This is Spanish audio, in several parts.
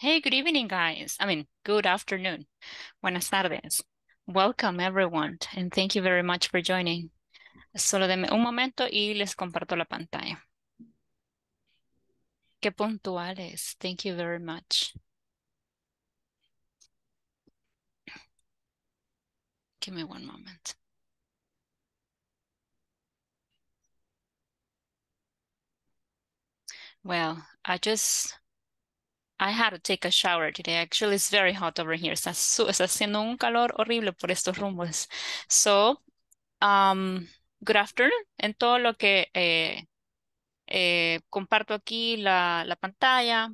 Hey, good evening, guys. I mean, good afternoon. Buenas tardes. Welcome, everyone, and thank you very much for joining. Solo denme un momento y les comparto la pantalla. Qué puntuales. Thank you very much. Give me one moment. Well, I just I had to take a shower today. Actually, it's very hot over here. Está, está haciendo un calor horrible por estos rumbos. So, um, good afternoon. En todo lo que eh, eh, comparto aquí la, la pantalla,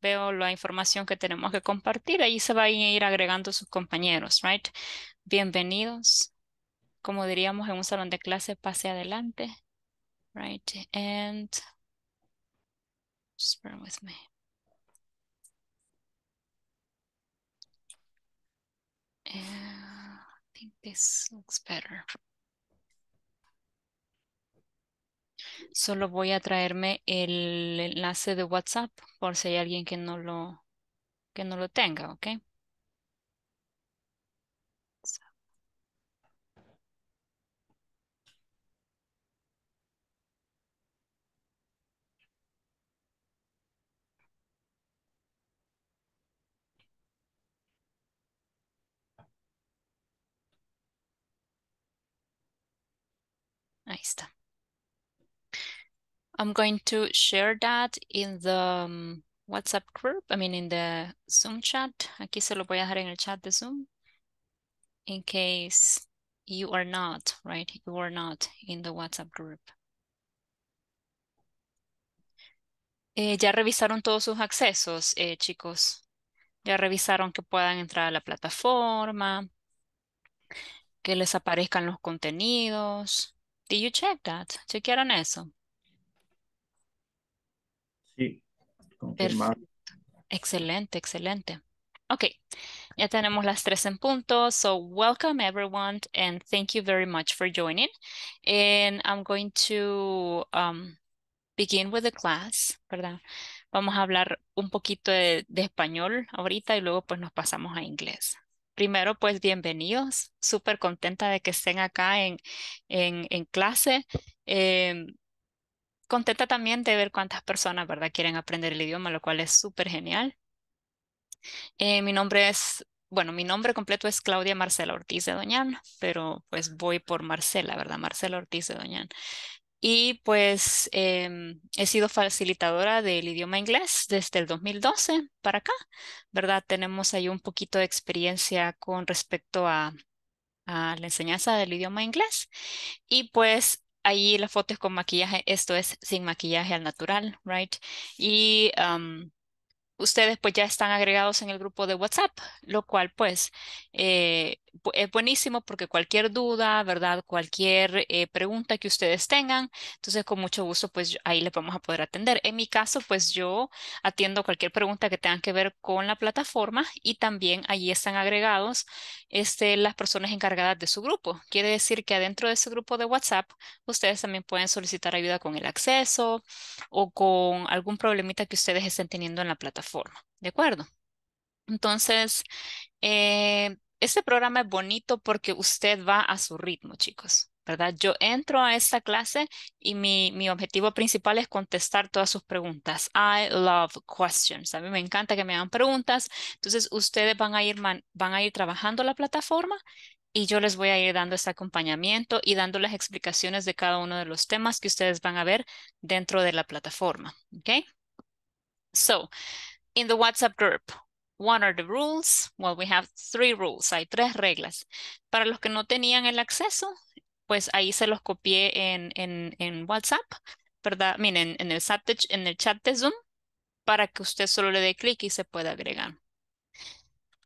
veo la información que tenemos que compartir. Ahí se va a ir agregando sus compañeros, right? Bienvenidos. Como diríamos en un salón de clase, pase adelante. Right? And just bear with me. Uh, I think this looks better. Solo voy a traerme el enlace de WhatsApp por si hay alguien que no lo, que no lo tenga, ¿ok? Ahí está. I'm going to share that in the um, WhatsApp group, I mean in the Zoom chat. Aquí se lo voy a dejar en el chat de Zoom. In case you are not, right? You are not in the WhatsApp group. Eh, ¿Ya revisaron todos sus accesos, eh, chicos? ¿Ya revisaron que puedan entrar a la plataforma? Que les aparezcan los contenidos. Did you check that? ¿Chequearon eso? Sí, confirmado. Excelente, excelente. Ok, ya tenemos las tres en punto. So welcome everyone and thank you very much for joining. And I'm going to um, begin with the class, ¿verdad? Vamos a hablar un poquito de, de español ahorita y luego pues nos pasamos a inglés. Primero, pues bienvenidos. Súper contenta de que estén acá en, en, en clase. Em, contenta también de ver cuántas personas, ¿verdad?, quieren aprender el idioma, lo cual es súper genial. Eh, mi nombre es, bueno, mi nombre completo es Claudia Marcela Ortiz de Doñán, pero pues voy por Marcela, ¿verdad? Marcela Ortiz de Doñán. Y pues em, he sido facilitadora del idioma inglés desde el 2012 para acá, ¿verdad? Tenemos ahí un poquito de experiencia con respecto a, a la enseñanza del idioma inglés. Y pues ahí la foto es con maquillaje, esto es sin maquillaje al natural, right? Y um, ustedes pues ya están agregados en el grupo de WhatsApp, lo cual pues eh, es buenísimo porque cualquier duda, ¿verdad? Cualquier eh, pregunta que ustedes tengan, entonces con mucho gusto pues ahí les vamos a poder atender. En mi caso pues yo atiendo cualquier pregunta que tengan que ver con la plataforma y también allí están agregados este, las personas encargadas de su grupo. Quiere decir que adentro de ese grupo de WhatsApp ustedes también pueden solicitar ayuda con el acceso o con algún problemita que ustedes estén teniendo en la plataforma. ¿De acuerdo? Entonces, eh, este programa es bonito porque usted va a su ritmo, chicos, ¿verdad? Yo entro a esta clase y mi, mi objetivo principal es contestar todas sus preguntas. I love questions. A mí me encanta que me hagan preguntas. Entonces, ustedes van a ir, van a ir trabajando la plataforma y yo les voy a ir dando este acompañamiento y dando las explicaciones de cada uno de los temas que ustedes van a ver dentro de la plataforma. ¿Ok? So, in the WhatsApp group, What are the rules? Well, we have three rules. Hay tres reglas. Para los que no tenían el acceso, pues ahí se los copié en, en, WhatsApp, ¿verdad? Miren, en el, chat de, en el chat de Zoom para que usted solo le dé clic y se pueda agregar.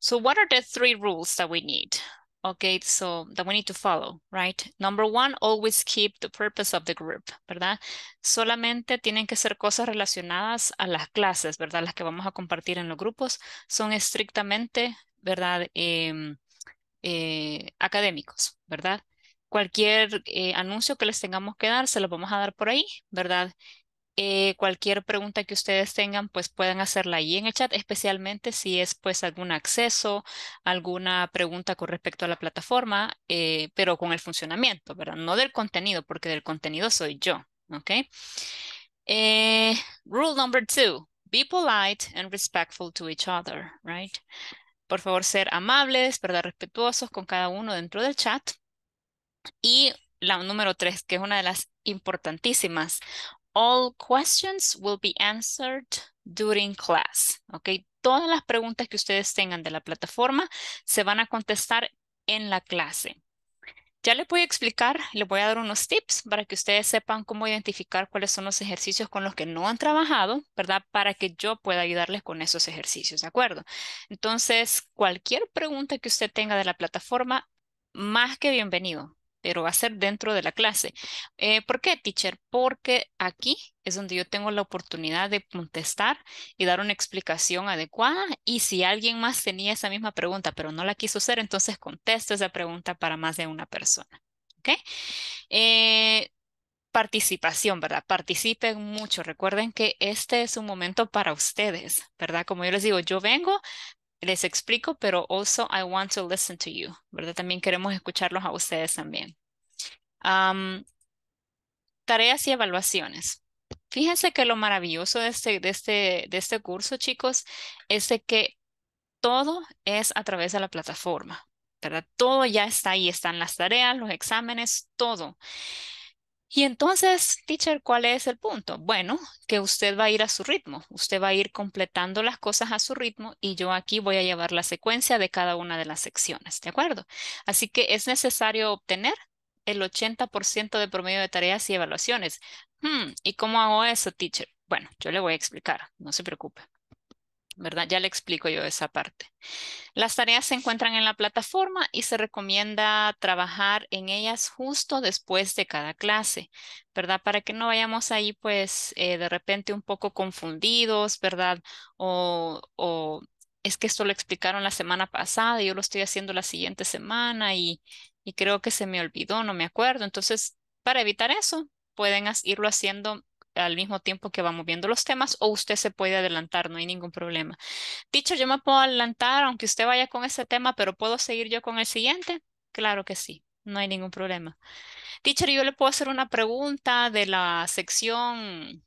So what are the three rules that we need? Okay, so that we need to follow, right? Number one, always keep the purpose of the group, ¿verdad? Solamente tienen que ser cosas relacionadas a las clases, ¿verdad? Las que vamos a compartir en los grupos son estrictamente, ¿verdad? Em, eh, académicos, ¿verdad? Cualquier eh, anuncio que les tengamos que dar, se los vamos a dar por ahí, ¿verdad? Eh, cualquier pregunta que ustedes tengan, pues pueden hacerla ahí en el chat, especialmente si es pues algún acceso, alguna pregunta con respecto a la plataforma, eh, pero con el funcionamiento, ¿verdad? No del contenido, porque del contenido soy yo, ¿ok? Eh, rule number two, be polite and respectful to each other, right? Por favor, ser amables, ¿verdad? Respetuosos con cada uno dentro del chat. Y la número tres, que es una de las importantísimas, All questions will be answered during class. ¿Ok? Todas las preguntas que ustedes tengan de la plataforma se van a contestar en la clase. Ya les voy a explicar, les voy a dar unos tips para que ustedes sepan cómo identificar cuáles son los ejercicios con los que no han trabajado, ¿verdad? Para que yo pueda ayudarles con esos ejercicios, ¿de acuerdo? Entonces, cualquier pregunta que usted tenga de la plataforma, más que bienvenido pero va a ser dentro de la clase. Eh, ¿Por qué, teacher? Porque aquí es donde yo tengo la oportunidad de contestar y dar una explicación adecuada. Y si alguien más tenía esa misma pregunta, pero no la quiso hacer, entonces contesto esa pregunta para más de una persona. ¿Ok? Eh, participación, ¿verdad? Participen mucho. Recuerden que este es un momento para ustedes, ¿verdad? Como yo les digo, yo vengo, les explico, pero also I want to listen to you, ¿verdad? También queremos escucharlos a ustedes también. tareas y evaluaciones. Fíjense que lo maravilloso de este, de, este, de este curso, chicos, es de que todo es a través de la plataforma, ¿verdad? Todo ya está ahí, están las tareas, los exámenes, todo. Y entonces, teacher, ¿cuál es el punto? Bueno, que usted va a ir a su ritmo, usted va a ir completando las cosas a su ritmo y yo aquí voy a llevar la secuencia de cada una de las secciones, ¿de acuerdo? Así que es necesario obtener el 80% de promedio de tareas y evaluaciones. Hmm, ¿Y cómo hago eso, teacher? Bueno, yo le voy a explicar, no se preocupe. ¿Verdad? Ya le explico yo esa parte. Las tareas se encuentran en la plataforma y se recomienda trabajar en ellas justo después de cada clase, ¿verdad? Para que no vayamos ahí pues eh, de repente un poco confundidos, ¿verdad? O, o es que esto lo explicaron la semana pasada y yo lo estoy haciendo la siguiente semana y, y creo que se me olvidó, no me acuerdo. Entonces, para evitar eso, pueden irlo haciendo al mismo tiempo que vamos viendo los temas o usted se puede adelantar, no hay ningún problema. Teacher, yo me puedo adelantar aunque usted vaya con ese tema, pero ¿puedo seguir yo con el siguiente? Claro que sí, no hay ningún problema. Teacher, yo le puedo hacer una pregunta de la sección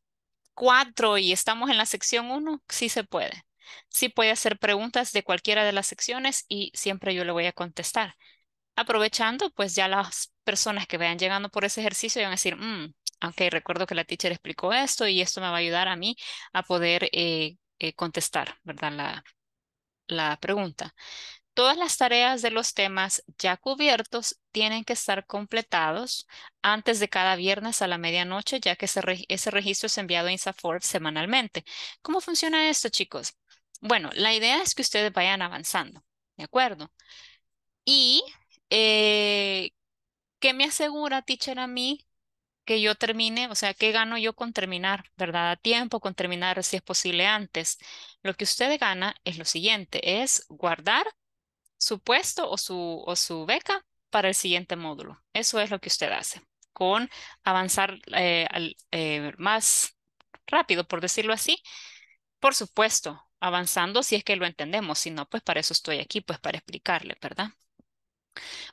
4 y estamos en la sección 1. Sí se puede. Sí puede hacer preguntas de cualquiera de las secciones y siempre yo le voy a contestar. Aprovechando, pues ya las personas que vayan llegando por ese ejercicio van a decir, mm, ok, recuerdo que la teacher explicó esto y esto me va a ayudar a mí a poder eh, eh, contestar, ¿verdad? La, la pregunta. Todas las tareas de los temas ya cubiertos tienen que estar completados antes de cada viernes a la medianoche, ya que ese, registro es enviado a INSAFORP semanalmente. ¿Cómo funciona esto, chicos? Bueno, la idea es que ustedes vayan avanzando, ¿de acuerdo? Y, eh, ¿qué me asegura, teacher, a mí que yo termine, o sea, ¿qué gano yo con terminar, verdad? A tiempo, con terminar si es posible antes. Lo que usted gana es lo siguiente, es guardar su puesto o su, o su beca para el siguiente módulo. Eso es lo que usted hace con avanzar eh, eh, más rápido, por decirlo así. Por supuesto, avanzando si es que lo entendemos, si no, pues para eso estoy aquí, pues para explicarle, ¿verdad?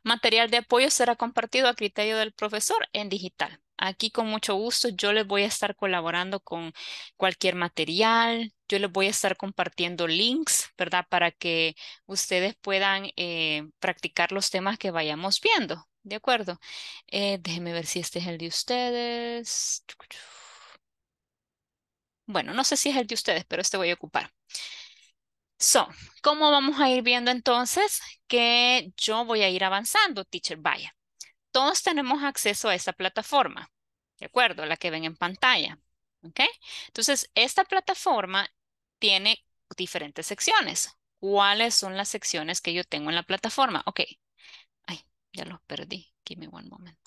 Material de apoyo será compartido a criterio del profesor en digital. Aquí con mucho gusto yo les voy a estar colaborando con cualquier material, yo les voy a estar compartiendo links, ¿verdad? Para que ustedes puedan eh, practicar los temas que vayamos viendo, ¿de acuerdo? Eh, déjenme ver si este es el de ustedes. Bueno, no sé si es el de ustedes, pero este voy a ocupar. So, ¿cómo vamos a ir viendo entonces que yo voy a ir avanzando, teacher? Vaya, todos tenemos acceso a esta plataforma, ¿de acuerdo? La que ven en pantalla, ¿ok? Entonces, esta plataforma tiene diferentes secciones. ¿Cuáles son las secciones que yo tengo en la plataforma? Ok. Ay, ya los perdí. Give me one moment.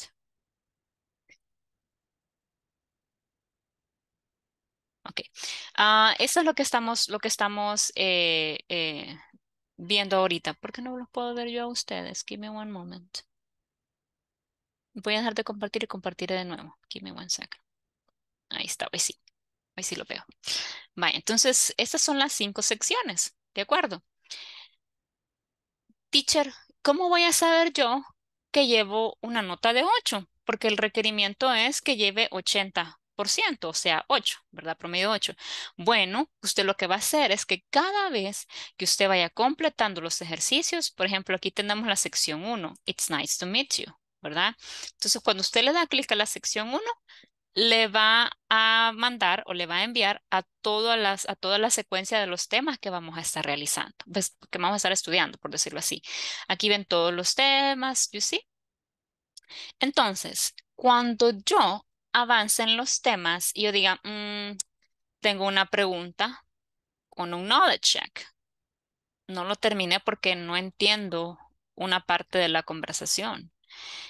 Ok. Ah, eso es lo que estamos, lo que estamos eh, eh, viendo ahorita. ¿Por qué no los puedo ver yo a ustedes? Give me one moment. Voy a dejar de compartir y compartiré de nuevo. Give me one second. Ahí está, pues sí. Hoy sí lo veo. Vaya, entonces, estas son las cinco secciones, ¿de acuerdo? Teacher, ¿cómo voy a saber yo que llevo una nota de 8? Porque el requerimiento es que lleve 80%, o sea, 8, ¿verdad? Promedio 8. Bueno, usted lo que va a hacer es que cada vez que usted vaya completando los ejercicios, por ejemplo, aquí tenemos la sección 1, It's nice to meet you, ¿verdad? Entonces, cuando usted le da clic a la sección 1, le va a mandar o le va a enviar a, todas las, a toda la secuencia de los temas que vamos a estar realizando, pues, que vamos a estar estudiando, por decirlo así. Aquí ven todos los temas, you see? Entonces, cuando yo avance en los temas y yo diga, mm, tengo una pregunta con un knowledge check, no lo terminé porque no entiendo una parte de la conversación.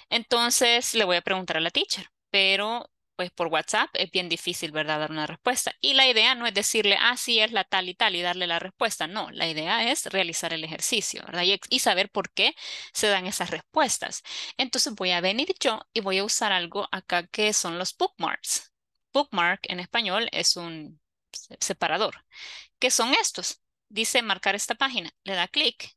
Entonces le voy a preguntar a la teacher, pero pues por WhatsApp es bien difícil, ¿verdad? Dar una respuesta. Y la idea no es decirle, ah, sí, es la tal y tal y darle la respuesta. No, la idea es realizar el ejercicio, ¿verdad? Y, saber por qué se dan esas respuestas. Entonces voy a venir yo y voy a usar algo acá que son los bookmarks. Bookmark en español es un separador. ¿Qué son estos? Dice marcar esta página. Le da clic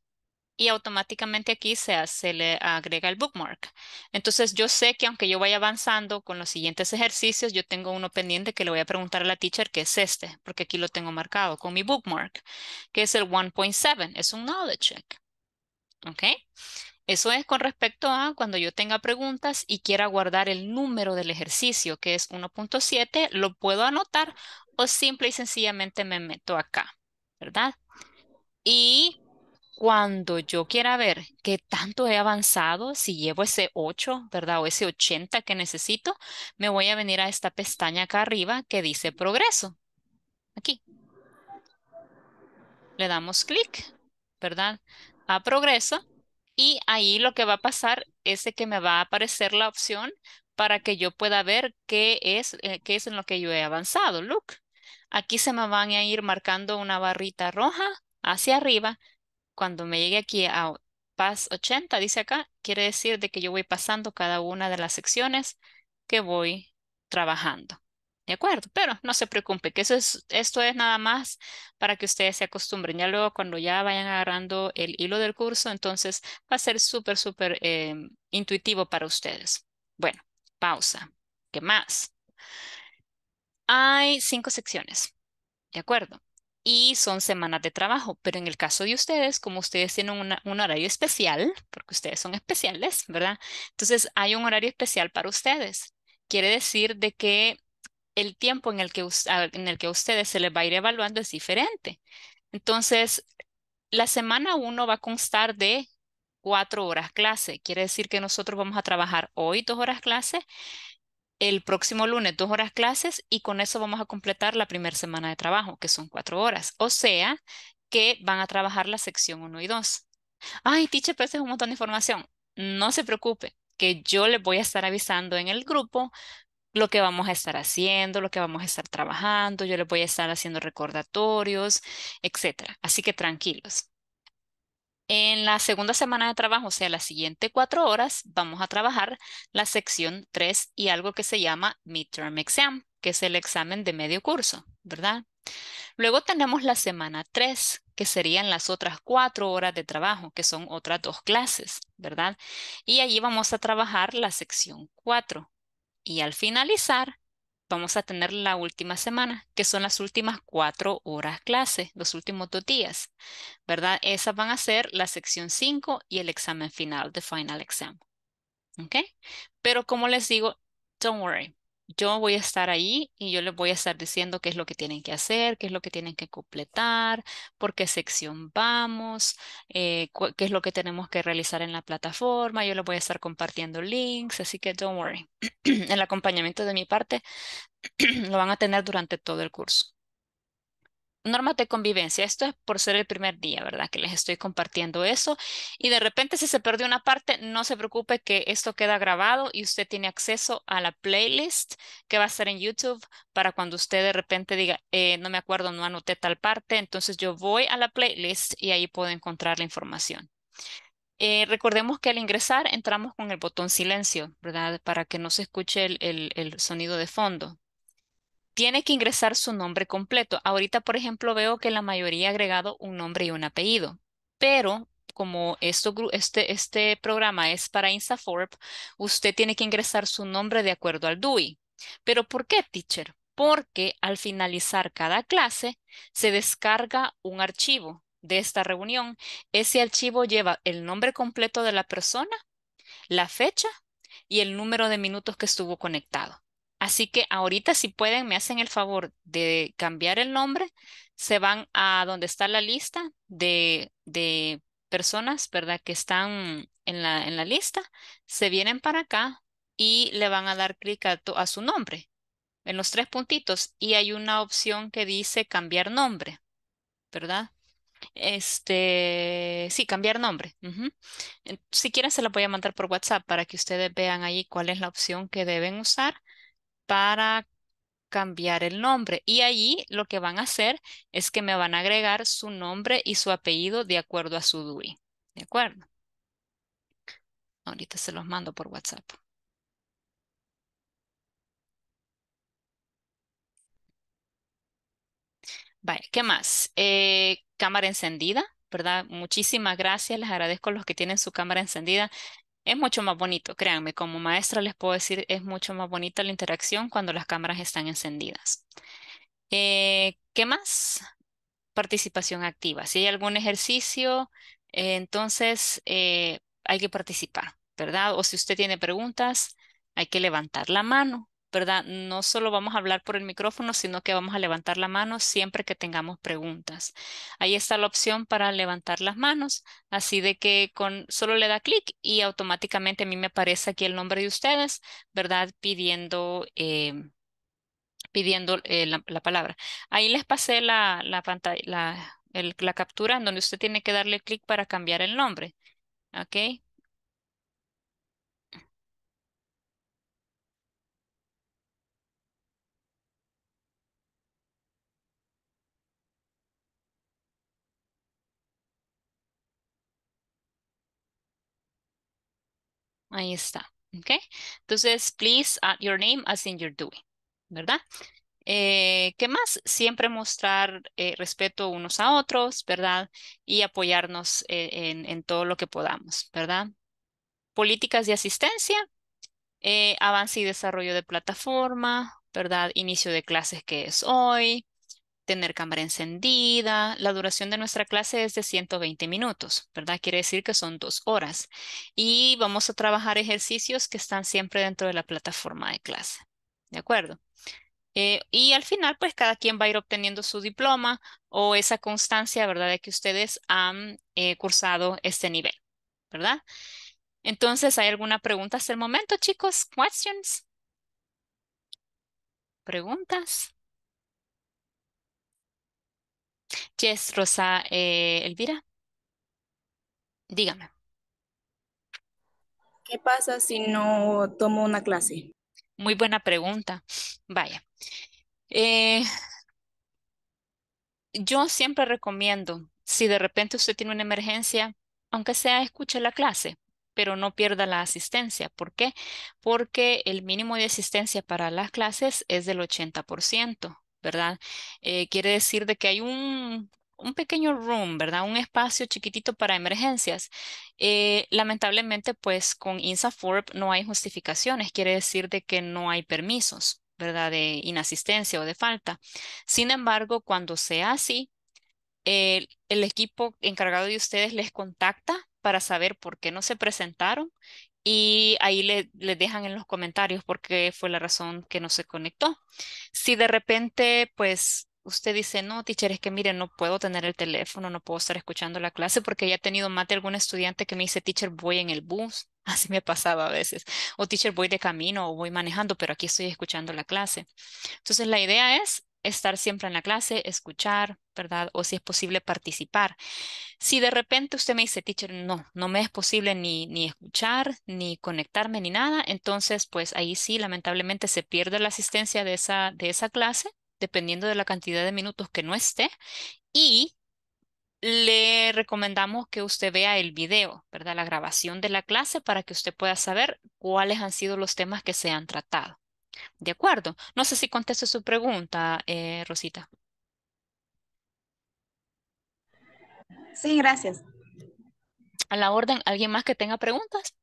y automáticamente aquí se, le agrega el bookmark. Entonces yo sé que aunque yo vaya avanzando con los siguientes ejercicios, yo tengo uno pendiente que le voy a preguntar a la teacher que es este, porque aquí lo tengo marcado con mi bookmark, que es el 1.7, es un knowledge check. ¿Ok? Eso es con respecto a cuando yo tenga preguntas y quiera guardar el número del ejercicio, que es 1.7, lo puedo anotar o simple y sencillamente me meto acá, ¿verdad? Y cuando yo quiera ver qué tanto he avanzado, si llevo ese 8, ¿verdad? O ese 80 que necesito, me voy a venir a esta pestaña acá arriba que dice progreso. Aquí. Le damos clic, ¿verdad? A progreso. Y ahí lo que va a pasar es que me va a aparecer la opción para que yo pueda ver qué es, eh, qué es en lo que yo he avanzado. Look, aquí se me van a ir marcando una barrita roja hacia arriba cuando me llegue aquí a PAS 80, dice acá, quiere decir de que yo voy pasando cada una de las secciones que voy trabajando. ¿De acuerdo? Pero no se preocupe, que eso es, esto es nada más para que ustedes se acostumbren. Ya luego cuando ya vayan agarrando el hilo del curso, entonces va a ser súper, súper eh, intuitivo para ustedes. Bueno, pausa. ¿Qué más? Hay cinco secciones. ¿De acuerdo? Y son semanas de trabajo. Pero en el caso de ustedes, como ustedes tienen un horario especial, porque ustedes son especiales, ¿verdad? Entonces hay un horario especial para ustedes. Quiere decir de que el tiempo en el que, en el que a ustedes se les va a ir evaluando es diferente. Entonces, la semana uno va a constar de cuatro horas clase. Quiere decir que nosotros vamos a trabajar hoy dos horas clase el próximo lunes dos horas clases y con eso vamos a completar la primera semana de trabajo, que son cuatro horas. O sea, que van a trabajar la sección 1 y 2. Ay, teacher, pero es un montón de información. No se preocupe, que yo les voy a estar avisando en el grupo lo que vamos a estar haciendo, lo que vamos a estar trabajando, yo les voy a estar haciendo recordatorios, etcétera. Así que tranquilos. En la segunda semana de trabajo, o sea, las siguientes cuatro horas, vamos a trabajar la sección 3 y algo que se llama Midterm Exam, que es el examen de medio curso, ¿verdad? Luego tenemos la semana 3, que serían las otras cuatro horas de trabajo, que son otras dos clases, ¿verdad? Y allí vamos a trabajar la sección 4. Y al finalizar, vamos a tener la última semana, que son las últimas cuatro horas clase, los últimos dos días, ¿verdad? Esas van a ser la sección 5 y el examen final, the final exam. ¿Ok? Pero como les digo, don't worry. Yo voy a estar ahí y yo les voy a estar diciendo qué es lo que tienen que hacer, qué es lo que tienen que completar, por qué sección vamos, eh, qué es lo que tenemos que realizar en la plataforma. Yo les voy a estar compartiendo links, así que don't worry. El acompañamiento de mi parte lo van a tener durante todo el curso. Normas de convivencia. Esto es por ser el primer día, ¿verdad? Que les estoy compartiendo eso. Y de repente si se perdió una parte, no se preocupe que esto queda grabado y usted tiene acceso a la playlist que va a estar en YouTube para cuando usted de repente diga, eh, no me acuerdo, no anoté tal parte. Entonces yo voy a la playlist y ahí puedo encontrar la información. Eh, recordemos que al ingresar entramos con el botón silencio, ¿verdad? Para que no se escuche el, el sonido de fondo. Tiene que ingresar su nombre completo. Ahorita, por ejemplo, veo que la mayoría ha agregado un nombre y un apellido, pero como esto, este, este programa es para InstaForp, usted tiene que ingresar su nombre de acuerdo al DUI. ¿Pero por qué, teacher? Porque al finalizar cada clase se descarga un archivo de esta reunión. Ese archivo lleva el nombre completo de la persona, la fecha y el número de minutos que estuvo conectado. Así que ahorita si pueden, me hacen el favor de cambiar el nombre, se van a donde está la lista de, de personas, ¿verdad? Que están en la, en la lista, se vienen para acá y le van a dar clic a, su nombre en los tres puntitos y hay una opción que dice cambiar nombre, ¿verdad? Este, sí, cambiar nombre. Si quieren, se la voy a mandar por WhatsApp para que ustedes vean ahí cuál es la opción que deben usar para cambiar el nombre. Y allí lo que van a hacer es que me van a agregar su nombre y su apellido de acuerdo a su DUI. ¿De acuerdo? Ahorita se los mando por WhatsApp. Vale, ¿qué más? Eh, cámara encendida, ¿verdad? Muchísimas gracias, les agradezco a los que tienen su cámara encendida. Es mucho más bonito, créanme, como maestra les puedo decir, es mucho más bonita la interacción cuando las cámaras están encendidas. Eh, ¿qué más? Participación activa. Si hay algún ejercicio, eh, entonces hay que participar, ¿verdad? O si usted tiene preguntas, hay que levantar la mano ¿verdad? No solo vamos a hablar por el micrófono, sino que vamos a levantar la mano siempre que tengamos preguntas. Ahí está la opción para levantar las manos, así de que con solo le da clic y automáticamente a mí me aparece aquí el nombre de ustedes, ¿verdad? Pidiendo, em, pidiendo eh, la, palabra. Ahí les pasé la, la pantalla, la, la captura en donde usted tiene que darle clic para cambiar el nombre. ¿Ok? Ahí está. ¿Ok? Entonces, please add your name as in your doing. ¿Verdad? Eh, ¿Qué más? Siempre mostrar eh, respeto unos a otros, ¿verdad? Y apoyarnos eh, en, en, todo lo que podamos, ¿verdad? Políticas de asistencia, avance y desarrollo de plataforma, ¿verdad? Inicio de clases que es hoy, tener cámara encendida. La duración de nuestra clase es de 120 minutos, ¿verdad? Quiere decir que son dos horas. Y vamos a trabajar ejercicios que están siempre dentro de la plataforma de clase. ¿De acuerdo? Eh, y al final, pues cada quien va a ir obteniendo su diploma o esa constancia, ¿verdad? De que ustedes han eh, cursado este nivel, ¿verdad? Entonces, ¿hay alguna pregunta hasta el momento, chicos? ¿Questions? ¿Preguntas? Yes, Rosa eh, Elvira. Dígame. ¿Qué pasa si no tomo una clase? Muy buena pregunta. Vaya. Eh, yo siempre recomiendo, si de repente usted tiene una emergencia, aunque sea escuche la clase, pero no pierda la asistencia. ¿Por qué? Porque el mínimo de asistencia para las clases es del 80%. ¿Verdad? Eh, quiere decir de que hay un, un pequeño room, ¿verdad? Un espacio chiquitito para emergencias. Eh, lamentablemente, pues con INSAFORP no hay justificaciones, quiere decir de que no hay permisos, ¿verdad? De inasistencia o de falta. Sin embargo, cuando sea así, el equipo encargado de ustedes les contacta para saber por qué no se presentaron y ahí le, le, dejan en los comentarios por qué fue la razón que no se conectó. Si de repente, pues usted dice, no, teacher, es que mire, no puedo tener el teléfono, no puedo estar escuchando la clase porque ya he tenido más de algún estudiante que me dice, teacher, voy en el bus. Así me pasaba a veces. O teacher, voy de camino o voy manejando, pero aquí estoy escuchando la clase. Entonces, la idea es estar siempre en la clase, escuchar, ¿verdad? O si es posible participar. Si de repente usted me dice, teacher, no, no me es posible ni, ni escuchar, ni conectarme, ni nada, entonces pues ahí sí, lamentablemente se pierde la asistencia de esa, de esa clase, dependiendo de la cantidad de minutos que no esté. Y le recomendamos que usted vea el video, ¿verdad? La grabación de la clase para que usted pueda saber cuáles han sido los temas que se han tratado. De acuerdo. No sé si contesto su pregunta, eh, Rosita. Sí, gracias. A la orden, ¿alguien más que tenga preguntas?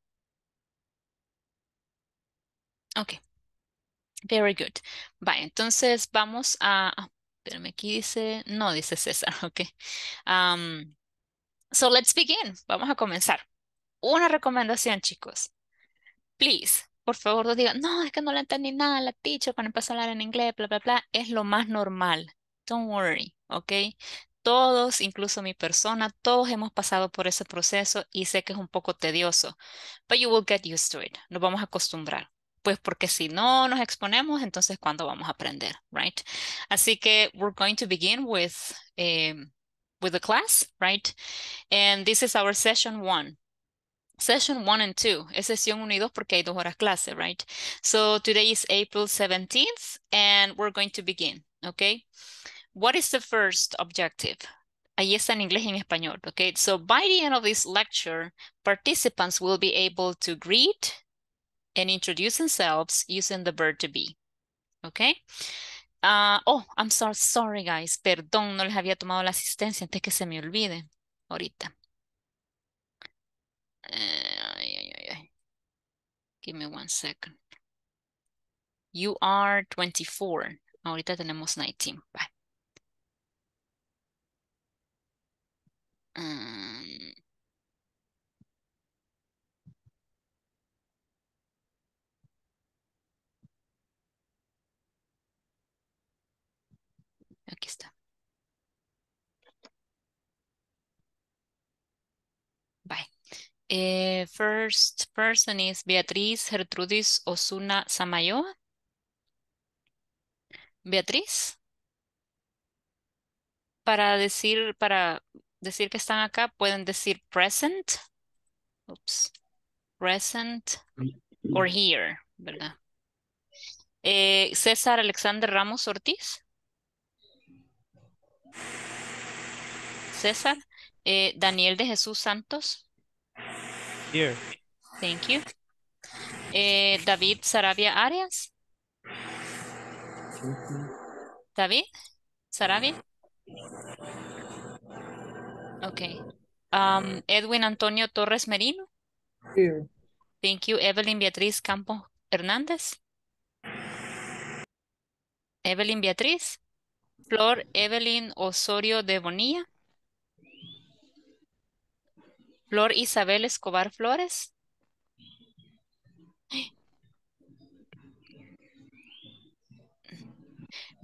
Ok. Very good. Vale, entonces vamos a... ah, Espérame, aquí dice... No, dice César, ok. Um, so let's begin. Vamos a comenzar. Una recomendación, chicos. Please, por favor, no digan, no, es que no le entendí nada la teacher cuando empezó a hablar en inglés, bla, bla, bla. Es lo más normal. Don't worry, ¿ok? Todos, incluso mi persona, todos hemos pasado por ese proceso y sé que es un poco tedioso, but you will get used to it. Nos vamos a acostumbrar. Pues porque si no nos exponemos, entonces ¿cuándo vamos a aprender? Right? Así que we're going to begin with, um, with the class, right? And this is our session one. Session one and two. Es sesión 1 y 2 porque hay dos horas clase, right? So today is April 17th and we're going to begin, okay? What is the first objective? Ahí está en inglés y en español, okay? So by the end of this lecture, participants will be able to greet and introduce themselves using the verb to be, okay? Ah, oh, I'm so sorry, guys. Perdón, no les había tomado la asistencia antes que se me olvide. Ahorita. Eh. Give me one second. You are 24. Ahorita tenemos 19. Bye. Aquí está. Bye. Eh, first person is Beatriz Gertrudis Osuna Samayoa. Beatriz. Para decir, para decir que están acá, pueden decir present. Oops. Present or here, ¿verdad? Eh, César Alexander Ramos Ortiz. César. Eh, Daniel de Jesús Santos. Here. Thank you. Eh, David Sarabia Arias. David Sarabia. Okay. Um, Edwin Antonio Torres Merino. Here. Thank you. Evelyn Beatriz Campos Hernández. Evelyn Beatriz. Flor Evelyn Osorio de Bonilla. Flor Isabel Escobar Flores.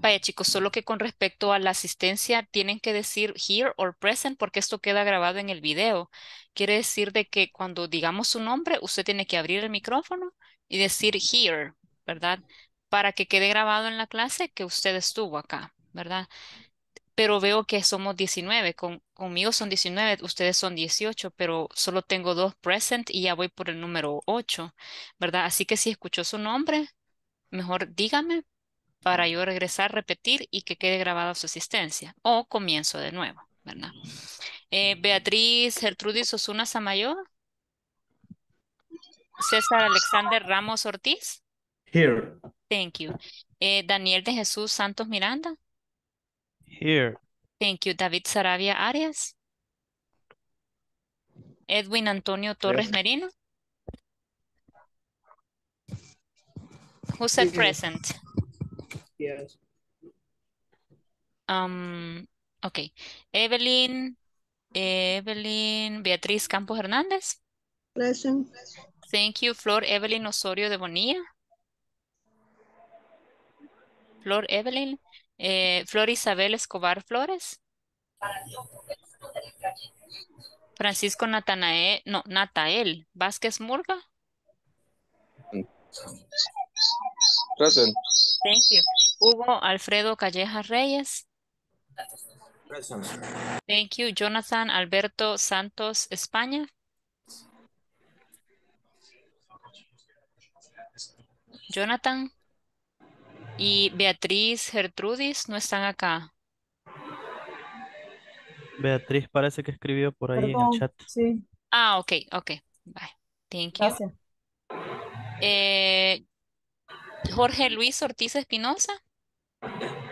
Vaya chicos, solo que con respecto a la asistencia tienen que decir here or present porque esto queda grabado en el video. Quiere decir de que cuando digamos su nombre, usted tiene que abrir el micrófono y decir here, ¿verdad? Para que quede grabado en la clase que usted estuvo acá, ¿verdad? Pero veo que somos 19, con, conmigo son 19, ustedes son 18, pero solo tengo dos present y ya voy por el número 8, ¿verdad? Así que si escuchó su nombre, mejor dígame para yo regresar, repetir y que quede grabada su asistencia. O comienzo de nuevo, ¿verdad? Eh, Beatriz Gertrudis Osuna Samayoa. César Alexander Ramos Ortiz. Here. Thank you. Eh, Daniel de Jesús Santos Miranda. Here. Thank you. David Sarabia Arias. Edwin Antonio Torres Yes. Merino. Who said present? Yes. Um, ok. Evelyn, Evelyn Beatriz Campos Hernández. Present. Thank you. Flor Evelyn Osorio de Bonilla. Flor Evelyn. Eh, Flor Isabel Escobar Flores. Francisco Natanael, no, Natael Vázquez Murga. Present. Thank you. Hugo Alfredo Calleja Reyes. Present. Thank you. Jonathan Alberto Santos España. Jonathan y Beatriz Gertrudis no están acá. Beatriz parece que escribió por ahí en el chat. sí, Ah, ok, ok. Bye. Thank you. gracias. Eh, Jorge Luis Ortiz Espinosa.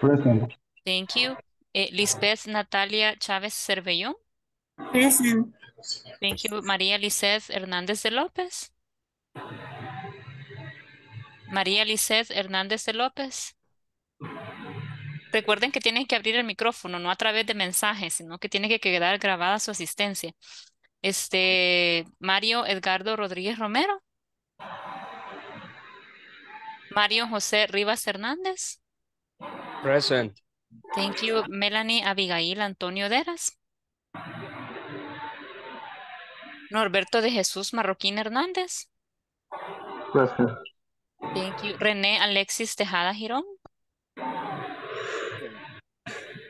Present. Thank you. Eh, Lisbeth Natalia Chávez Cervellón. Present. Thank you. María Lisset Hernández de López. María Lisset Hernández de López. Recuerden que tienen que abrir el micrófono, no a través de mensajes, sino que tiene que quedar grabada su asistencia. Este, Mario Edgardo Rodríguez Romero. Mario José Rivas Hernández. Present. Thank you. Melanie Abigail Antonio Deras. Norberto de Jesús Marroquín Hernández. Present. Thank you. René Alexis Tejada Girón.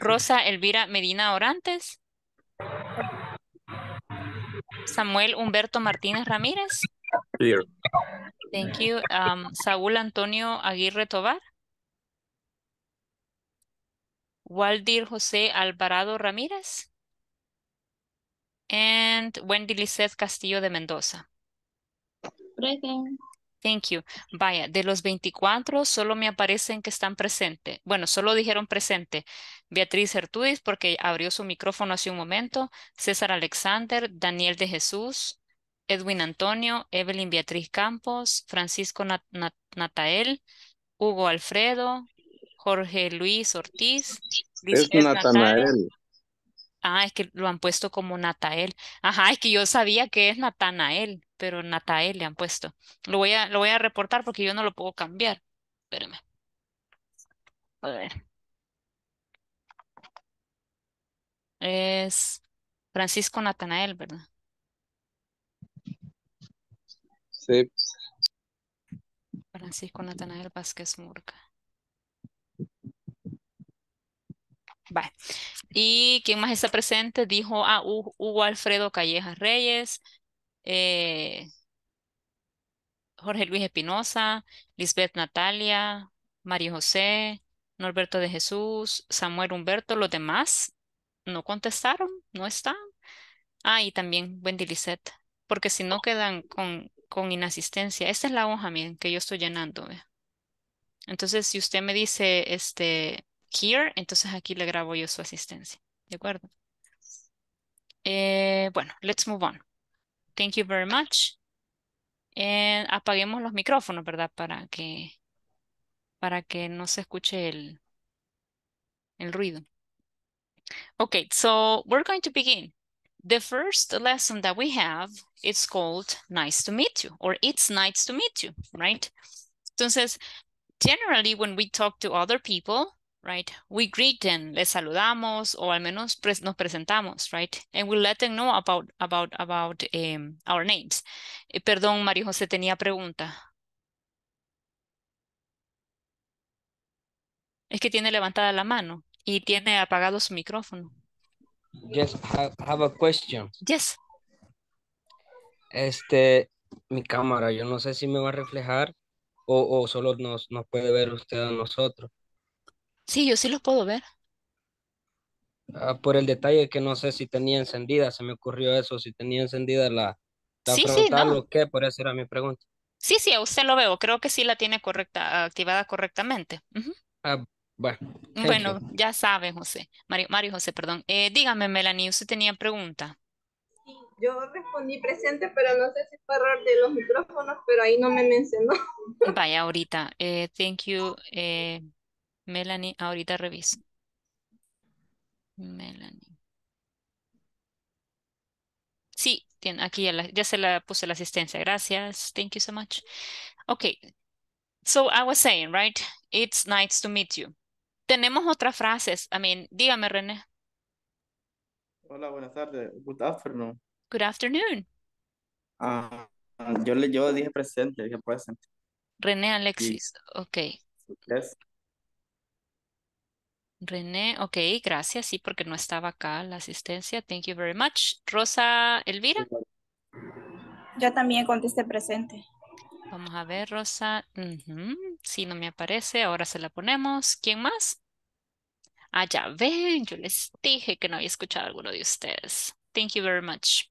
Rosa Elvira Medina Orantes. Samuel Humberto Martínez Ramírez. Here. Thank you. Um, Saúl Antonio Aguirre Tobar. Waldir José Alvarado Ramírez. And Wendy Lizeth Castillo de Mendoza. Present. Thank you. Vaya, de los 24 solo me aparecen que están presentes. Bueno, solo dijeron presente. Beatriz Ertudis porque abrió su micrófono hace un momento. César Alexander, Daniel de Jesús, Edwin Antonio, Evelyn Beatriz Campos, Francisco Nat- Nat- Natael, Hugo Alfredo, Jorge Luis Ortiz, Es. Natanael. Ah, es que lo han puesto como Natael. Ajá, es que yo sabía que es Natanael, pero Natael le han puesto. Lo voy a, lo voy a reportar porque yo no lo puedo cambiar. Espérame. A ver. Es Francisco Natanael, ¿verdad? Francisco Natanael Vázquez Murca. ¿Y quién más está presente? Dijo, ah, Hu- Hugo Alfredo Callejas Reyes, eh, Jorge Luis Espinosa, Lisbeth Natalia, María José, Norberto de Jesús, Samuel Humberto, los demás no contestaron, no están. Ah, y también Wendy Lisette, porque si no quedan con, con inasistencia. Esta es la hoja, que yo estoy llenando. Entonces, si usted me dice, este, here, entonces aquí le grabo yo su asistencia. ¿De acuerdo? Eh, bueno, let's move on. Thank you very much. Eh, apaguemos los micrófonos, ¿verdad? Para que, para que no se escuche el, el ruido. Okay, so we're going to begin. The first lesson that we have it's called Nice to Meet You, or It's Nice to Meet You, right? Entonces, generally when we talk to other people, right, we greet them, les saludamos, o al menos nos presentamos, right? And we let them know about, about, about um, our names. Eh, perdón, María José tenía pregunta. Es que tiene levantada la mano y tiene apagado su micrófono. Yes, I have a question. Yes. Este, mi cámara, yo no sé si me va a reflejar o, o solo nos, nos puede ver usted a nosotros. Sí, yo sí los puedo ver. Ah, por el detalle que no sé si tenía encendida, se me ocurrió eso, si tenía encendida la, la Sí, sí, no. o qué, por eso era mi pregunta. Sí, sí, a usted lo veo. Creo que sí la tiene correcta, activada correctamente. Ujú. Ah, bueno, Bueno, ya sabe, José. Mario, Mario José, perdón. Eh, dígame, Melanie, usted tenía pregunta. Yo respondí presente, pero no sé si fue error de los micrófonos, pero ahí no me mencionó. Vaya, ahorita. Eh, thank you, eh, Melanie. Ahorita reviso. Melanie. Sí, tiene, aquí ya, la- ya se la puse la asistencia. Gracias. Thank you so much. Okay. So I was saying, right? It's nice to meet you. Tenemos otras frases. I mean, dígame, René. Hola, buenas tardes. Good afternoon. Good afternoon. Ah, yo, le, yo dije presente, dije present. René Alexis. Ok. Yes. René, ok, gracias. Sí, porque no estaba acá la asistencia. Thank you very much. Rosa Elvira. Yo también contesté presente. Vamos a ver, Rosa. Sí, no me aparece. Ahora se la ponemos. ¿Quién más? Ah, ya ven, yo les dije que no había escuchado a alguno de ustedes. Thank you very much.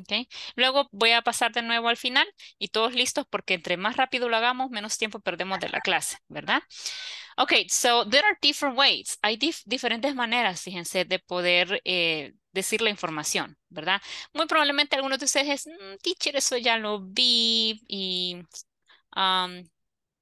Okay. Luego voy a pasar de nuevo al final y todos listos porque entre más rápido lo hagamos, menos tiempo perdemos de la clase, ¿verdad? Okay, so there are different ways. Hay dif- diferentes maneras, fíjense, de poder eh, decir la información, ¿verdad? Muy probablemente algunos de ustedes, "Mm, teacher, eso ya lo vi y um,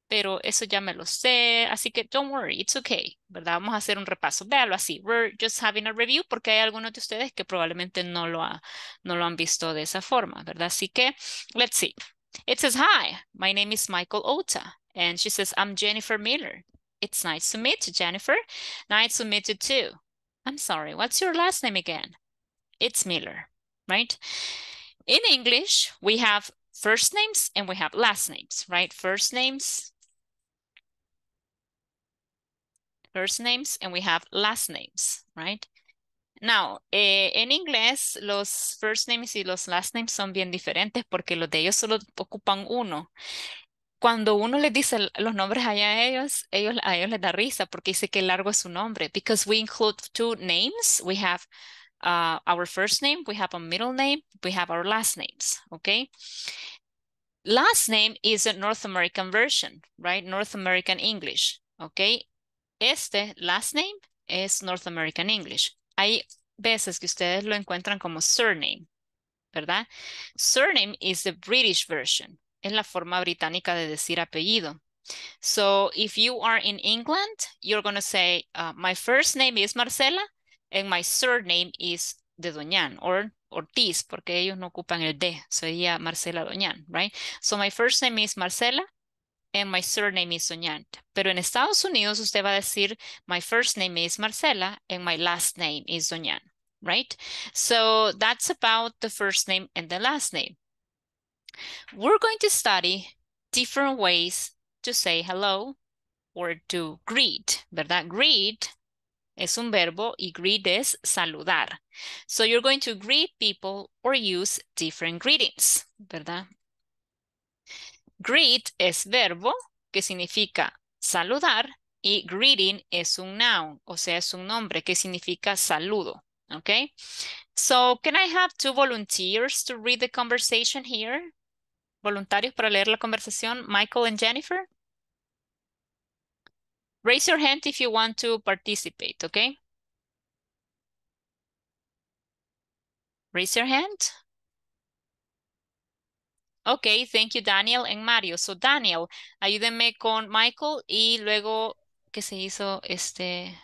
pero eso ya me lo sé, así que don't worry, it's okay, ¿verdad? Vamos a hacer un repaso. Véalo así, we're just having a review porque hay algunos de ustedes que probablemente no lo, ha- no lo han visto de esa forma, ¿verdad? Así que, let's see. It says, hi, my name is Michael Ota. And she says, I'm Jennifer Miller. It's nice to meet you, Jennifer. Nice to meet you too. I'm sorry, what's your last name again? It's Miller, right? In English, we have first names and we have last names, right? First names, first names, and we have last names, right? Now, eh, en inglés, los first names y los last names son bien diferentes porque los de ellos solo ocupan uno. Cuando uno les dice los nombres allá a ellos, ellos, a ellos les da risa porque dice que largo es su nombre. Because we include two names. We have uh, our first name, we have a middle name, we have our last names, okay? Last name is a North American version, right? North American English, okay? Este last name es North American English. Hay veces que ustedes lo encuentran como surname, ¿verdad? Surname is the British version. Es la forma británica de decir apellido. So if you are in England, you're going to say, uh, my first name is Marcela and my surname is de Doñan or Ortiz, porque ellos no ocupan el D. Sería Marcela Doñan, right? So my first name is Marcela and my surname is Doñan. Pero en Estados Unidos usted va a decir, my first name is Marcela and my last name is Doñan, right? So that's about the first name and the last name. We're going to study different ways to say hello or to greet, ¿verdad? Greet es un verbo y greet es saludar. So you're going to greet people or use different greetings, ¿verdad? Greet es verbo que significa saludar y greeting es un noun, o sea, es un nombre que significa saludo, ¿ok? So can I have two volunteers to read the conversation here? Voluntarios para leer la conversación, Michael and Jennifer? Raise your hand if you want to participate, okay? Raise your hand. Okay, thank you, Daniel and Mario. So, Daniel, ayúdenme con Michael y luego, ¿qué se hizo? Este...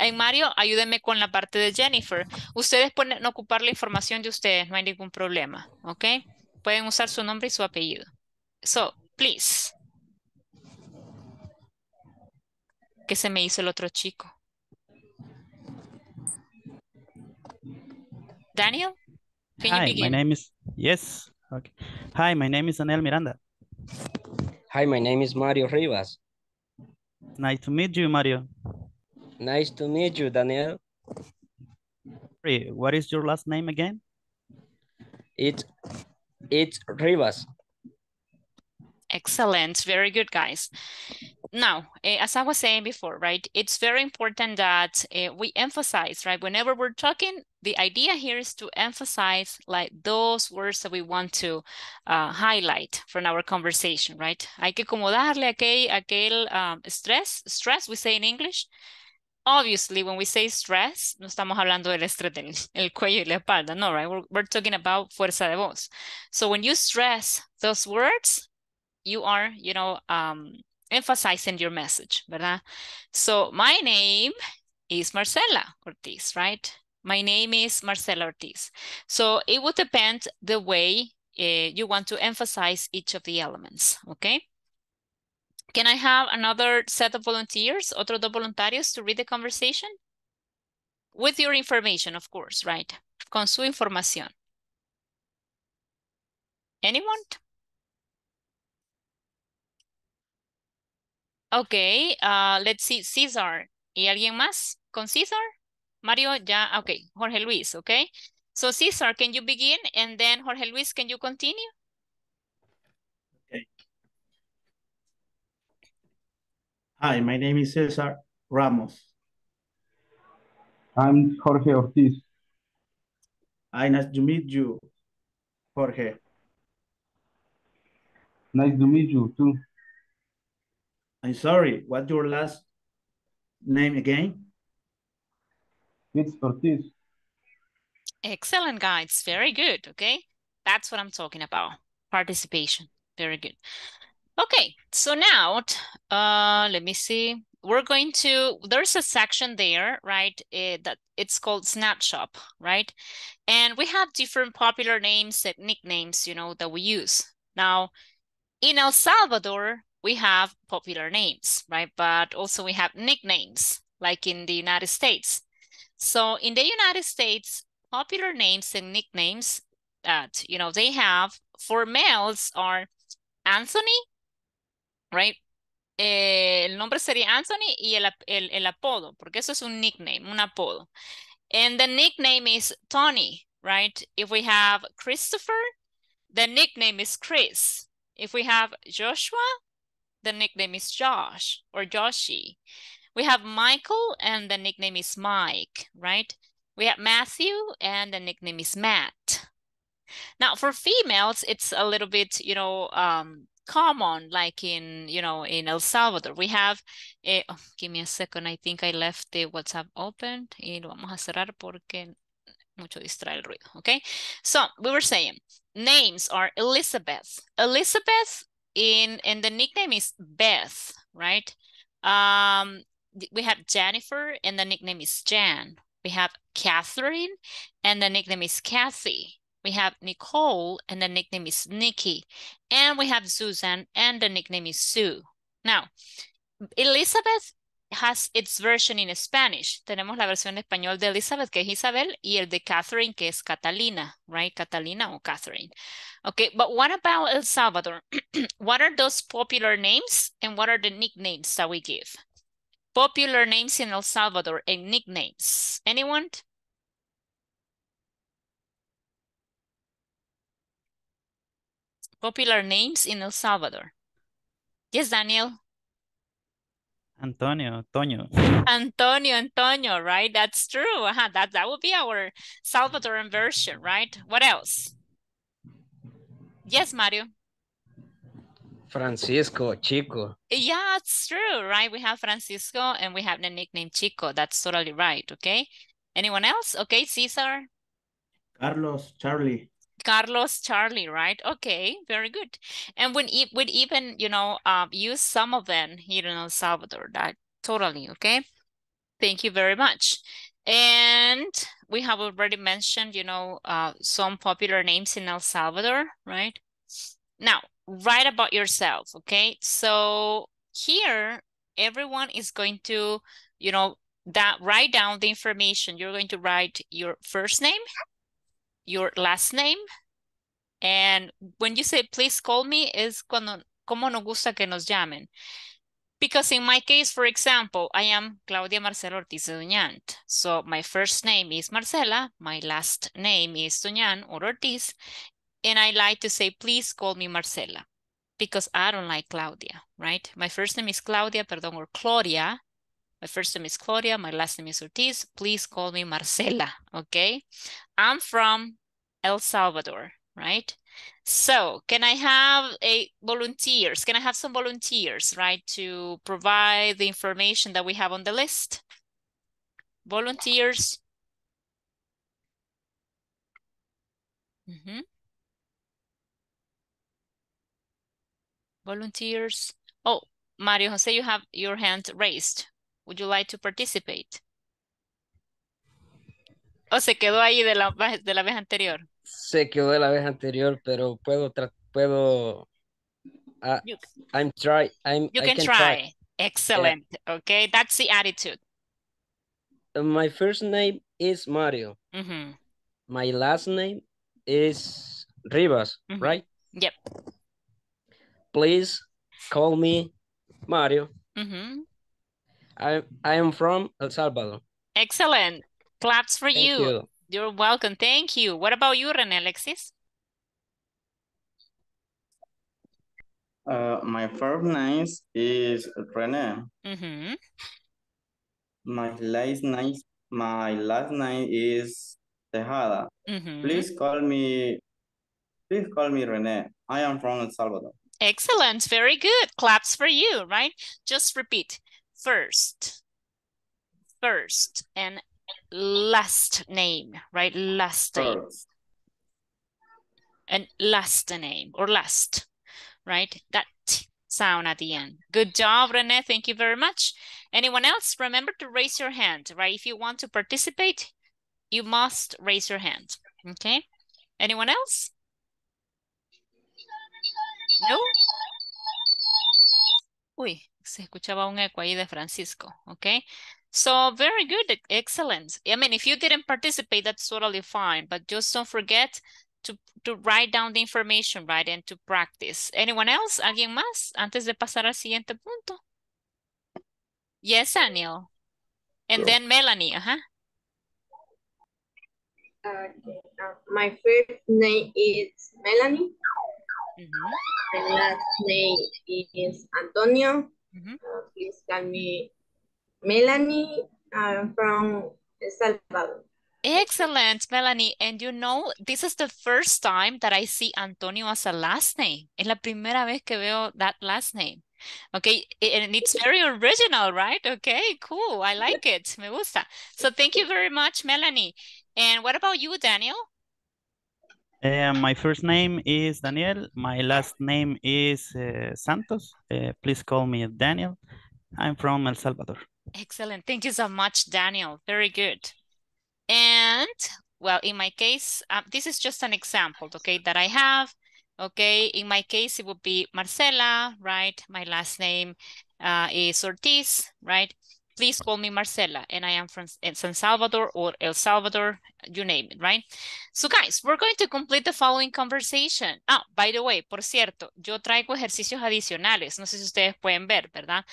En Mario, ayúdenme con la parte de Jennifer. Ustedes pueden ocupar la información de ustedes, no hay ningún problema, ¿ok? Pueden usar su nombre y su apellido. So, please. ¿Qué se me hizo el otro chico? Daniel? Can you Hi, my begin? name is, yes, okay. Hi, my name is Daniel Miranda. Hi, my name is Mario Rivas. Nice to meet you, Mario. Nice to meet you, Daniel. What is your last name again? It's, it's Rivas. Excellent. Very good, guys. Now, eh, as I was saying before, right, it's very important that eh, we emphasize, right, whenever we're talking, the idea here is to emphasize like those words that we want to uh, highlight from our conversation, right? Hay que como darle aquel, aquel um, stress, stress we say in English. Obviously, when we say stress, no estamos hablando del estrés del el cuello y la espalda, no, right? We're, we're talking about fuerza de voz. So when you stress those words, you are, you know, um, emphasizing your message, ¿verdad? So my name is Marcela Ortiz, right? My name is Marcela Ortiz. So it would depend the way uh, you want to emphasize each of the elements, okay? Can I have another set of volunteers, otros dos voluntarios to read the conversation? With your information, of course, right? Con su información. Anyone? Okay, uh, let's see, Cesar. ¿Y alguien más con Cesar? Mario, ya, okay, Jorge Luis, okay? So Cesar, can you begin? And then Jorge Luis, can you continue? Okay. Hi, my name is Cesar Ramos. I'm Jorge Ortiz. Hi, nice to meet you. Jorge. Nice to meet you too. I'm sorry, what's your last name again? It's Ortiz. Excellent, guys. Very good. Okay. That's what I'm talking about. Participation. Very good. Okay. So now, uh, let me see. We're going to, there's a section there, right? eh, that it's called Snapshot, right? And we have different popular names and nicknames, you know, that we use. Now, in El Salvador, we have popular names, right? But also we have nicknames, like in the United States. So in the United States, popular names and nicknames that, you know, they have for males are Anthony, right? El nombre sería Anthony y el, el, el apodo, porque eso es un nickname, un apodo. And the nickname is Tony, right? If we have Christopher, the nickname is Chris. If we have Joshua, the nickname is Josh or Joshi. We have Michael and the nickname is Mike, right? We have Matthew and the nickname is Matt. Now for females, it's a little bit, you know, um, common, like in, you know, in El Salvador. We have, eh, oh, give me a second, I think I left the WhatsApp open y lo vamos a cerrar porque mucho distrae el ruido, okay? So we were saying, names are Elizabeth. Elizabeth in, and the nickname is Beth, right? Um, we have Jennifer and the nickname is Jan. We have Catherine and the nickname is Kathy. We have Nicole and the nickname is Nikki. And we have Susan and the nickname is Sue. Now, Elizabeth has its version in Spanish. Tenemos la versión en español de Elizabeth, que es Isabel, y el de Catherine, que es Catalina, right? Catalina or Catherine. Okay, but what about El Salvador? what are those popular names and what are the nicknames that we give? Popular names in El Salvador and nicknames. Anyone? Popular names in El Salvador. Yes, Daniel. Antonio, Antonio. Antonio, Antonio, right? That's true. Uh-huh. That that would be our Salvadoran version, right? What else? Yes, Mario. Francisco, Chico. Yeah, it's true, right? We have Francisco and we have the nickname Chico. That's totally right, okay? Anyone else? Okay, Cesar. Carlos, Charlie. Carlos, Charlie, right? Okay, very good. And when e would even, you know, um, use some of them here in El Salvador. That totally okay. Thank you very much. And we have already mentioned, you know, uh, some popular names in El Salvador, right? Now, write about yourself, okay? So here, everyone is going to, you know, that write down the information. You're going to write your first name, your last name, and when you say please call me es cuando como nos gusta que nos llamen. Because in my case, for example, I am Claudia Marcela Ortiz de Doñant. So my first name is Marcela, my last name is Doñan or Ortiz, and I like to say please call me Marcela because I don't like Claudia, right? My first name is Claudia, perdón, or Claudia. My first name is Claudia, my last name is Ortiz. Please call me Marcela, okay? I'm from El Salvador, right? So can I have a volunteers? Can I have some volunteers, right? To provide the information that we have on the list? Volunteers? Mhm. Volunteers? Oh, Mario Jose, you have your hand raised. Would you like to participate? ¿O se quedó ahí de la, de la vez anterior? Se quedó de la vez anterior, pero puedo, puedo, ah, You, I'm try, I'm, you I can, try. Excellent. Okay, that's the attitude. My first name is Mario. Mhm. My last name is Rivas, Mhm. right? Yep. Please call me Mario. Mhm. I, I am from El Salvador. Excellent. Claps for you. you. You're welcome. Thank you. What about you, Rene Alexis? Uh, my first name is Rene. Mhm. My last name, my last name is Tejada. Mhm. Please call me Please call me Rene. I am from El Salvador. Excellent. Very good. Claps for you, right? Just repeat. First. First and last name, right? Last name. First. And last name or last, right? That sound at the end. Good job, Rene. Thank you very much. Anyone else? Remember to raise your hand, right? If you want to participate, you must raise your hand. Okay. Anyone else? No. Uy, se escuchaba un eco ahí de Francisco. Okay. So very good. Excellent. I mean, if you didn't participate, that's totally fine. But just don't forget to, to write down the information, right? And to practice. Anyone else? ¿Alguien más? Antes de pasar al siguiente punto. Yes, Daniel. And then Melanie. Uh-huh. Okay, uh, my first name is Melanie. Mhm, My last name is Antonio. Mhm. Uh, please call me Melanie. I'm from El Salvador. Excellent, Melanie. And you know, this is the first time that I see Antonio as a last name. Es la primera vez que veo that last name. Okay, and it's very original, right? Okay, cool. I like it. Me gusta. So thank you very much, Melanie. And what about you, Daniel? Uh, my first name is Daniel. My last name is uh, Santos. Uh, please call me Daniel. I'm from El Salvador. Excellent. Thank you so much, Daniel. Very good. And well, in my case, um, this is just an example, okay, that I have. Okay, in my case, it would be Marcela, right? My last name uh, is Ortiz, right? Please call me Marcela, and I am from San Salvador or El Salvador, you name it, right? So guys, we're going to complete the following conversation. Ah, by the way, por cierto, yo traigo ejercicios adicionales. No sé si ustedes pueden ver, ¿verdad?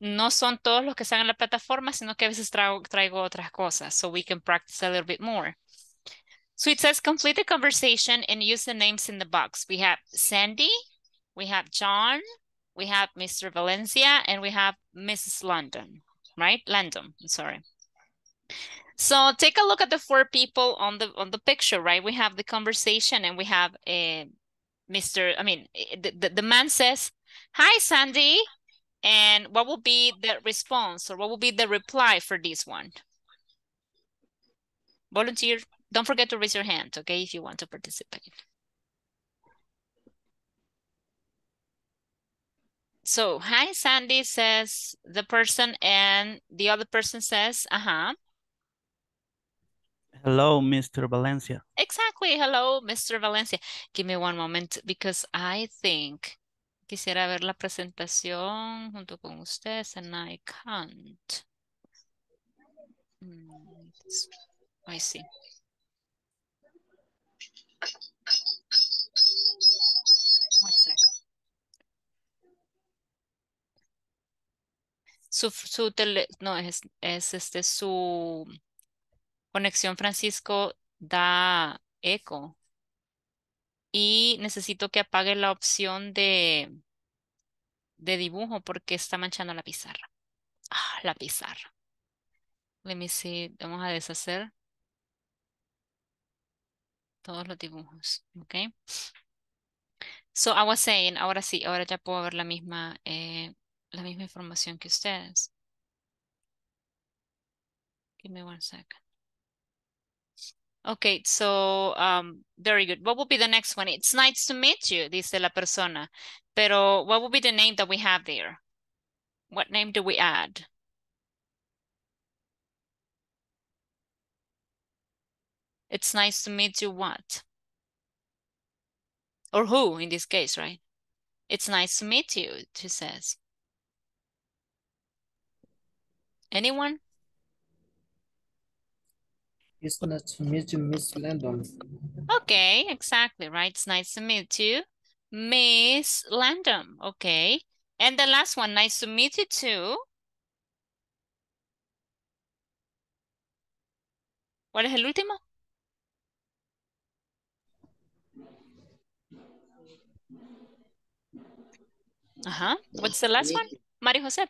no son todos los que están en la plataforma, sino que a veces traigo, traigo otras cosas, so we can practice a little bit more. So it says complete the conversation and use the names in the box. We have Sandy, we have John, we have Mr. Valencia, and we have Mrs. London, right? Landon, sorry. So take a look at the four people on the on the picture, right? We have the conversation and we have a Mr. I mean, eh, the, the, the man says, Hi, Sandy. And what will be the response or what will be the reply for this one? Volunteer, don't forget to raise your hand, okay, if you want to participate. So, hi, Sandy says the person, and the other person says, uh-huh. Hello, Mr. Valencia. Exactly. Hello, Mr. Valencia. Give me one moment because I think quisiera ver la presentación junto con ustedes and I can't. Mm, I see. Su, tele, no, es, es este, su conexión, Francisco, da eco. Y necesito que apague la opción de, de dibujo porque está manchando la pizarra. Ah, la pizarra. Let me see. Vamos a deshacer todos los dibujos. ¿Ok? So I was saying, ahora sí, ahora ya puedo ver la misma, eh, la misma información que ustedes. Give me one second. Okay, so um, very good. What will be the next one? It's nice to meet you, dice la persona. Pero what will be the name that we have there? What name do we add? It's nice to meet you what? Or who in this case, right? It's nice to meet you, she says. Anyone? It's nice to meet you, Miss Landon. Okay, exactly, right? It's nice to meet you. Miss Landon, okay. And the last one, nice to meet you too. ¿Cuál es el último? Uh-huh. What's the last one? Mario Jose.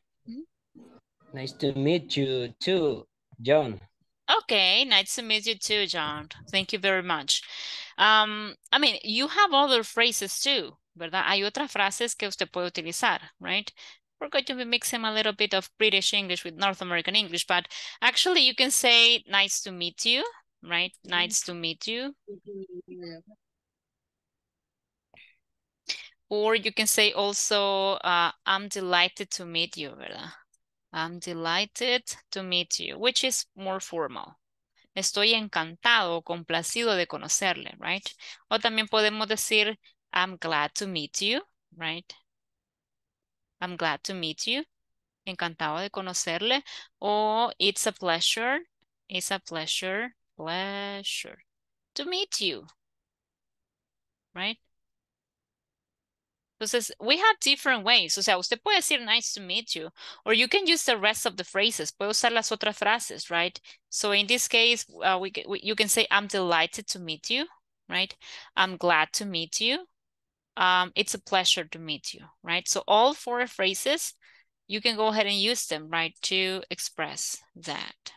Nice to meet you too, John. Okay, nice to meet you too, John. Thank you very much. Um, I mean, you have other phrases too, ¿verdad? Hay otras frases que usted puede utilizar, right? We're going to be mixing a little bit of British English with North American English, but actually you can say nice to meet you, right? Nice to meet you. Or you can say also, uh, I'm delighted to meet you, ¿verdad? I'm delighted to meet you, which is more formal. Estoy encantado, complacido de conocerle, right? O también podemos decir, I'm glad to meet you, right? I'm glad to meet you. Encantado de conocerle. O it's a pleasure. It's a pleasure. Pleasure to meet you. Right? Entonces, we have different ways. O sea, usted puede decir nice to meet you, or you can use the rest of the phrases. Puede usar las otras frases, right? So in this case, uh, we, we, you can say, I'm delighted to meet you, right? I'm glad to meet you. Um, it's a pleasure to meet you, right? So all four phrases, you can go ahead and use them, right, to express that.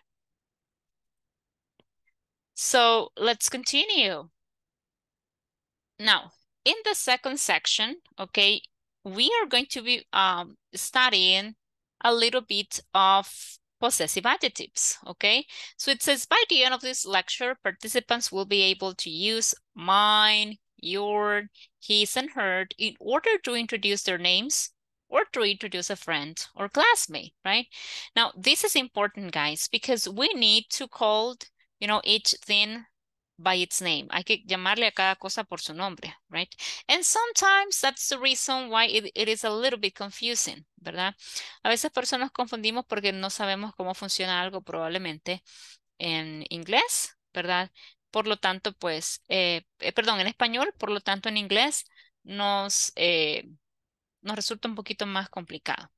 So let's continue. Now, in the second section, okay, we are going to be um, studying a little bit of possessive adjectives, okay? So it says by the end of this lecture, participants will be able to use mine, your, his, and her in order to introduce their names or to introduce a friend or classmate, right? Now, this is important, guys, because we need to call, you know, each thing by its name. Hay que llamarle a cada cosa por su nombre, right? And sometimes that's the reason why it, it is a little bit confusing, ¿verdad? A veces personas confundimos porque no sabemos cómo funciona algo probablemente en inglés, ¿verdad? Por lo tanto, pues, eh, eh, perdón, en español, por lo tanto en inglés nos, eh, nos resulta un poquito más complicado.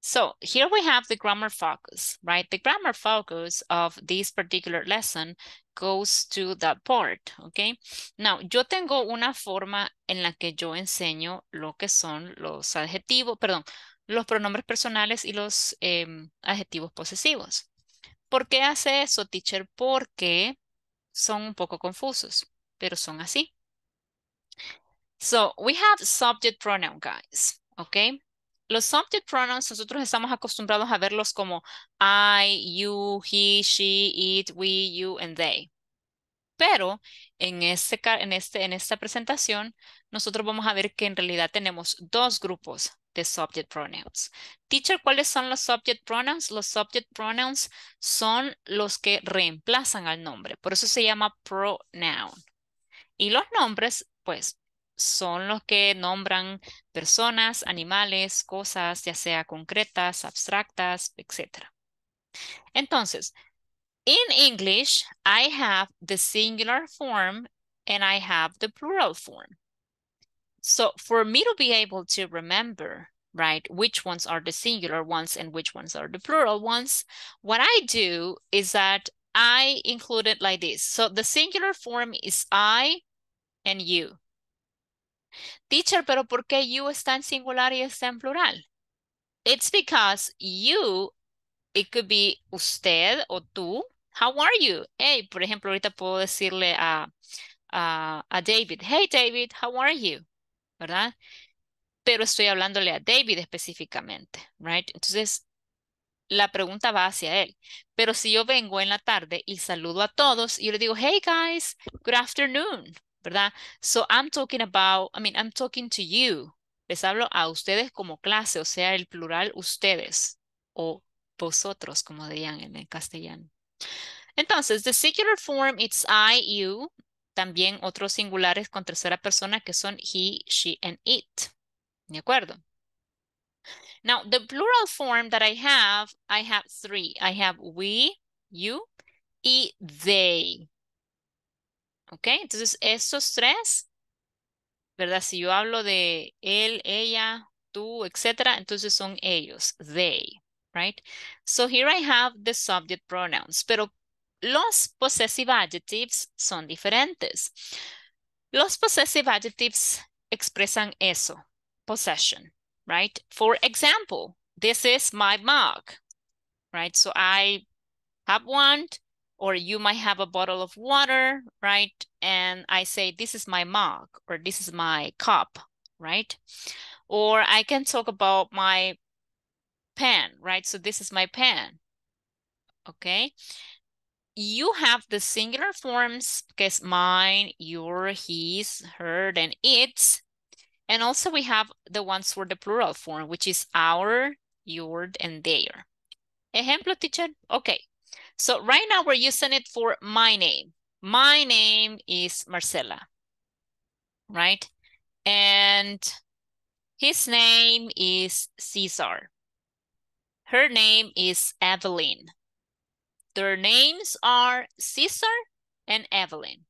So here we have the grammar focus, right? The grammar focus of this particular lesson goes to that part, okay? Now, yo tengo una forma en la que yo enseño lo que son los adjetivos, perdón, los pronombres personales y los eh, adjetivos posesivos. ¿Por qué hace eso, teacher? Porque son un poco confusos, pero son así. So, we have subject pronoun, guys, okay? Los subject pronouns nosotros estamos acostumbrados a verlos como I, you, he, she, it, we, you, and they. Pero en, este, en, este, en esta presentación nosotros vamos a ver que en realidad tenemos dos grupos de subject pronouns. Teacher, ¿cuáles son los subject pronouns? Los subject pronouns son los que reemplazan al nombre. Por eso se llama pronoun. Y los nombres, pues, son los que nombran personas, animales, cosas, ya sea concretas, abstractas, etc. Entonces, in English, I have the singular form and I have the plural form. So for me to be able to remember, right, which ones are the singular ones and which ones are the plural ones, what I do is that I include it like this. So the singular form is I and you. Teacher, pero ¿por qué you está en singular y está en plural? It's because you, it could be usted o tú. How are you? Hey, por ejemplo, ahorita puedo decirle a, a, a David, hey David, how are you? ¿Verdad? Pero estoy hablándole a David específicamente, right? Entonces, la pregunta va hacia él. Pero si yo vengo en la tarde y saludo a todos y yo le digo, hey guys, good afternoon, ¿verdad? So I'm talking about, I mean, I'm talking to you. Les hablo a ustedes como clase, o sea, el plural ustedes o vosotros, como dirían en el castellano. Entonces, the singular form, it's I, you. También otros singulares con tercera persona que son he, she, and it. ¿De acuerdo? Now, the plural form that I have, I have three. I have we, you, y they. ¿Ok? Entonces, estos tres, ¿verdad? Si yo hablo de él, ella, tú, etcétera, entonces son ellos, they, right? So here I have the subject pronouns, pero los possessive adjectives son diferentes. Los possessive adjectives expresan eso, possession, right? For example, this is my mug, right? So I have one, or you might have a bottle of water, right? And I say, this is my mug or this is my cup, right? Or I can talk about my pen, right? So this is my pen, okay? You have the singular forms, because mine, your, his, her, and its. And also we have the ones for the plural form, which is our, your, and their. Ejemplo, teacher? Okay. So right now we're using it for my name. My name is Marcela, right? And his name is Cesar. Her name is Evelyn. Their names are Cesar and Evelyn,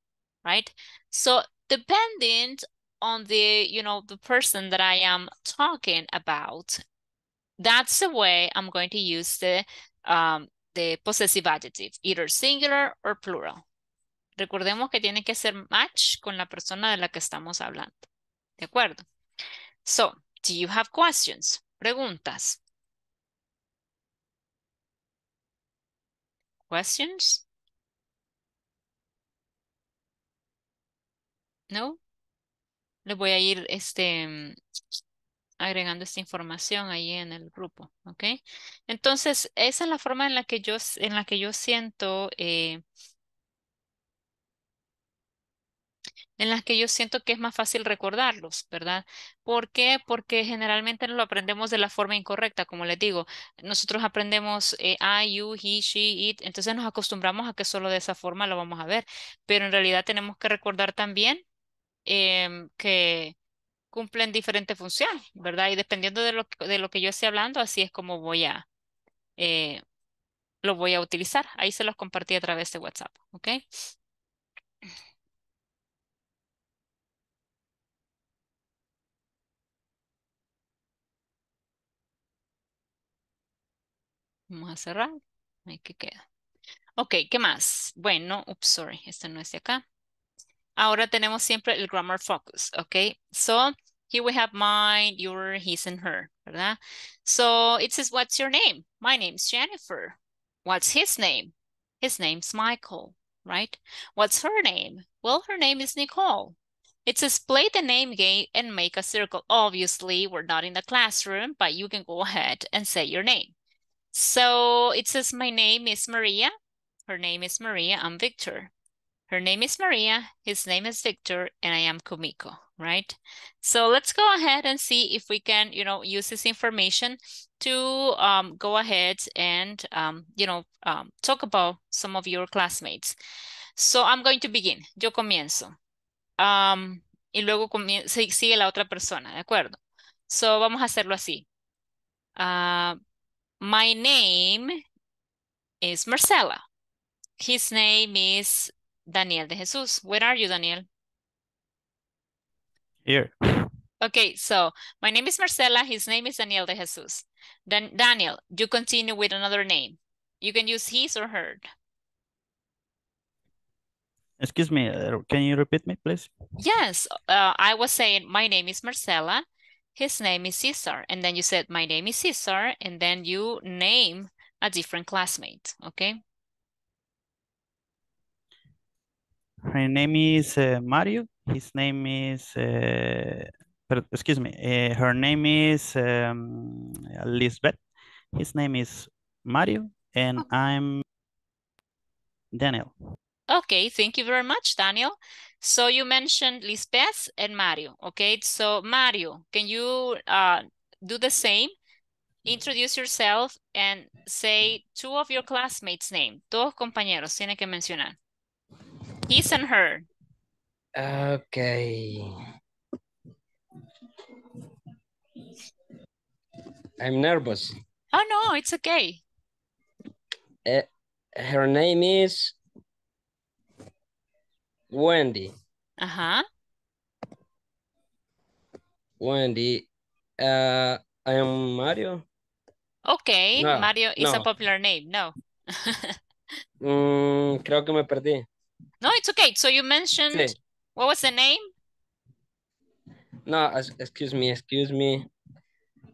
right? So depending on the, you know, the person that I am talking about, that's the way I'm going to use the, um, the possessive adjective, either singular or plural. Recordemos que tiene que ser match con la persona de la que estamos hablando. ¿De acuerdo? So, do you have questions? Preguntas. Questions? No? Le voy a ir este, agregando esta información ahí en el grupo, ¿ok? Entonces, esa es la forma en la que yo, en la que yo siento, eh, en la que yo siento que es más fácil recordarlos, ¿verdad? ¿Por qué? Porque generalmente lo aprendemos de la forma incorrecta, como les digo, nosotros aprendemos eh, I, you, he, she, it, entonces nos acostumbramos a que solo de esa forma lo vamos a ver, pero en realidad tenemos que recordar también em, que cumplen diferentes funciones, ¿verdad? Y dependiendo de lo, de lo que yo esté hablando, así es como voy a, eh, lo voy a utilizar. Ahí se los compartí a través de WhatsApp, ¿ok? Vamos a cerrar. Ahí que queda. Ok, ¿qué más? Bueno, ups, sorry, este no es de acá. Ahora tenemos siempre el grammar focus, ok? So, here we have mine, your, his, and her, ¿verdad? So, it says, what's your name? My name's Jennifer. What's his name? His name's Michael, right? What's her name? Well, her name is Nicole. It says play the name game and make a circle. Obviously, we're not in the classroom, but you can go ahead and say your name. So it says my name is Maria. Her name is Maria. I'm Victor. Her name is Maria. His name is Victor. And I am Kumiko, right? So let's go ahead and see if we can, you know, use this information to um, go ahead and, um, you know, um, talk about some of your classmates. So I'm going to begin. Yo comienzo. Um, y luego sigue la otra persona, ¿de acuerdo? So vamos a hacerlo así. Uh, my name is Marcela. His name is Daniel de Jesus. Where are you, Daniel? Here. Okay, so my name is Marcela. His name is Daniel de Jesus. Then Daniel, you continue with another name. You can use his or her. Excuse me, uh, can you repeat me, please? Yes, uh, I was saying my name is Marcela. His name is Cesar. And then you said, my name is Cesar. And then you name a different classmate, okay? Her name is uh, Mario. His name is, uh, excuse me, uh, her name is um, Lisbeth. His name is Mario. And Oh. I'm Daniel. Okay, thank you very much, Daniel. So you mentioned Lisbeth and Mario, okay? So Mario, can you uh, do the same? Introduce yourself and say two of your classmates' name. Dos compañeros tiene que mencionar. And her. Okay. I'm nervous. Oh, no, it's okay. Eh, her name is Wendy. Uh-huh. Wendy. Uh, I am Mario. Okay, No, Mario is a popular name. No. Mm, creo que me perdí. No, it's okay. So you mentioned, Sí. what was the name? No, excuse me, excuse me.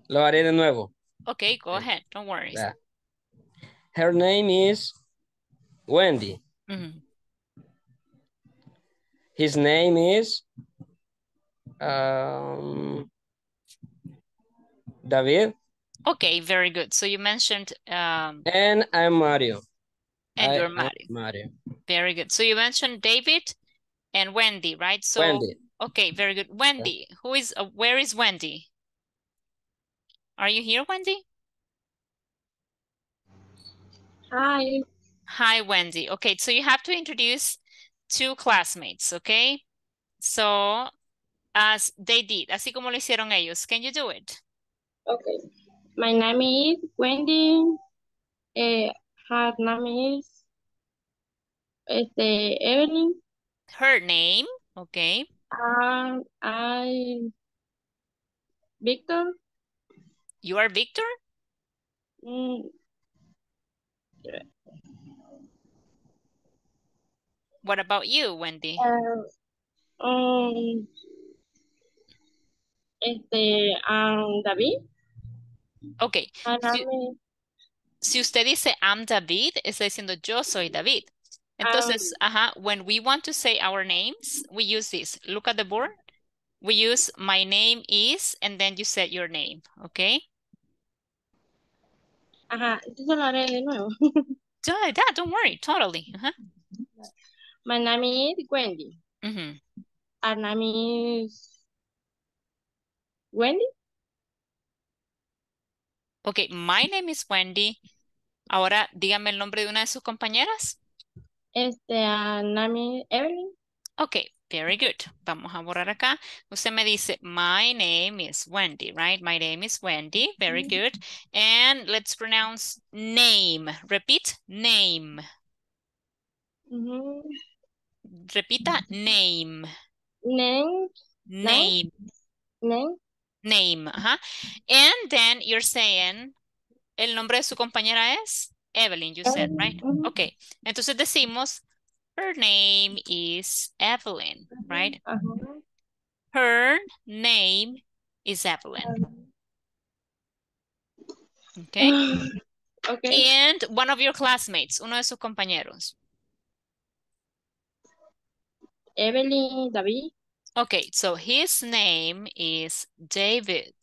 Lo haré de nuevo. Okay, go ahead. Don't worry. Yeah. Her name is Wendy. Mhm. His name is um, David Okay, very good. So you mentioned, um, and I'm Mario. And I you're am Mario. Mario. Very good. So you mentioned David and Wendy, right? So, Wendy. okay, very good. Wendy, who is, uh, where is Wendy? Are you here, Wendy? Hi. Hi, Wendy. Okay, so you have to introduce two classmates, okay? So, as they did, así como lo hicieron ellos. Can you do it? Okay. My name is Wendy. Eh, her name is este, Evelyn. Her name, okay. And I Victor. You are Victor? Mm, What about you, Wendy? uh, um, este, um, David. Okay, Her name si usted dice I'm David, está diciendo yo soy David. Entonces, ah. ajá, when we want to say our names, we use this. Look at the board. We use my name is, and then you said your name, okay? Ajá, entonces lo haré de nuevo. Yeah, yeah, don't worry, totally. Ajá. My name is Wendy. Ujú. Her name is Wendy. Okay, my name is Wendy. Ahora dígame el nombre de una de sus compañeras. Este, name is Evelyn. Okay, very good. Vamos a borrar acá. Usted me dice, my name is Wendy, right? My name is Wendy. Very good. And let's pronounce name. Repeat, name. Repita, name. Name, Name. name. Name. Ajá. And then you're saying, el nombre de su compañera es Evelyn, you said, right? Okay. Entonces decimos, her name is Evelyn, right? Her name is Evelyn. Okay. Okay. And one of your classmates, uno de sus compañeros. Evelyn, David, Okay, so his name is David.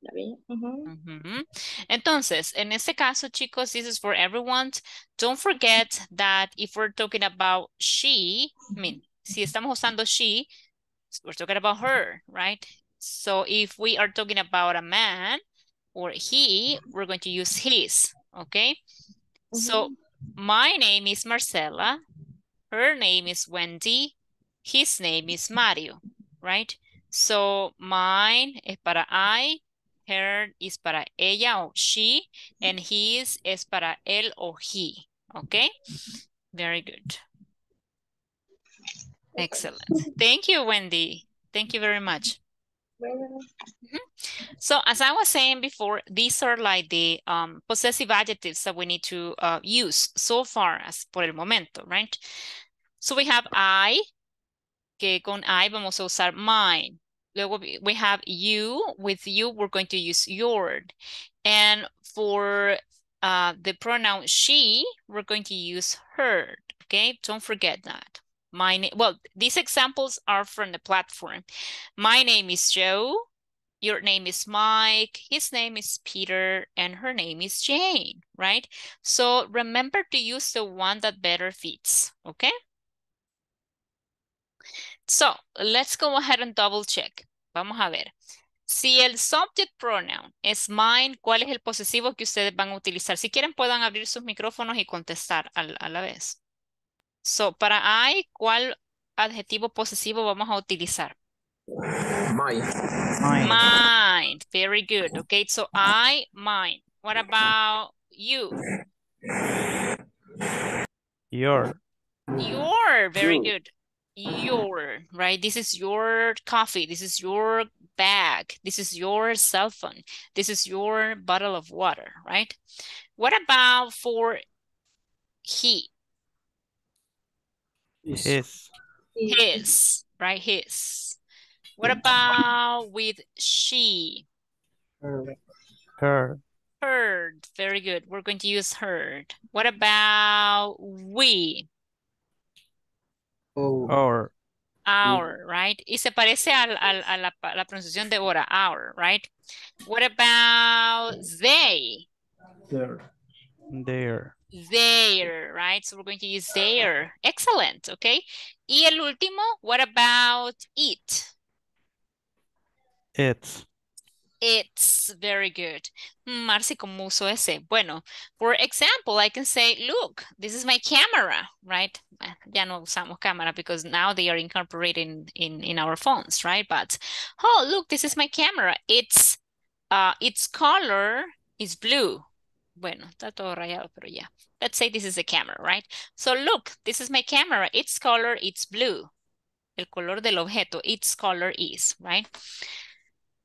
David. ujú. Ujú. Entonces, en este caso, chicos, this is for everyone. Don't forget that if we're talking about she, I mean, si estamos usando she, we're talking about her, right? So if we are talking about a man or he, we're going to use his, okay? So my name is Marcela. Her name is Wendy. His name is Mario, right? So mine es para I, her is para ella o she, and his es para él o he, okay? Very good. Excellent. Thank you, Wendy. Thank you very much. Bueno, So as I was saying before, these are like the um, possessive adjectives that we need to uh, use so far as por el momento, right? So we have I, que con I vamos a usar mine. Luego we- have you, with you we're going to use your. And for uh, the pronoun she, we're going to use her, okay? Don't forget that. My name, well, these examples are from the platform. My name is Joe. Your name is Mike, his name is Peter, and her name is Jane, right? So remember to use the one that better fits, okay? So let's go ahead and double check. Vamos a ver. Si el subject pronoun es mine, ¿cuál es el posesivo que ustedes van a utilizar? Si quieren, puedan abrir sus micrófonos y contestar al- a, la vez. So, para I, ¿cuál adjetivo posesivo vamos a utilizar? Mine. Mine. Mine. Very good. Okay, so I, mine. What about you? Your. Your. Very You. good. Your, right? This is your coffee. This is your bag. This is your cell phone. This is your bottle of water, right? What about for he? His. His, right? His. What about with she? Her. Heard. Very good. We're going to use heard. What about we? Oh, Or. Hour, right? Y se parece al, al, a la, la pronunciación de hora, hour, right? What about they? There. There. Their, right? So we're going to use there. Excellent, okay? Y el último, what about it? It's. It's very good. Marcy, ¿cómo uso ese? Bueno, for example, I can say, look, this is my camera, right? Eh, Ya no usamos cámara because now they are incorporated in, in, in our phones, right? But, oh, look, this is my camera. It's, uh, its color is blue. Bueno, está todo rayado, pero ya. Let's say this is a camera, right? So look, this is my camera. Its color, it's blue. El color del objeto, its color is, right?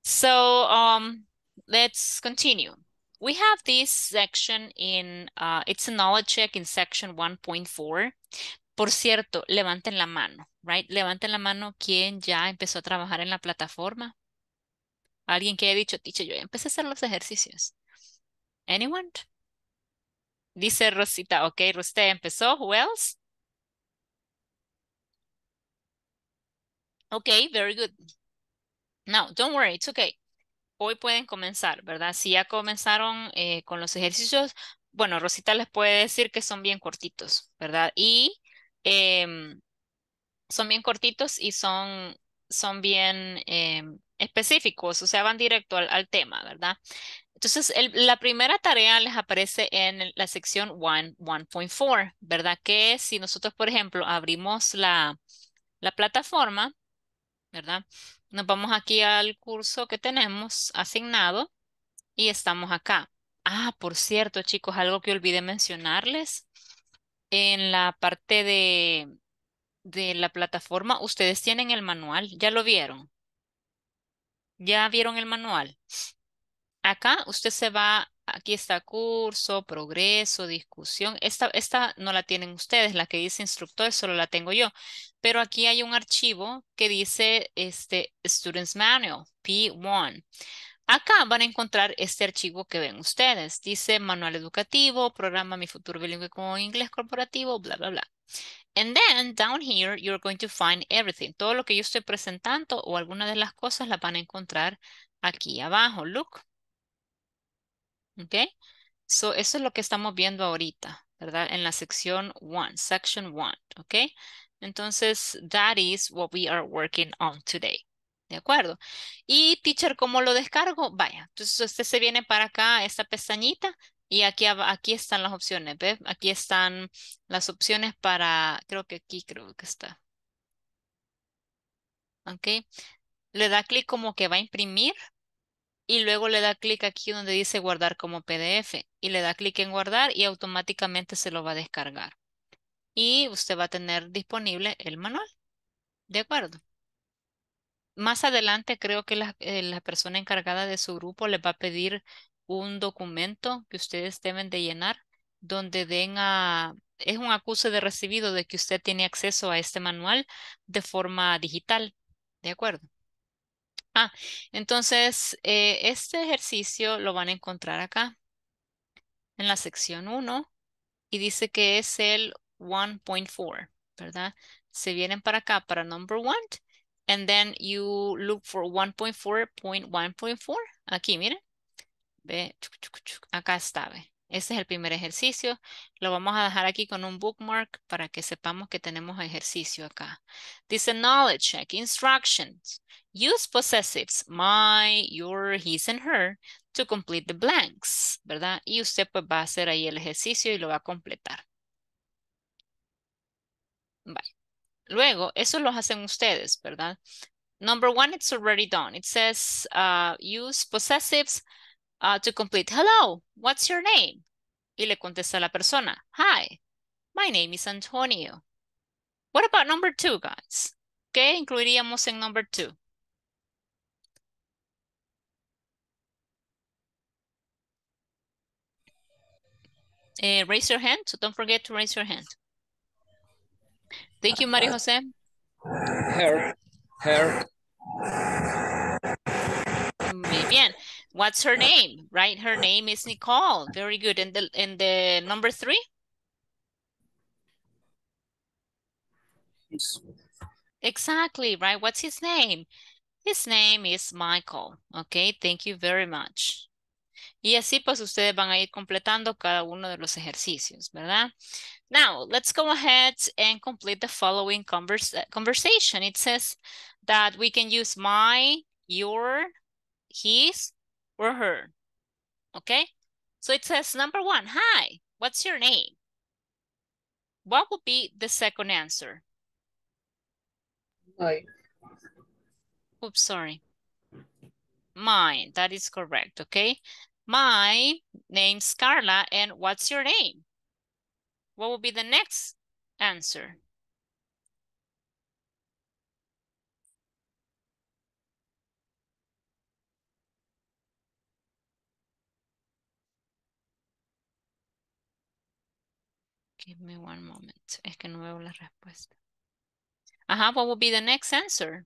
So um, let's continue. We have this section in, uh, it's a knowledge check in section 1.4. Por cierto, levanten la mano, right? Levanten la mano quien ya empezó a trabajar en la plataforma. Alguien que haya dicho, teacher, yo ya empecé a hacer los ejercicios. Anyone? Dice Rosita, ok, Rosita empezó. Who else? Okay, very good. No, don't worry, it's okay. Hoy pueden comenzar, ¿verdad? Si ya comenzaron eh, con los ejercicios, bueno, Rosita les puede decir que son bien cortitos, ¿verdad? Y em, son bien cortitos y son, son bien em, específicos, o sea, van directo al, tema, ¿verdad? Entonces, la primera tarea les aparece en la sección 1.4, ¿verdad? Que si nosotros, por ejemplo, abrimos la, la plataforma, ¿verdad? Nos vamos aquí al curso que tenemos asignado y estamos acá. Ah, por cierto, chicos, algo que olvidé mencionarles. En la parte de, de la plataforma, ustedes tienen el manual. ¿Ya lo vieron? ¿Ya vieron el manual? Acá usted se va, aquí está curso, progreso, discusión. Esta, esta no la tienen ustedes, la que dice instructor solo la tengo yo. Pero aquí hay un archivo que dice este Students Manual, P1. Acá van a encontrar este archivo que ven ustedes. Dice manual educativo, programa Mi Futuro Bilingüe con Inglés Corporativo, bla, bla, bla. And then down here you're going to find everything. Todo lo que yo estoy presentando o alguna de las cosas las van a encontrar aquí abajo. Look. ¿Ok? So, eso es lo que estamos viendo ahorita, ¿verdad? En la sección 1, section 1, ¿ok? Entonces, that is what we are working on today. ¿De acuerdo? Y, teacher, ¿cómo lo descargo? Vaya, entonces usted se viene para acá, esta pestañita, y aquí, aquí están las opciones, ¿ve? Aquí están las opciones para, creo que aquí creo que está. ¿Ok? Le da clic como que va a imprimir y luego le da clic aquí donde dice guardar como PDF y le da clic en guardar y automáticamente se lo va a descargar. Y usted va a tener disponible el manual. ¿De acuerdo? Más adelante creo que la, eh, la persona encargada de su grupo les va a pedir un documento que ustedes deben de llenar donde den a, es un acuse de recibido de que usted tiene acceso a este manual de forma digital. ¿De acuerdo? Ah, entonces eh, este ejercicio lo van a encontrar acá en la sección 1 y dice que es el 1.4, ¿verdad? Se vienen para acá para number 1 and then you look for 1.4.1.4. Aquí, miren. Ve, acá está, ve. Ese es el primer ejercicio. Lo vamos a dejar aquí con un bookmark para que sepamos que tenemos ejercicio acá. Dice knowledge check, instructions. Use possessives, my, your, his, and her to complete the blanks, ¿verdad? Y usted pues va a hacer ahí el ejercicio y lo va a completar. Vale. Luego, eso lo hacen ustedes, ¿verdad? Number one, it's already done. It says uh, use possessives uh, to complete. Hello, what's your name? Y le contesta la persona, hi, my name is Antonio. What about number two, guys? ¿Qué incluiríamos en number two? Eh, raise your hand, so don't forget to raise your hand. Thank you, Mario Jose. her, her, Muy bien. What's her name? Right, her name is Nicole. Very good. And the and the number three? Exactly, right? What's his name? His name is Michael. Okay, thank you very much. Y así pues ustedes van a ir completando cada uno de los ejercicios, ¿verdad? Now, let's go ahead and complete the following converse conversation. It says that we can use my, your, his, or her. Okay? So it says number one, hi, what's your name? What would be the second answer? Hi. Oops, sorry. Mine, that is correct, okay? My name's Carla, and what's your name? What would be the next answer? Give me one moment. Es que no veo la respuesta. Ajá, what will be the next answer?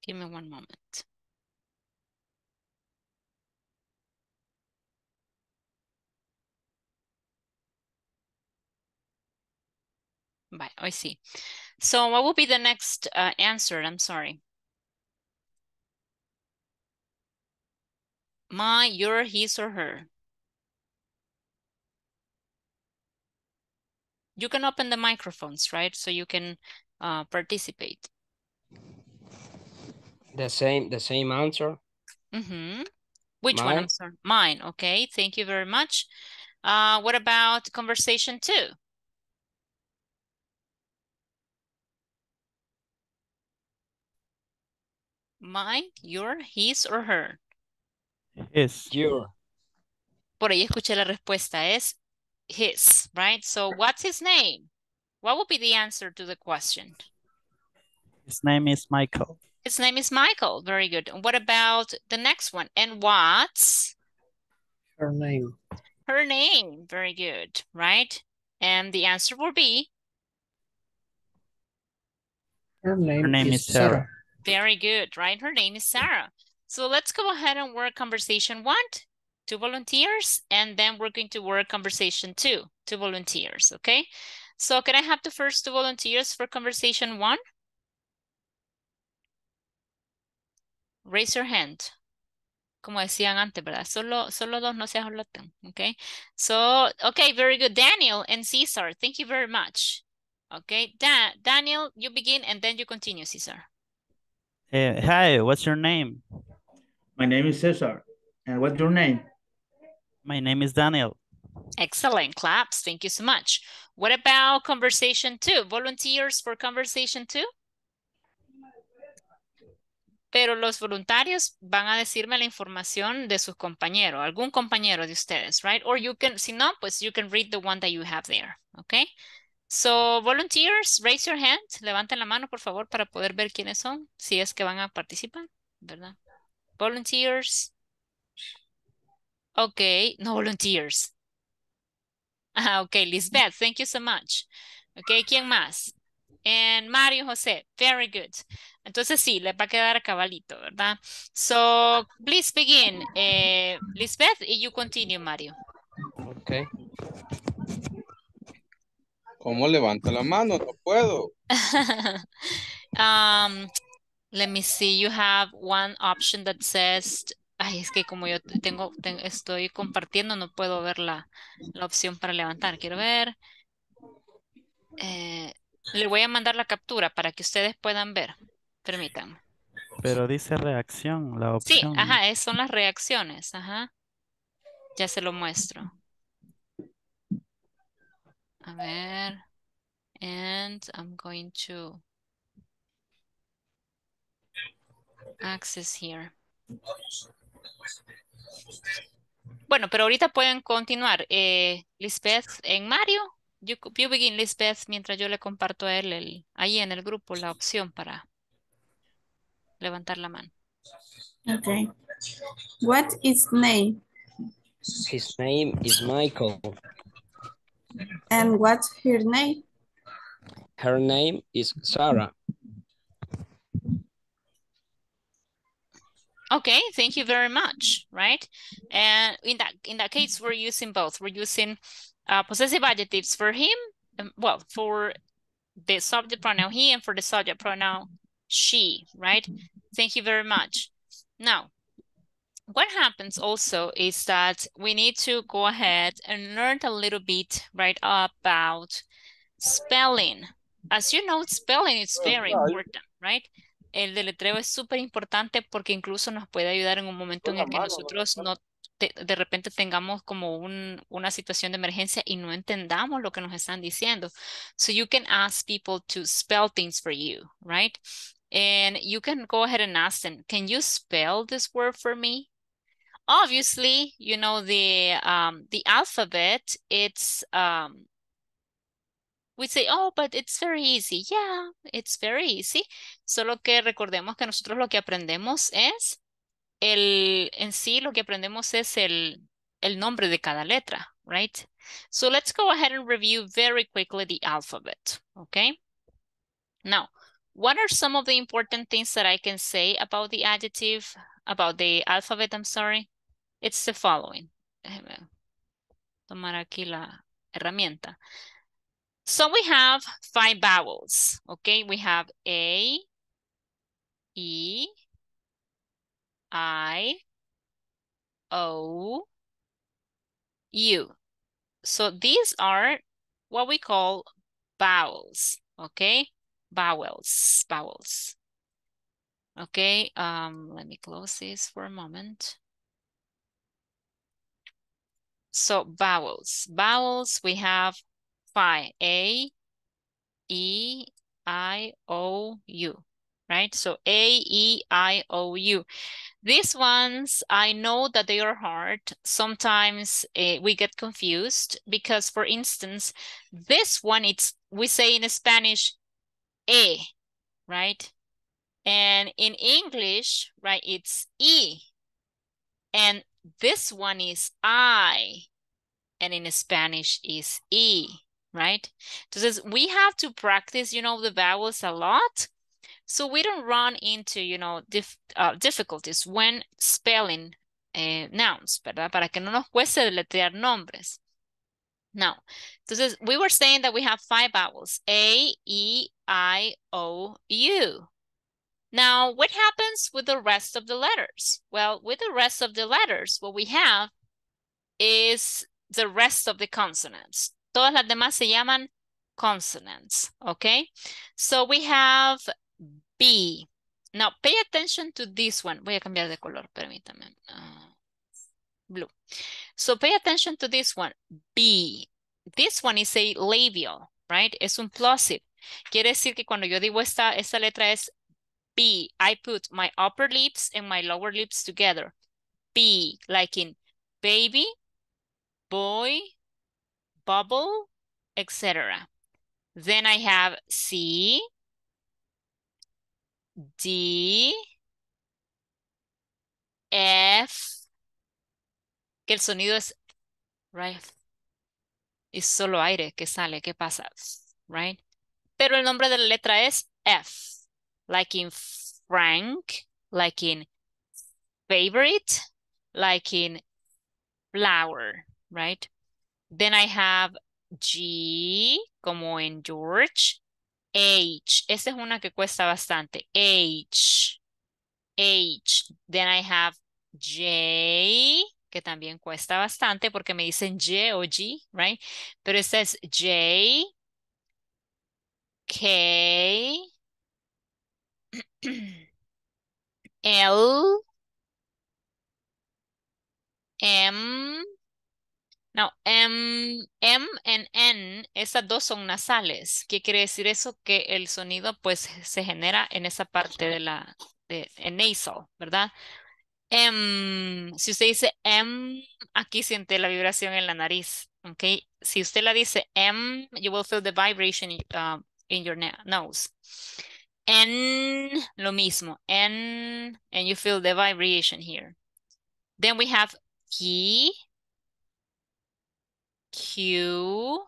Give me one moment. Bye, I see. So what will be the next uh, answer? I'm sorry. My, your, his, or her. You can open the microphones, right? So you can uh, participate. The same, the same answer. Mm-hmm. Which one? I'm sorry. Mine. Okay. Thank you very much. Uh, what about conversation two? Mine, your, his, or her. His. Your. Por ahí escuché la respuesta es his, right? So what's his name? What would be the answer to the question? His name is Michael. His name is Michael. Very good. And what about the next one? And what's Her name. her name? Very good, right? And the answer will be Her name, Her name is Sarah. Very good, right? Her name is Sarah. So let's go ahead and work conversation one, two volunteers, and then we're going to work conversation two, two volunteers, okay? So can I have the first two volunteers for conversation one? Raise your hand. Como decían antes, ¿verdad? Solo, solo dos no se ajoloten, okay? So, okay, very good. Daniel and Cesar, thank you very much. Okay, da Daniel, you begin and then you continue, Cesar. Eh, hi, what's your name? My name is Cesar. And what's your name? My name is Daniel. Excellent, claps. Thank you so much. What about conversation two? Volunteers for conversation two? Pero los voluntarios van a decirme la información de sus compañeros, algún compañero de ustedes, right? Or you can, si no, pues you can read the one that you have there, okay? So, volunteers, raise your hand. Levanten la mano, por favor, para poder ver quiénes son, si es que van a participar, ¿verdad? Volunteers. Okay, no volunteers. Ah, ok, Lisbeth, thank you so much. Ok, ¿quién más? And Mario José, very good. Entonces sí, le va a quedar a cabalito, ¿verdad? So, please begin, eh, Lisbeth, y you continue, Mario. Okay. ¿Cómo levanto la mano? No puedo. um, let me see, you have one option that says, ay, es que como yo tengo, ten- estoy compartiendo, no puedo ver la, la opción para levantar. Quiero ver. Eh, le voy a mandar la captura para que ustedes puedan ver. Permítanme. Pero dice reacción, la Sí, opción. ajá, es- son las reacciones, ajá. Ya se lo muestro. A ver. And I'm going to access here. Bueno, pero ahorita pueden continuar. Eh, Lisbeth en Mario. You, you begin, Lisbeth, mientras yo le comparto a él el, ahí en el grupo la opción para levantar la mano. Okay. What is name? His name is Michael. And what's her name? Her name is Sarah. Okay, thank you very much, right? And in that in that case, we're using both. We're using uh, possessive adjectives for him, um, well, for the subject pronoun he and for the subject pronoun she, right? Thank you very much. Now, what happens also is that we need to go ahead and learn a little bit, right, about spelling. As you know, spelling is very important, right? El deletreo es súper importante porque incluso nos puede ayudar en un momento en el que nosotros no de, de repente tengamos como un, una situación de emergencia y no entendamos lo que nos están diciendo. So you can ask people to spell things for you, right? And you can go ahead and ask them, can you spell this word for me? Obviously, you know, the, um, the alphabet, it's, um, we say, oh, but it's very easy. Yeah, it's very easy. Solo que recordemos que nosotros lo que aprendemos es el, en sí lo que aprendemos es el, el nombre de cada letra, right? So let's go ahead and review very quickly the alphabet, okay? Now, what are some of the important things that I can say about the adjective, about the alphabet, I'm sorry? It's the following. Déjeme tomar aquí la herramienta. So we have five vowels, okay? We have A, E, I, O, U. So these are what we call vowels, okay? Vowels, vowels. Okay, um, let me close this for a moment. So vowels, vowels, we have five, A, E, I, O, U, right? So A, E, I, O, U. These ones, I know that they are hard. Sometimes uh, we get confused because, for instance, this one, it's we say in Spanish, E, right? And in English, right, it's E. And this one is I. And in Spanish is E, right? Entonces, we have to practice, you know, the vowels a lot so we don't run into, you know, dif uh, difficulties when spelling uh, nouns, ¿verdad? Para que no nos cueste deletrear nombres. Now, entonces, we were saying that we have five vowels, A, E, I, O, U. Now, what happens with the rest of the letters? Well, with the rest of the letters, what we have is the rest of the consonants. Todas las demás se llaman consonants, okay? So we have B. Now, pay attention to this one. Voy a cambiar de color, permítame. Uh, blue. So pay attention to this one. B. This one is a labial, right? Es un plosive. Quiere decir que cuando yo digo esta, esta letra es B, I put my upper lips and my lower lips together. B, like in baby, boy, bubble, etc. Then I have C, D, F, que el sonido es, right? Es solo aire que sale, ¿qué pasa? Right? Pero el nombre de la letra es F, like in Frank, like in favorite, like in flower, right? Then I have G, como en George, H. Esta es una que cuesta bastante. H. H. Then I have J, que también cuesta bastante porque me dicen J o G, right? Pero esta es J. K. L. M. Now, M, M and N, esas dos son nasales. ¿Qué quiere decir eso? Que el sonido pues se genera en esa parte de la, de, nasal, ¿verdad? M, si usted dice M, aquí siente la vibración en la nariz, ¿ok? Si usted la dice M, you will feel the vibration uh, in your nose. N, lo mismo, N, and you feel the vibration here. Then we have P, Q.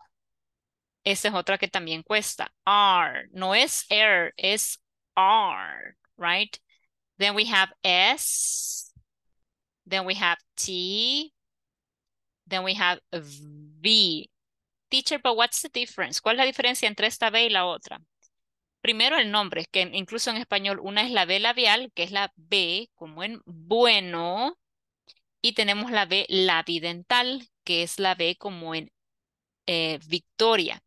Esa es otra que también cuesta. R. No es R, es R, right? Then we have S. Then we have T. Then we have V. Teacher, but what's the difference? ¿Cuál es la diferencia entre esta B y la otra? Primero el nombre, que incluso en español una es la B labial, que es la B como en bueno, y tenemos la B labidental, que es la B como en eh, victoria.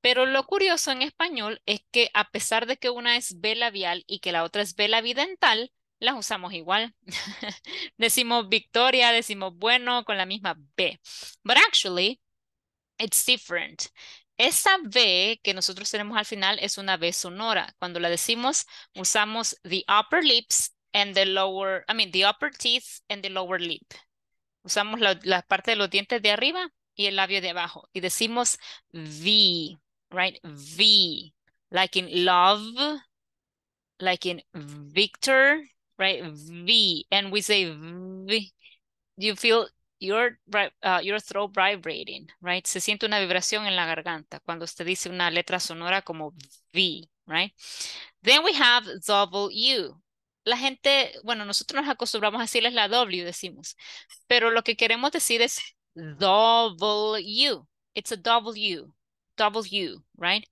Pero lo curioso en español es que a pesar de que una es B labial y que la otra es B labidental, las usamos igual. decimos victoria, decimos bueno con la misma B. But actually, it's different. Esa B que nosotros tenemos al final es una B sonora. Cuando la decimos, usamos the upper lips and the lower, I mean, the upper teeth and the lower lip. Usamos la, la parte de los dientes de arriba y el labio de abajo. Y decimos V, right? V, like in love, like in Victor, right? V, and we say V. You feel your, uh, your throat vibrating, right? Se siente una vibración en la garganta cuando usted dice una letra sonora como V, right? Then we have W. La gente, bueno, nosotros nos acostumbramos a decirles la W, decimos, pero lo que queremos decir es W. It's a W, W, right?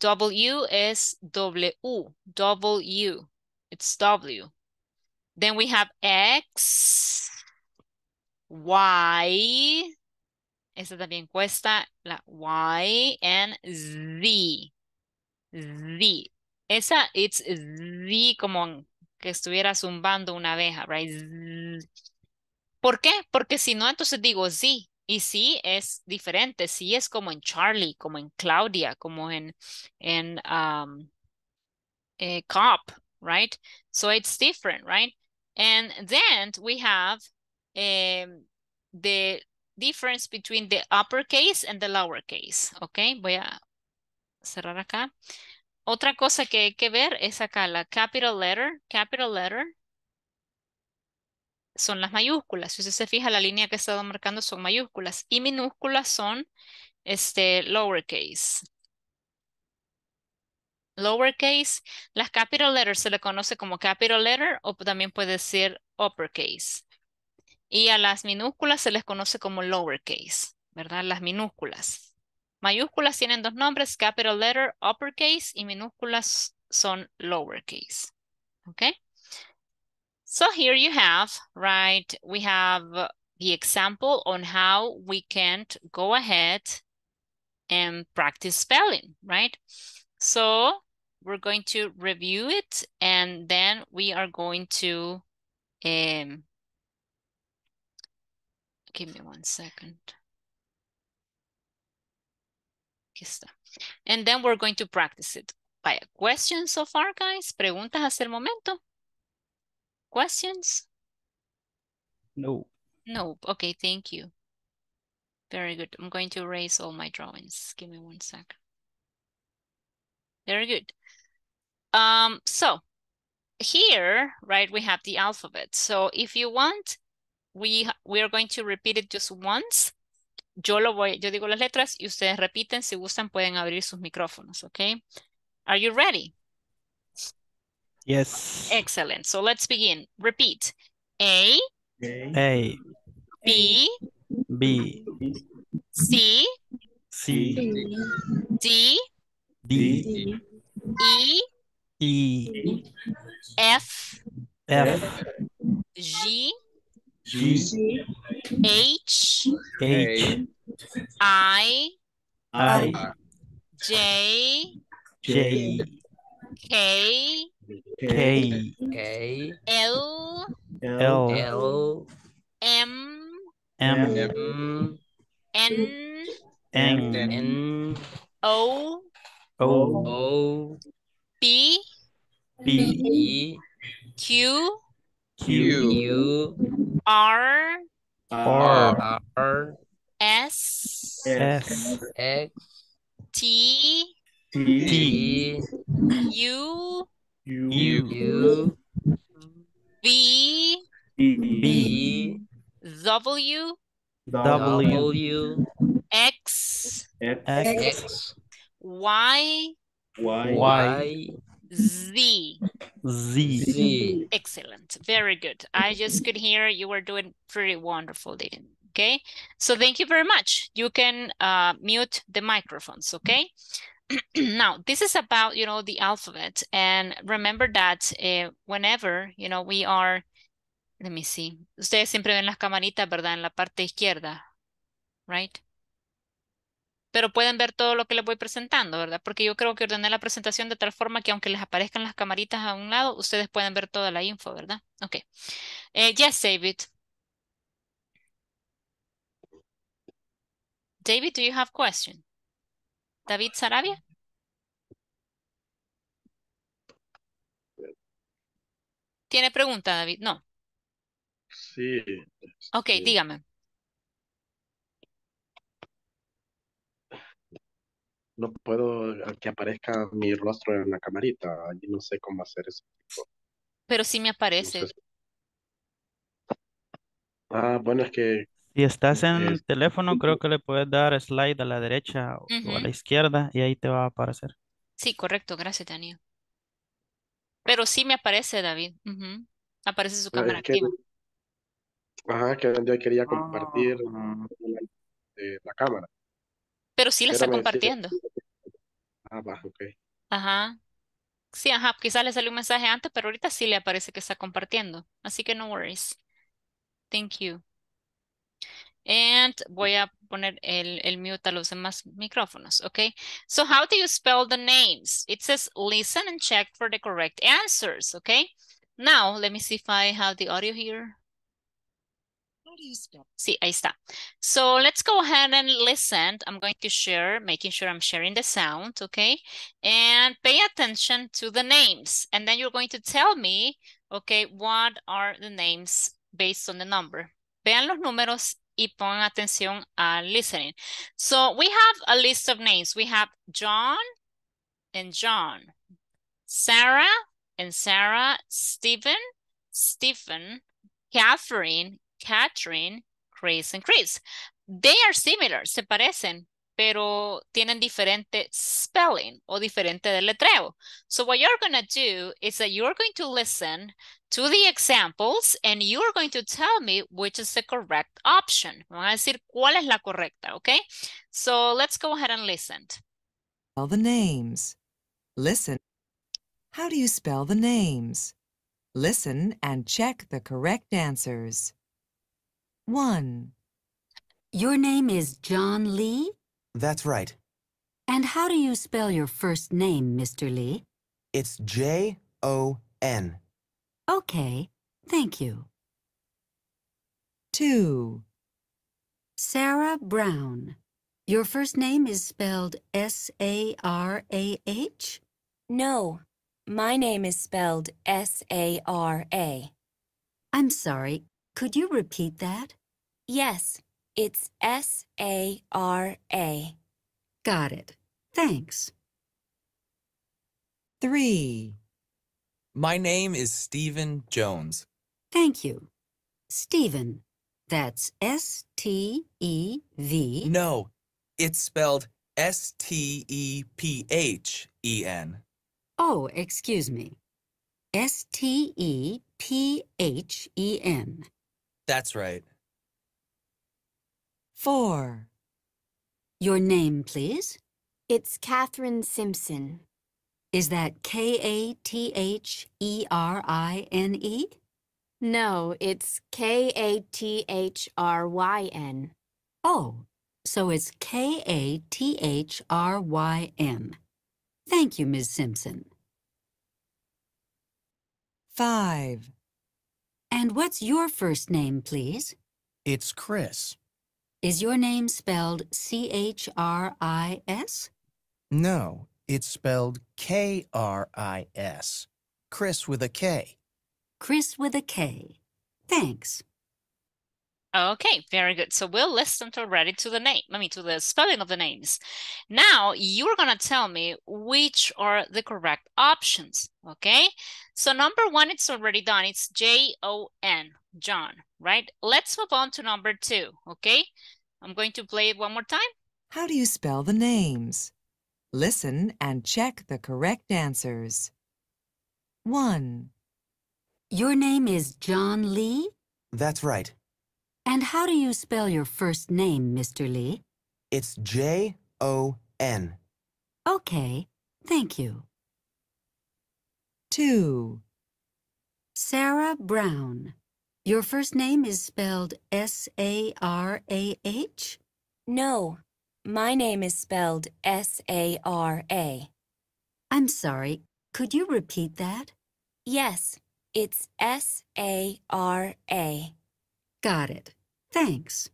W es W, W. It's W. Then we have X, Y. Esta también cuesta la Y and Z. Z. Esa, it's Z como que estuviera zumbando una abeja, right? ¿Por qué? Porque si no, entonces digo Z. Y sí es diferente. Sí es como en Charlie, como en Claudia, como en, en um, eh, Cop, right? So it's different, right? And then we have um, the difference between the uppercase and the lowercase. Ok, voy a cerrar acá. Otra cosa que hay que ver es acá la capital letter. Capital letter son las mayúsculas. Si usted se fija, la línea que he estado marcando son mayúsculas. Y minúsculas son este, lowercase. Lowercase, las capital letters se le conoce como capital letter o también puede ser uppercase. Y a las minúsculas se les conoce como lowercase, ¿verdad? Las minúsculas. Mayúsculas tienen dos nombres, capital letter, uppercase, y minúsculas son lowercase. Okay? So here you have, right, we have the example on how we can go ahead and practice spelling, right? So we're going to review it and then we are going to um, Give me one second. And then we're going to practice it. By questions so far, guys? ¿Preguntas hasta el momento? Questions? No. No. Okay, thank you. Very good. I'm going to erase all my drawings. Give me one second. Very good. Um, so here, right, we have the alphabet. So if you want, we, we are going to repeat it just once. Yo lo voy, yo digo las letras y ustedes repiten. Si gustan, pueden abrir sus micrófonos, ¿ok? Are you ready? Yes. Excellent. So let's begin. Repeat. A. A. B. B. C. C. D. D. E. E. F. F. G. G. H. H. I. I. J. J. K. K. K, L. L. L, M. M. M, N. N. N, O. O. O, P. P. E, Q. Q. Q, R. R. R, S. S. X, T. T, U. U. U, V. B, W. W. X, X, Y, Y, Z. Z. Z. Excellent. Very good. I just could hear you were doing pretty wonderful, Dylan. Okay. So thank you very much. You can uh, mute the microphones. Okay. now, this is about, you know, the alphabet. And remember that uh, whenever, you know, we are, let me see. Ustedes siempre ven las camaritas, ¿verdad? En la parte izquierda. Right? Pero pueden ver todo lo que les voy presentando, ¿verdad? Porque yo creo que ordené la presentación de tal forma que aunque les aparezcan las camaritas a un lado, ustedes pueden ver toda la info, ¿verdad? Ok. Eh, yes, David. David, do you have question? David Sarabia? ¿Tiene pregunta, David? No. Sí. Ok, este, dígame. No puedo que aparezca mi rostro en la camarita. Y no sé cómo hacer eso. Pero sí me No aparece. sé. Ah, bueno, es que Si estás en Es- el teléfono, creo que le puedes dar slide a la derecha o o a la izquierda y ahí te va a aparecer. Sí, correcto. Gracias, Daniel. Pero sí me aparece, David. Aparece su ah, cámara es que, activa. ajá, que yo quería compartir Ah, la, eh, la cámara. Pero sí la está compartiendo. Ah, va, ok. Ajá. Sí, ajá. Quizás le salió un mensaje antes, pero ahorita sí le aparece que está compartiendo. Así que no worries. Thank you. And voy a poner el, el mute a los demás micrófonos, okay? So how do you spell the names? It says listen and check for the correct answers, okay? Now, let me see if I have the audio here. How do you spell? Sí, ahí está. So let's go ahead and listen. I'm going to share, making sure I'm sharing the sound, okay? And pay attention to the names. And then you're going to tell me, okay, what are the names based on the number. Vean los números y pongan atención al listening. So we have a list of names. We have John and John, Sarah and Sarah, Stephen, Stephen, Catherine, Catherine, Chris and Chris. They are similar, se parecen, pero tienen diferente spelling o diferente deletreo. So what you're going to do is that you're going to listen to the examples and you're going to tell me which is the correct option. Van a decir cuál es la correcta, okay? So let's go ahead and listen. Spell the names. Listen. How do you spell the names? Listen and check the correct answers. 1, Your name is John Lee? That's right. And how do you spell your first name, Mr. Lee? It's J O N. Okay, thank you. 2, Sarah Brown. Your first name is spelled S-A-R-A-H? No, my name is spelled S-A-R-A. I'm sorry, could you repeat that? Yes, it's S-A-R-A. Got it. Thanks. 3, My name is Stephen Jones. Thank you. Stephen. That's S-T-E-V. No, it's spelled S T E P H E N. Oh, excuse me. S-T-E-P-H-E-N. That's right. 4, Your name, please? It's Katherine Simpson. Is that K-A-T-H-E-R-I-N-E? No, it's K-A-T-H-R-Y-N. Oh, so it's K-A-T-H-R-Y-N. Thank you, Ms. Simpson. 5, And what's your first name, please? It's Chris. Is your name spelled C-H-R-I-S? No, it's spelled K R I S. Chris with a K. Chris with a K. Thanks. Okay, very good. So we'll listen to already to the name, I mean, to the spelling of the names. Now you're gonna tell me which are the correct options, okay? So number one, it's already done. It's J-O-N, John, right? Let's move on to number two, okay? I'm going to play it one more time. How do you spell the names? Listen and check the correct answers. 1, Your name is John Lee? That's right. And how do you spell your first name, Mr. Lee? It's J O N. Okay, thank you. 2, Sarah Brown. Your first name is spelled S A R A H? No, my name is spelled S-A-R-A. I'm sorry, could you repeat that? Yes, it's S-A-R-A. Got it. Thanks.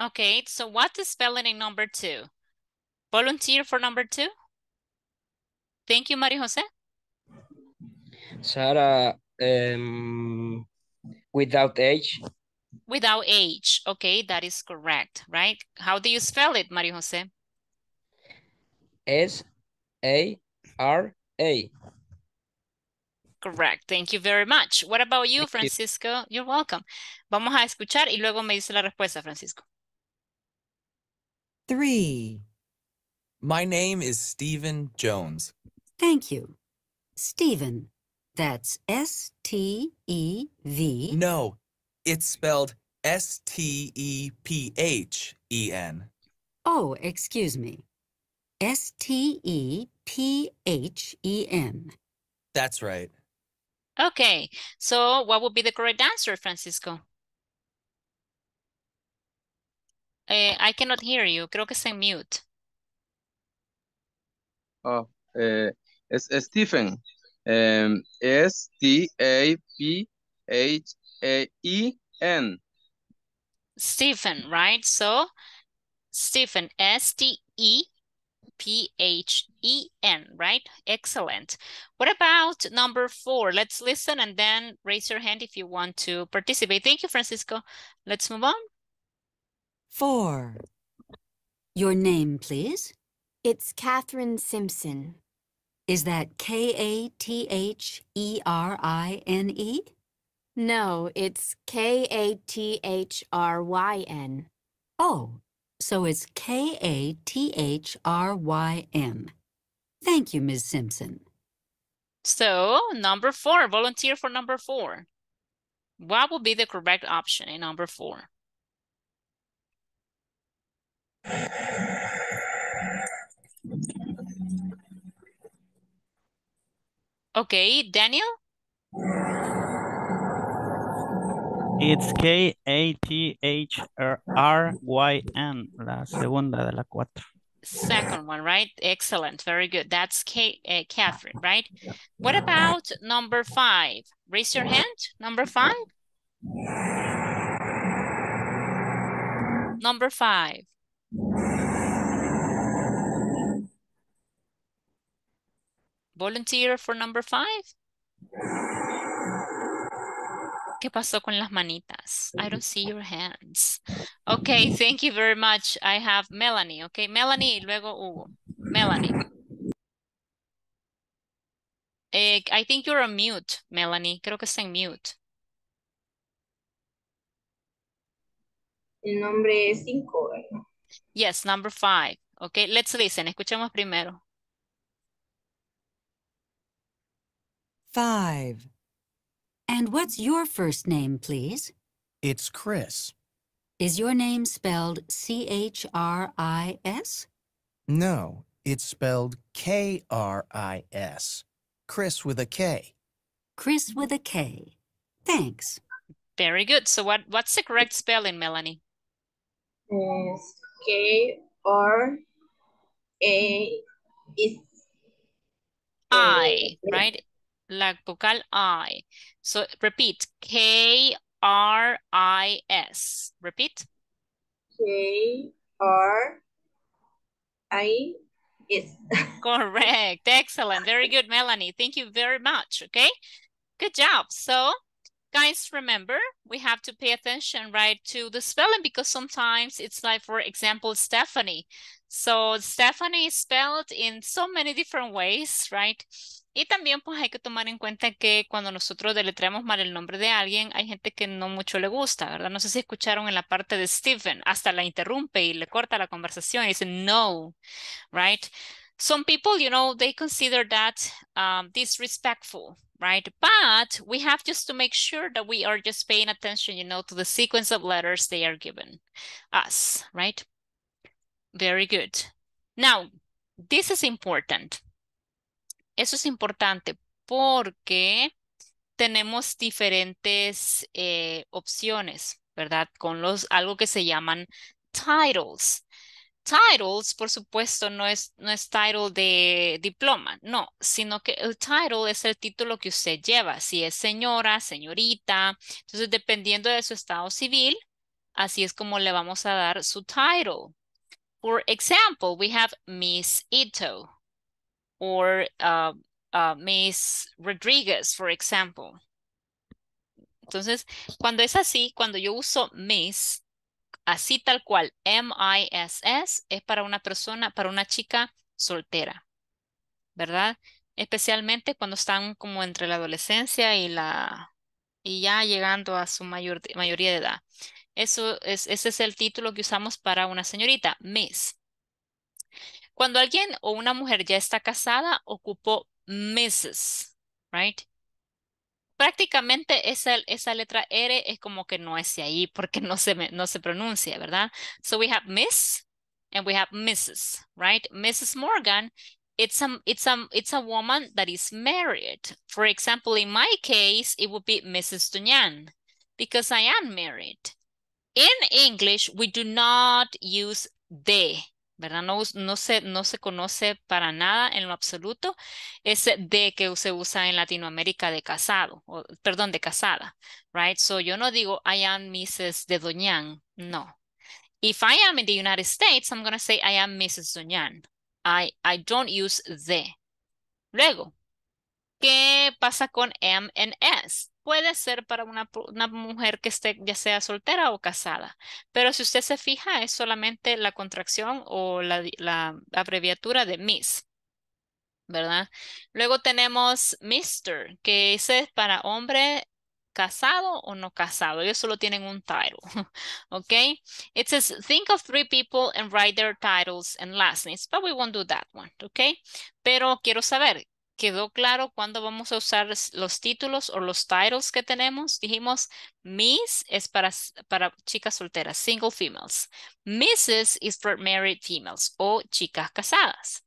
Okay, so what is spelling in number two? Volunteer for number two? Thank you, Maria Jose. Sarah, um, without H, Without H. Okay, that is correct, right? How do you spell it, Maria Jose? S A R A. Correct. Thank you very much. What about you, Thank you. Francisco? You're welcome. Vamos a escuchar y luego me dice la respuesta, Francisco. 3, My name is Stephen Jones. Thank you. Stephen. That's S T E V. No, it's spelled S T E P H E N. Oh, excuse me. S T E P H E N. That's right. Okay, so what would be the correct answer, Francisco? Eh, I cannot hear you. Creo que está en mute. Oh, es es Stephen. Em, S-T-A-P-H-A-E-N. Stephen, right? So, Stephen, S-T-E-P-H-E-N, right? Excellent. What about number four? Let's listen and then raise your hand if you want to participate. Thank you, Francisco. Let's move on. 4, Your name, please. It's Catherine Simpson. Is that K A T H E R I N E? No, it's K-A-T-H-R-Y-N. Oh, so it's K-A-T-H-R-Y-M. Thank you, Ms. Simpson. So, number four, volunteer for number four. What would be the correct option in number four? Okay, Daniel? It's K A T H R Y N, la segunda de la cuatro. Second one, right? Excellent. Very good. That's K uh, Catherine, right? What about number five? Raise your hand. Number five. Number five. Volunteer for number five. ¿Qué pasó con las manitas? I don't see your hands. Okay, thank you very much. I have Melanie. Okay, Melanie y luego Hugo. Melanie. Eh, I think you're on mute, Melanie. Creo que está en mute. El nombre es 5, ¿verdad? Yes, number five. Okay, let's listen. Escuchemos primero. 5, And what's your first name, please? It's Chris. Is your name spelled C H R I S? No, it's spelled K R I S. Chris with a K. Chris with a K. Thanks. Very good. So what, what's the correct spelling, Melanie? Es K R A is I, right? La vocal I. So repeat. K R I S. Repeat. K R I S. Correct. Excellent. Very good, Melanie. Thank you very much. Okay. Good job. So Guys, remember, we have to pay attention, right, to the spelling because sometimes it's like, for example, Stephanie. So Stephanie is spelled in so many different ways, right? Y también pues hay que tomar en cuenta que cuando nosotros deletreamos mal el nombre de alguien, hay gente que no mucho le gusta, ¿verdad? No sé si escucharon en la parte de Stephen, hasta la interrumpe y le corta la conversación y dice no, right? Some people, you know, they consider that um, disrespectful, right? But we have just to make sure that we are just paying attention, you know, to the sequence of letters they are given us, right? Very good. Now, this is important. Eso es importante porque tenemos diferentes eh, opciones, ¿verdad? Con los, algo que se llaman titles. Titles, por supuesto, no es, no es title de diploma, no, sino que el title es el título que usted lleva, si es señora, señorita. Entonces, dependiendo de su estado civil, así es como le vamos a dar su title. For example, we have Miss Ito or uh, uh, Miss Rodriguez, for example. Entonces, cuando es así, cuando yo uso Miss, así tal cual, M-I-S-S, es para una persona, para una chica soltera, ¿verdad? Especialmente cuando están como entre la adolescencia y la y ya llegando a su mayor, mayoría de edad. Eso es, ese es el título que usamos para una señorita, Miss. Cuando alguien o una mujer ya está casada, ocupó Mrs., right? prácticamente esa, esa letra R es como que no es ahí porque no se, no se pronuncia, ¿verdad? So we have Miss and we have Mrs., right? Mrs. Morgan, it's a, it's, a, it's a woman that is married. For example, in my case, it would be Mrs. Dunyan because I am married. In English, we do not use de ¿verdad? No, no, se, no se conoce para nada en lo absoluto ese de que se usa en Latinoamérica de casado, o, perdón, de casada, right? So yo no digo I am Mrs. de Doñan, no. If I am in the United States, I'm going to say I am Mrs. Doñan. I, I don't use de. Luego, ¿qué pasa con M and S? Puede ser para una, mujer que esté ya sea soltera o casada. Pero si usted se fija, es solamente la contracción o la, abreviatura de Miss. ¿Verdad? Luego tenemos Mr., que ese es para hombre casado o no casado. Ellos solo tienen un title. ¿Ok? It says, think of three people and write their titles and last names. But we won't do that one. ¿Ok? Pero quiero saber, ¿Quedó claro cuándo vamos a usar los títulos o los titles que tenemos? Dijimos, Miss es para, para chicas solteras, single females. Mrs. is for married females o chicas casadas.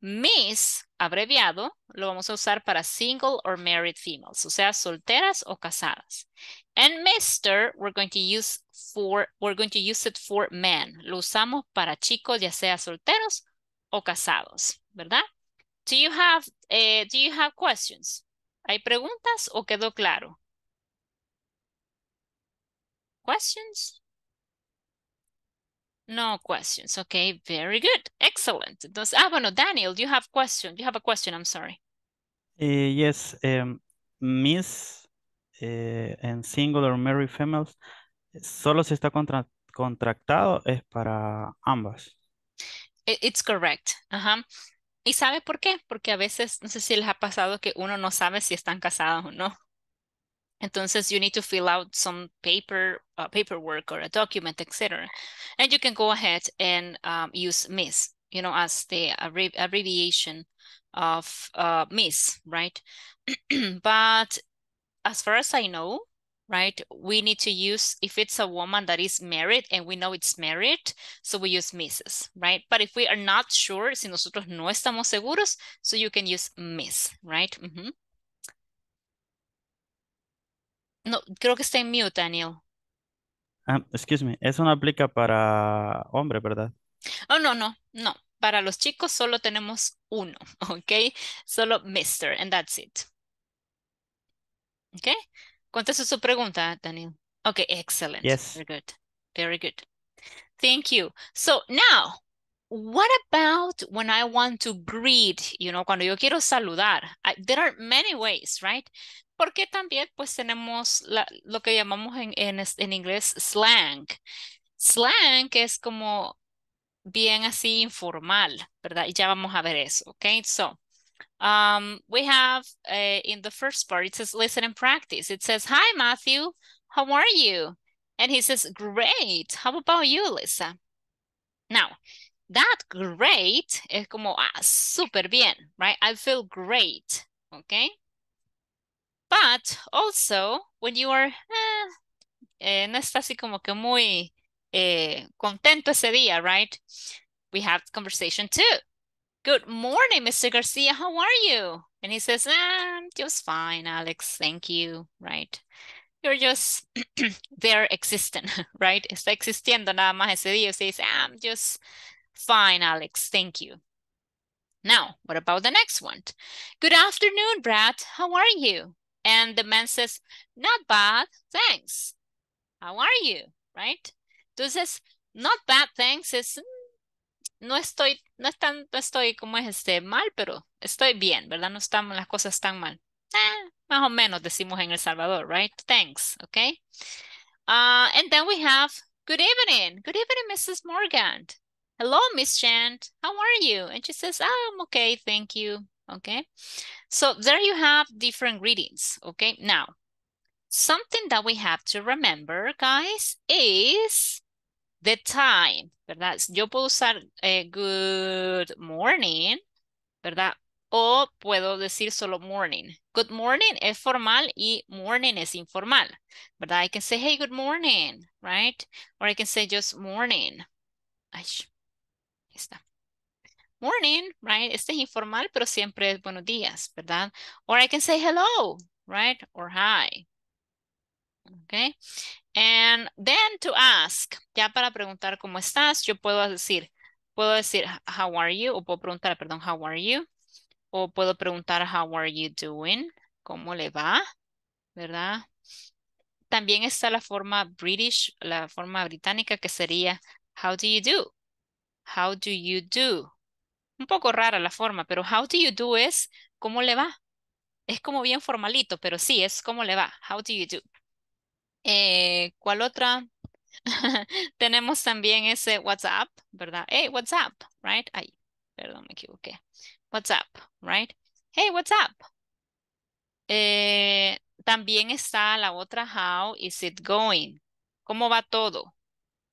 Miss, abreviado, lo vamos a usar para single or married females, o sea, solteras o casadas. And Mr, we're going to use for, we're going to use it for men. Lo usamos para chicos, ya sea solteros o casados, ¿verdad? Do you have, uh, do you have questions? ¿Hay preguntas o quedó claro? Questions? No questions. Okay, very good. Excellent. Entonces, ah, bueno, Daniel, you have question. You have a question, I'm sorry. Uh, yes, um, Miss uh, and single or married females, solo si está contra contractado es para ambas. It's correct. Uh -huh. ¿Y sabe por qué? Porque a veces, no sé si les ha pasado que uno no sabe si están casados o no. Entonces, you need to fill out some paper, uh, paperwork or a document, etc. And you can go ahead and um, use Miss, you know, as the abbreviation of uh, Miss, right? but as far as I know, right? We need to use, if it's a woman that is married and we know it's married, so we use Mrs., right? But if we are not sure, si nosotros no estamos seguros, so you can use Miss, right? Mm -hmm. No, creo que está en mute, Daniel. Um, excuse me, eso no aplica para hombre, ¿verdad? Oh, no, no, no. Para los chicos solo tenemos uno, ¿ok? Solo Mr. and that's it. ¿Ok? Contesta su pregunta, Daniel. Okay, excellent. Yes. Very good. Very good. Thank you. So now, what about when I want to greet, you know, cuando yo quiero saludar? I, there are many ways, right? Porque también pues tenemos la- lo que llamamos en, en, en inglés slang. Slang es como bien así informal, ¿verdad? Y ya vamos a ver eso, ¿ok? So, um, we have uh, in the first part, it says listen and practice. It says, hi, Matthew, how are you? And he says, great. How about you, Lisa? Now, that great es como, ah, súper bien, right? I feel great, okay? But also, when you are, eh, eh, no está así como que muy eh, contento ese día, right? We have conversation too. Good morning, Mr. Garcia. How are you? And he says, I'm just fine, Alex. Thank you, right? You're just there existing, right? Está existiendo nada más ese día. Ah, I'm just fine, Alex. Thank you. Now, what about the next one? Good afternoon, Brad. How are you? And the man says, not bad, thanks. How are you? Right? Entonces, not bad, thanks "Mm, no estoy, no están, no estoy como es este mal, pero estoy bien, ¿verdad? No estamos las cosas tan mal. Eh, más o menos decimos en El Salvador, right? Thanks, okay? Uh, and then we have good evening. Good evening, Mrs. Morgan. Hello, Miss Chant. How are you? And she says, "Ah, I'm okay, thank you. Okay. So there you have different greetings. Okay. Now, something that we have to remember, guys, is the time, ¿verdad? Yo puedo usar eh, good morning, ¿verdad? O puedo decir solo morning. Good morning es formal y morning es informal, ¿verdad? I can say, hey, good morning, right? Or I can say just morning. Ay, está. Morning, right? Este es informal, pero siempre es buenos días, ¿verdad? Or I can say hello, right? Or hi. Okay. And then to ask, ya para preguntar cómo estás, yo puedo decir, puedo decir how are you, o puedo preguntar, perdón, how are you, o puedo preguntar how are you doing, cómo le va, ¿verdad? También está la forma British, la forma británica que sería how do you do? How do you do? Un poco rara la forma, pero how do you do es cómo le va. Es como bien formalito, pero sí, es cómo le va. How do you do? Eh, ¿cuál otra? Tenemos también ese WhatsApp, ¿verdad? Hey, WhatsApp, right? Ay, perdón, me equivoqué. WhatsApp, right? Hey, what's up? Eh, también está la otra, how is it going? ¿Cómo va todo?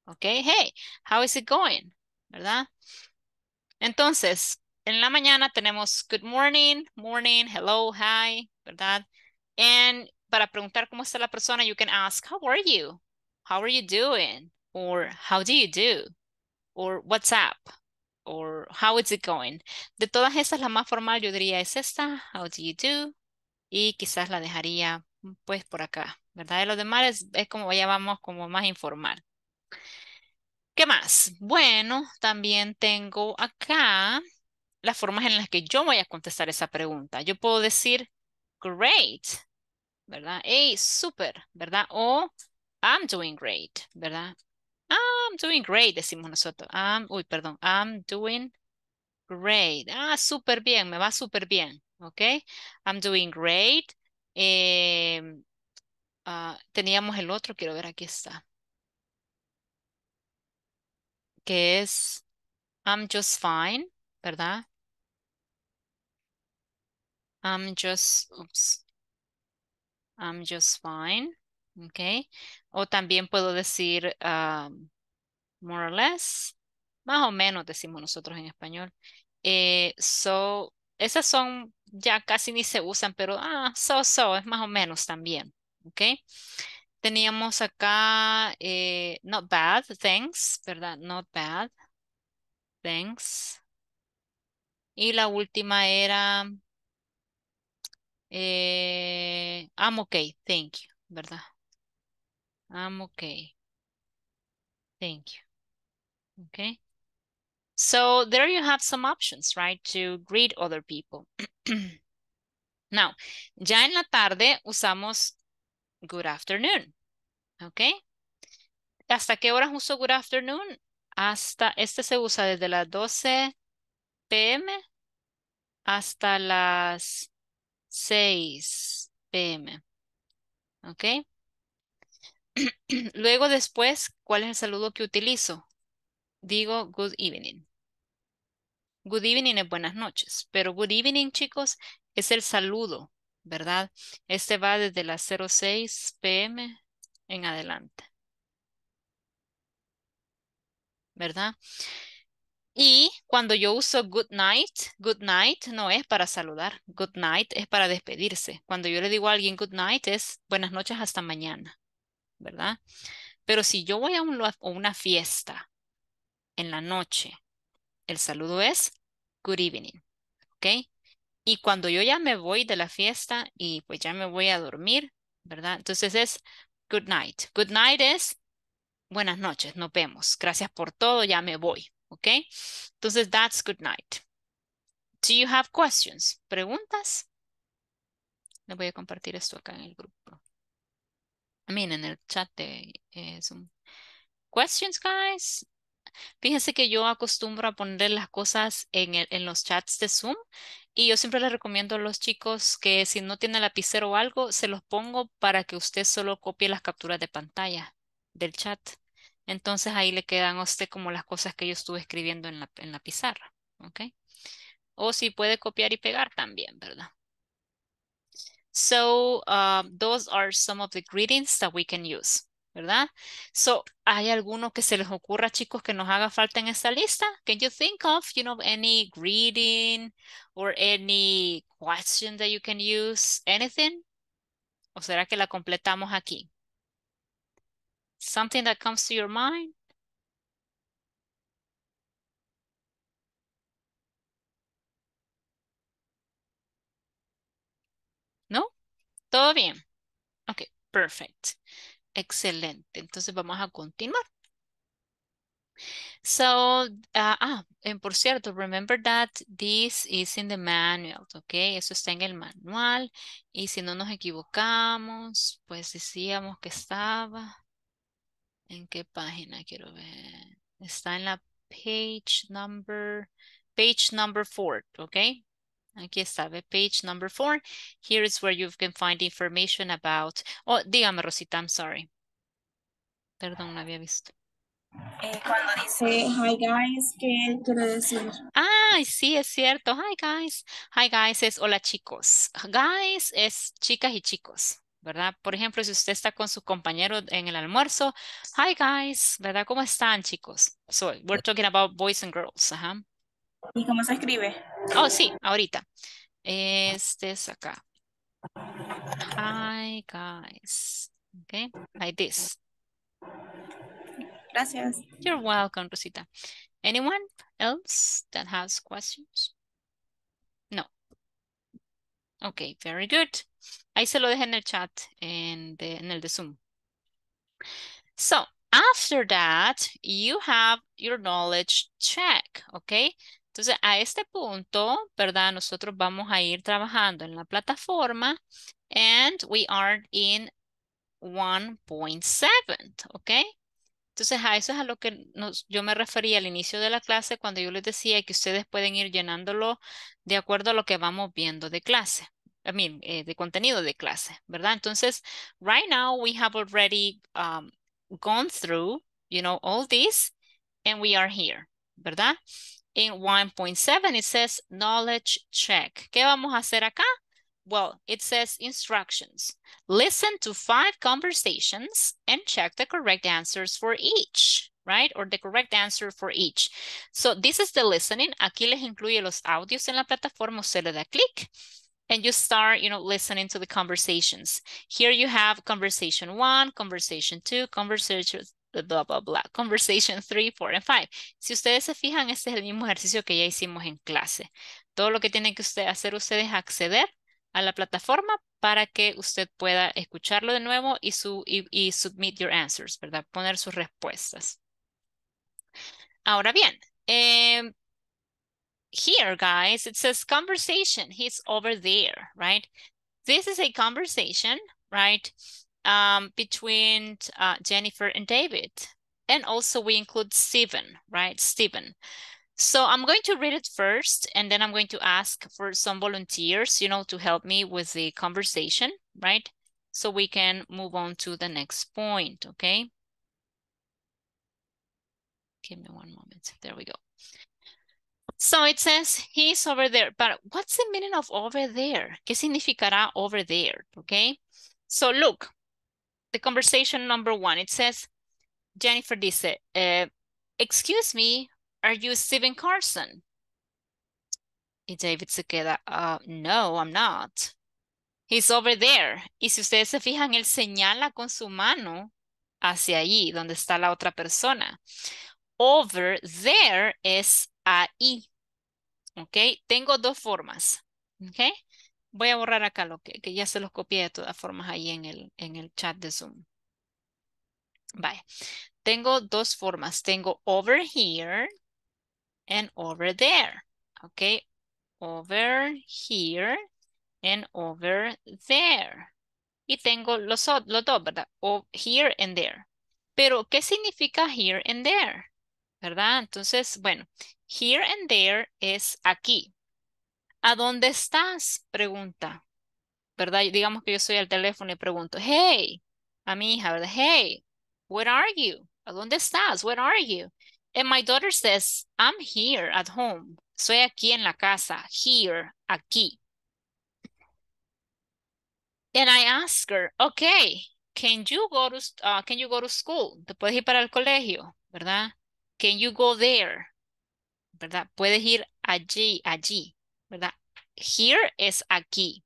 Ok, hey, how is it going? ¿Verdad? Entonces, en la mañana tenemos good morning, morning, hello, hi, ¿verdad? And para preguntar cómo está la persona, you can ask, how are you? How are you doing? Or how do you do? Or what's up? Or how is it going? De todas esas, la más formal yo diría es esta, how do you do? Y quizás la dejaría pues por acá, ¿verdad? De los demás es, es como ya vamos como más informal. ¿Qué más? Bueno, también tengo acá las formas en las que yo voy a contestar esa pregunta. Yo puedo decir great, ¿verdad? Hey, super, ¿verdad? O I'm doing great, ¿verdad? I'm doing great, decimos nosotros. I'm, uy, perdón. I'm doing great. Ah, súper bien, me va súper bien, ¿ok? I'm doing great. Em, ah, teníamos el otro, quiero ver, aquí está. Que es I'm just fine, ¿verdad? I'm just, oops. I'm just fine, ¿ok? O también puedo decir um, more or less, más o menos decimos nosotros en español. Eh, so, esas son, ya casi ni se usan, pero ah, so, so, es más o menos también, ¿ok? Teníamos acá, eh, not bad, thanks, ¿verdad? Not bad, thanks. Y la última era, eh, I'm okay, thank you, ¿verdad? I'm okay. Thank you. Okay. So there you have some options, right, to greet other people. Now, ya en la tarde usamos good afternoon. Okay. ¿Hasta qué horas uso good afternoon? Hasta, este se usa desde las 12 p.m. hasta las 6 p.m. ¿Ok? Luego después, ¿cuál es el saludo que utilizo? Digo good evening. Good evening es buenas noches, pero good evening, chicos, es el saludo, ¿verdad? Este va desde las 06 pm en adelante. ¿Verdad? Y cuando yo uso good night, good night no es para saludar, good night es para despedirse. Cuando yo le digo a alguien good night es buenas noches hasta mañana, ¿verdad? Pero si yo voy a, un, a una fiesta en la noche, el saludo es good evening, ¿ok? Y cuando yo ya me voy de la fiesta y pues ya me voy a dormir, ¿verdad? Entonces es good night. Good night es buenas noches, nos vemos. Gracias por todo, ya me voy, ¿ok? Entonces that's good night. Do you have questions? ¿Preguntas? Le voy a compartir esto acá en el grupo. I mean, en el chat de eh, Zoom. Questions, guys? Fíjense que yo acostumbro a poner las cosas en, en los chats de Zoom y yo siempre les recomiendo a los chicos que si no tienen lapicero o algo, se los pongo para que usted solo copie las capturas de pantalla del chat. Entonces ahí le quedan a usted como las cosas que yo estuve escribiendo en la, en la pizarra. ¿Ok? O si puede copiar y pegar también, ¿verdad? So, uh, those are some of the greetings that we can use. ¿verdad? So, ¿hay alguno que se les ocurra, chicos, que nos haga falta en esta lista? Can you think of, you know, any greeting or any question that you can use? Anything? ¿O será que la completamos aquí? Something that comes to your mind? ¿No? ¿Todo bien? Ok, perfect. Excelente. Entonces vamos a continuar. So, uh, ah, and por cierto, remember that this is in the manual, ¿ok? Eso está en el manual. Y si no nos equivocamos, pues decíamos que estaba. ¿En qué página quiero ver? Está en la page number, page number four, ¿ok? Aquí está, page number four. Here is where you can find information about... Oh, dígame, Rosita, I'm sorry. Perdón, no había visto. Eh, cuando dice hi guys, ¿qué quiere decir? Ah, sí, es cierto. Hi guys. Hi guys es hola chicos. Guys es chicas y chicos, ¿verdad? Por ejemplo, si usted está con su compañero en el almuerzo, hi guys, ¿verdad? ¿Cómo están chicos? So, we're talking about boys and girls. Ajá. ¿Y cómo se escribe? Oh, sí, ahorita. Este es acá. Hi, guys. Okay, like this. Gracias. You're welcome, Rosita. Anyone else that has questions? No. Okay, very good. Ahí se lo dejé en el chat, en, el de Zoom. So, after that, you have your knowledge check, okay? Entonces, a este punto, ¿verdad? Nosotros vamos a ir trabajando en la plataforma and we are in 1.7, ¿ok? Entonces, a eso es a lo que yo me refería al inicio de la clase cuando yo les decía que ustedes pueden ir llenándolo de acuerdo a lo que vamos viendo de clase. I mean, eh, de contenido de clase, ¿verdad? Entonces, right now we have already um, gone through, you know, all this and we are here, ¿verdad? In 1.7 it says knowledge check. ¿Qué vamos a hacer acá? Well, it says instructions. Listen to five conversations and check the correct answers for each, right? Or the correct answer for each. So this is the listening. Aquí les incluye los audios en la plataforma. Usted le da clic and you start, you know, listening to the conversations. Here you have conversation one, conversation two, conversation blah, blah, blah. Conversation 3, 4, and 5. Si ustedes se fijan, este es el mismo ejercicio que ya hicimos en clase. Todo lo que tienen que usted hacer ustedes es acceder a la plataforma para que usted pueda escucharlo de nuevo y, su, y, submit your answers, ¿verdad? Poner sus respuestas. Ahora bien, eh, here, guys, it says conversation. He's over there, right? This is a conversation, right? um, between uh, Jennifer and David. And also we include Stephen, right? Stephen. So I'm going to read it first, and then I'm going to ask for some volunteers, you know, to help me with the conversation, right? So we can move on to the next point, okay? Give me one moment. There we go. So it says he's over there, but what's the meaning of over there? ¿Qué significará over there? Okay. So look, the conversation number one, it says, Jennifer dice, uh, excuse me, are you Stephen Carson? Y David se queda, uh, no, I'm not. He's over there. Y si ustedes se fijan, él señala con su mano hacia allí, donde está la otra persona. Over there es ahí. ¿Ok? Tengo dos formas. ¿Ok? Voy a borrar acá lo que, ya se los copié de todas formas ahí en el, en el chat de Zoom. Vale. Tengo dos formas. Tengo over here and over there. ¿Ok? Over here and over there. Y tengo los, los dos, ¿verdad? O here and there. Pero, ¿qué significa here and there? ¿Verdad? Entonces, bueno, here and there es aquí. ¿A dónde estás? Pregunta. ¿Verdad? Digamos que yo soy al teléfono y pregunto, hey, a mi hija, ¿verdad? Hey, where are you? ¿A dónde estás? Where are you? And my daughter says, I'm here at home. Soy aquí en la casa. Here, aquí. And I ask her, okay, can you go to, uh, can you go to school? ¿Te puedes ir para el colegio? ¿Verdad? Can you go there? ¿Verdad? Puedes ir allí, allí, ¿verdad? Here es aquí.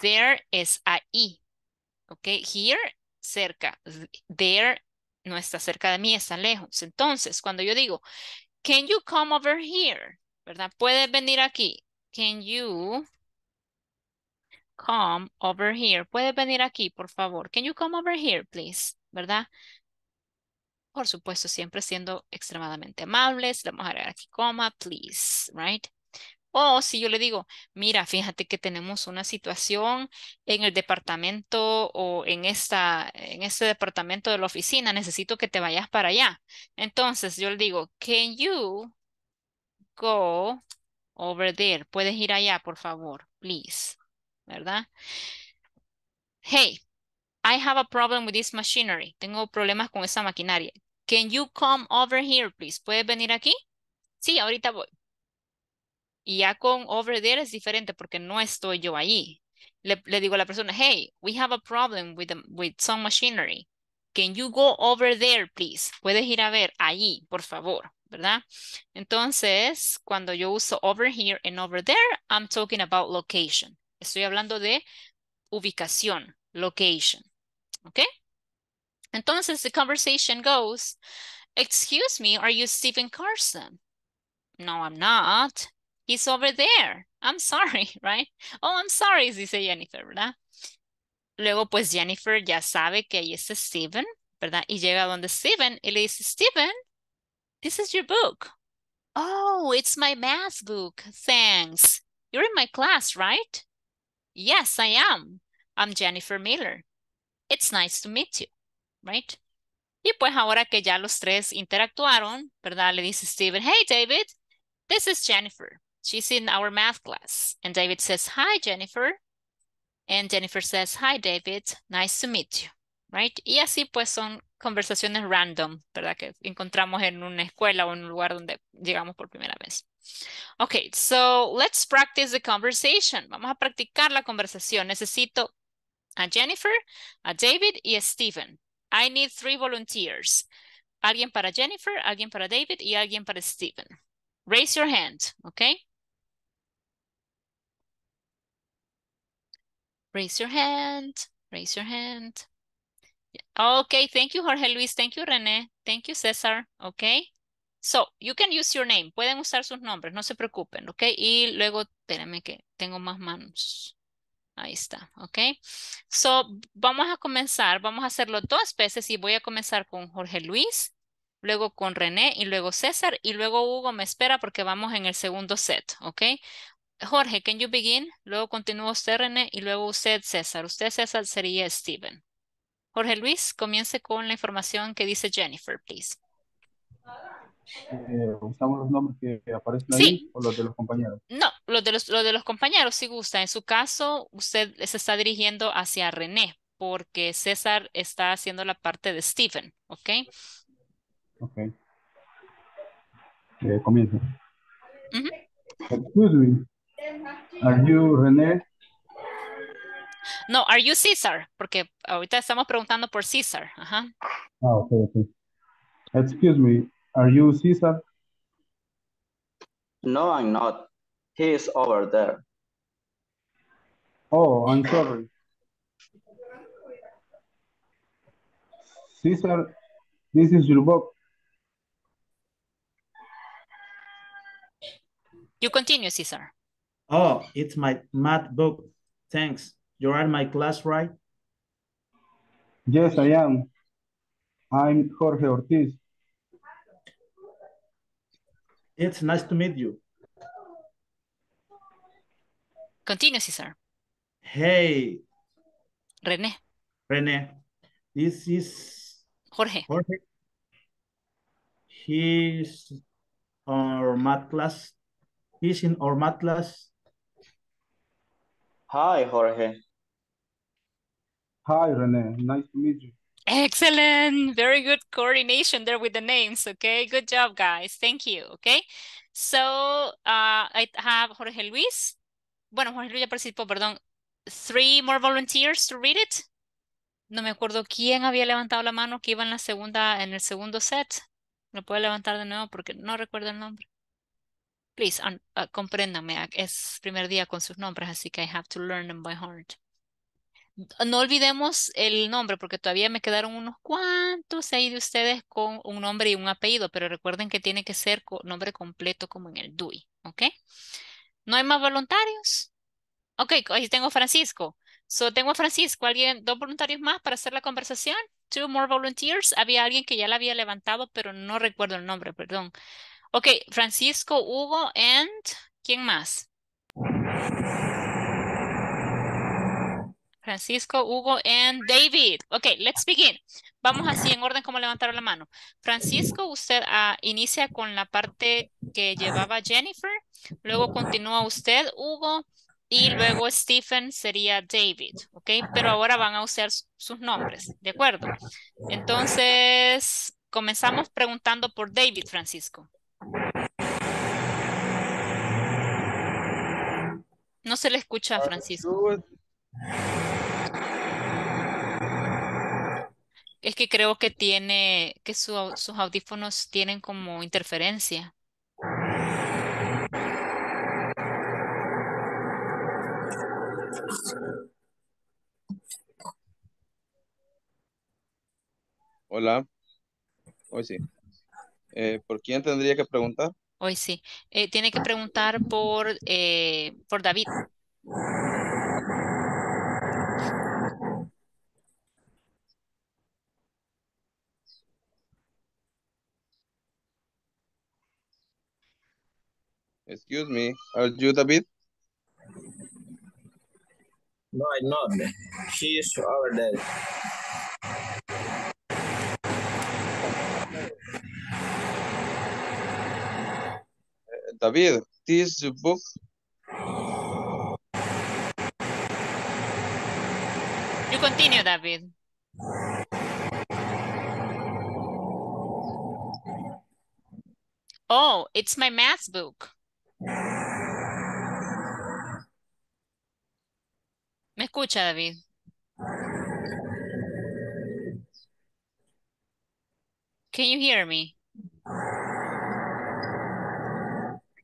There es ahí. ¿Ok? Here, cerca. There no está cerca de mí, está lejos. Entonces, cuando yo digo, can you come over here? ¿Verdad? Puedes venir aquí. Can you come over here? Puedes venir aquí, por favor. Can you come over here, please? ¿Verdad? Por supuesto, siempre siendo extremadamente amables. Le vamos a agregar aquí coma, please, right? O si yo le digo, mira, fíjate que tenemos una situación en el departamento o en, esta, en este departamento de la oficina, necesito que te vayas para allá. Entonces yo le digo, can you go over there? Puedes ir allá, por favor, please, ¿verdad? Hey, I have a problem with this machinery. Tengo problemas con esa maquinaria. Can you come over here, please? ¿Puedes venir aquí? Sí, ahorita voy. Y ya con over there es diferente porque no estoy yo allí. Le, digo a la persona, hey, we have a problem with, with some machinery. Can you go over there, please? Puedes ir a ver allí, por favor, ¿verdad? Entonces, cuando yo uso over here and over there, I'm talking about location. Estoy hablando de ubicación, location. ¿Ok? Entonces, the conversation goes, excuse me, are you Stephen Carson? No, I'm not. He's over there. I'm sorry, right? Oh, I'm sorry, dice Jennifer, ¿verdad? Luego, pues Jennifer ya sabe que ahí está Steven, ¿verdad? Y llega donde Steven y le dice, Steven, this is your book. Oh, it's my math book. Thanks. You're in my class, right? Yes, I am. I'm Jennifer Miller. It's nice to meet you, right? Y pues ahora que ya los tres interactuaron, ¿verdad? Le dice Steven, hey, David, this is Jennifer. She's in our math class. And David says, hi, Jennifer. And Jennifer says, hi, David. Nice to meet you. Right? Y así pues son conversaciones random, ¿verdad? Que encontramos en una escuela o en un lugar donde llegamos por primera vez. Okay, so let's practice the conversation. Vamos a practicar la conversación. Necesito a Jennifer, a David y a Stephen. I need three volunteers. Alguien para Jennifer, alguien para David y alguien para Stephen. Raise your hand, okay? Raise your hand. Raise your hand. Okay, thank you, Jorge Luis. Thank you, René. Thank you, César. Okay. So, you can use your name. Pueden usar sus nombres, no se preocupen, ¿ok? Y luego, espérenme que tengo más manos. Ahí está, ¿ok? So, vamos a comenzar, vamos a hacerlo dos veces y voy a comenzar con Jorge Luis, luego con René y luego César y luego Hugo me espera porque vamos en el segundo set, ¿ok? Jorge, can you begin? Luego continúa usted, René, y luego usted, César. Usted, César, sería Steven. Jorge Luis, comience con la información que dice Jennifer, please. Eh, ¿Usamos los nombres que aparecen Sí. ahí o los de los compañeros? No, lo de los, lo de los compañeros, si gusta. En su caso, usted se está dirigiendo hacia René, porque César está haciendo la parte de Stephen, ¿ok? Ok. Eh, comienzo. Excuse me. Are you René? No, are you César? Porque ahorita estamos preguntando por César. Ajá. Ah, ok, ok. Excuse me. Are you Cesar? No, I'm not. He is over there. Oh, I'm sorry. Cesar, this is your book. You continue, César. Oh, it's my math book. Thanks. You are in my class, right? Yes, I am. I'm Jorge Ortiz. It's nice to meet you. Continue, César. Hey, René, Rene. This is Jorge. Jorge. He's our math class. He's in our math class. Hi, Jorge. Hi, Rene. Nice to meet you. Excellent. Very good coordination there with the names. Okay. Good job, guys. Thank you. Okay. So uh, I have Jorge Luis. Bueno, Jorge Luis ya participó, perdón. Three more volunteers to read it. No me acuerdo quién había levantado la mano que iba en la segunda, en el segundo set. ¿Lo puede levantar de nuevo? Porque no recuerdo el nombre. Please, un- uh, compréndame. uh, Es primer día con sus nombres, así que I have to learn them by heart. No olvidemos el nombre porque todavía me quedaron unos cuantos ahí de ustedes con un nombre y un apellido, pero recuerden que tiene que ser nombre completo como en el DUI, ¿ok? ¿No hay más voluntarios? Ok, ahí tengo Francisco. So, tengo a Francisco, alguien, dos voluntarios más para hacer la conversación. Two more volunteers. Había alguien que ya la había levantado, pero no recuerdo el nombre, perdón. Ok, Francisco, Hugo, and ¿quién más? Francisco, Hugo, and David. Okay, let's begin. Vamos así en orden como levantaron la mano. Francisco, usted ah, inicia con la parte que llevaba Jennifer, luego continúa usted, Hugo, y luego Stephen sería David, ¿ok? Pero ahora van a usar sus nombres, ¿de acuerdo? Entonces, comenzamos preguntando por David, Francisco. No se le escucha a Francisco. Es que creo que tiene, que su sus audífonos tienen como interferencia. Hola, hoy sí. Eh, ¿por quién tendría que preguntar? Hoy sí. Eh, tiene que preguntar por, eh, por David. Excuse me, are you David? No, I'm not. She is over there. David, this book, You continue, David. Oh, it's my math book. ¿Me escucha, David? Can you hear me?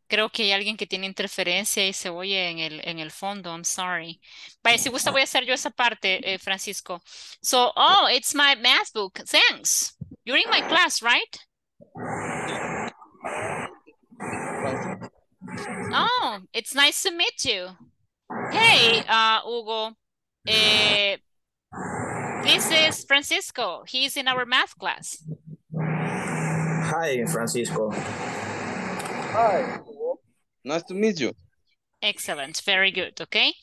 Creo que hay alguien que tiene interferencia y se oye en el, en el fondo. I'm sorry. Vaya, si gusta voy a hacer yo esa parte, eh, Francisco. So, oh, it's my math book. Thanks. You're in my class, right? Oh, it's nice to meet you. Hey, uh, Hugo. Uh, this is Francisco. He's in our math class. Hi, Francisco. Hi. Nice to meet you. Excellent. Very good. Okay.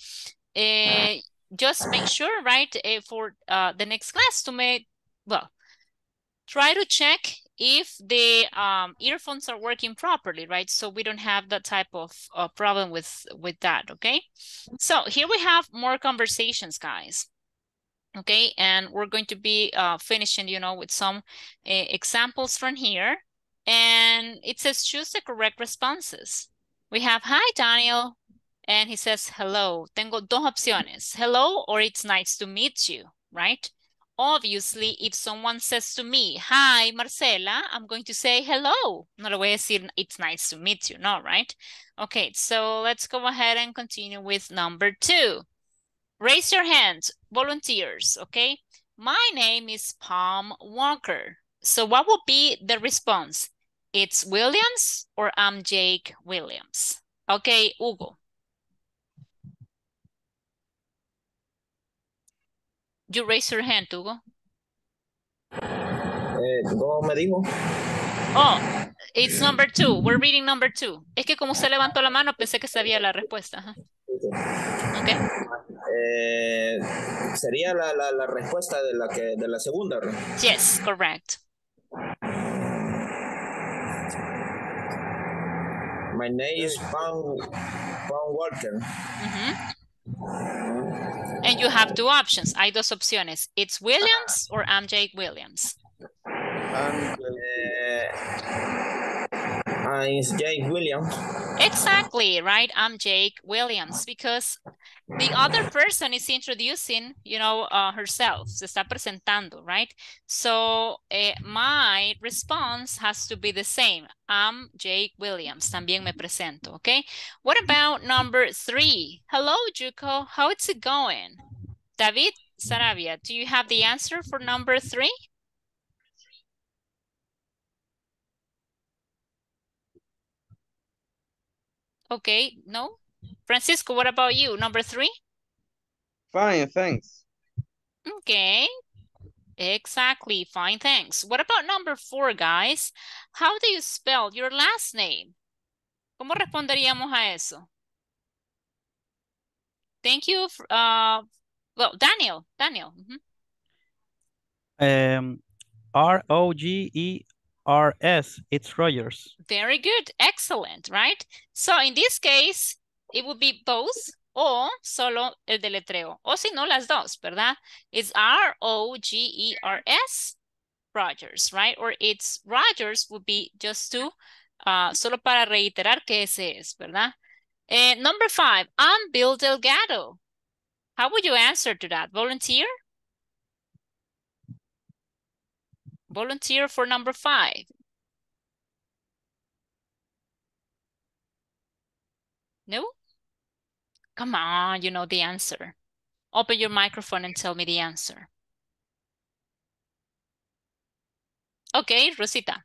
Uh, just make sure, right, eh, for uh, the next class to make, well, try to check if the um, earphones are working properly, right? So we don't have that type of uh, problem with, with that, okay? So here we have more conversations, guys. Okay, and we're going to be uh, finishing, you know, with some uh, examples from here. And it says choose the correct responses. We have, hi, Daniel. And he says, hello. Tengo dos opciones, hello or it's nice to meet you, right? Obviously, if someone says to me, hi, Marcela, I'm going to say hello. No le voy a decir, it's nice to meet you, no, right? Okay, so let's go ahead and continue with number two. Raise your hands, volunteers, okay? My name is Palm Walker. So what would be the response? It's Williams or I'm Jake Williams? Okay, Hugo. You raise your hand, Hugo. Eh, ¿Cómo me dijo? Oh, it's number two. We're reading number two. Es que como usted levantó la mano, pensé que sabía la respuesta. Ajá. Okay. Eh, sería la, la, la respuesta de la que de la segunda. ¿no? Yes, correct. My name is Pam, Pam Walker. Mhm. And you have two options. Hay dos opciones. It's Williams or I'm Jake Williams. Eh, I'm Jake Williams. Exactly, right? I'm Jake Williams because the other person is introducing, you know, uh, herself. Se está presentando, right? So eh, my response has to be the same. I'm Jake Williams. También me presento, okay? What about number three? Hello, Juco. How is it going? David Sarabia, do you have the answer for number three? Okay, no? Francisco, what about you? Number three? Fine, thanks. Okay. Exactly. Fine, thanks. What about number four, guys? How do you spell your last name? ¿Cómo responderíamos a eso? Thank you. f- Uh, well, Daniel, Daniel. mhm. Um, R O G E R S. It's Rogers. Very good. Excellent, right? So in this case, it would be both o solo el deletreo. O si no, las dos, ¿verdad? It's R-O-G-E-R-S, Rogers, right? Or it's Rogers would be just to, uh, solo para reiterar que ese es, ¿verdad? Eh, number five, I'm Bill Delgado. How would you answer to that? Volunteer? Volunteer for number five. No? Come on, you know the answer. Open your microphone and tell me the answer. Okay, Rosita.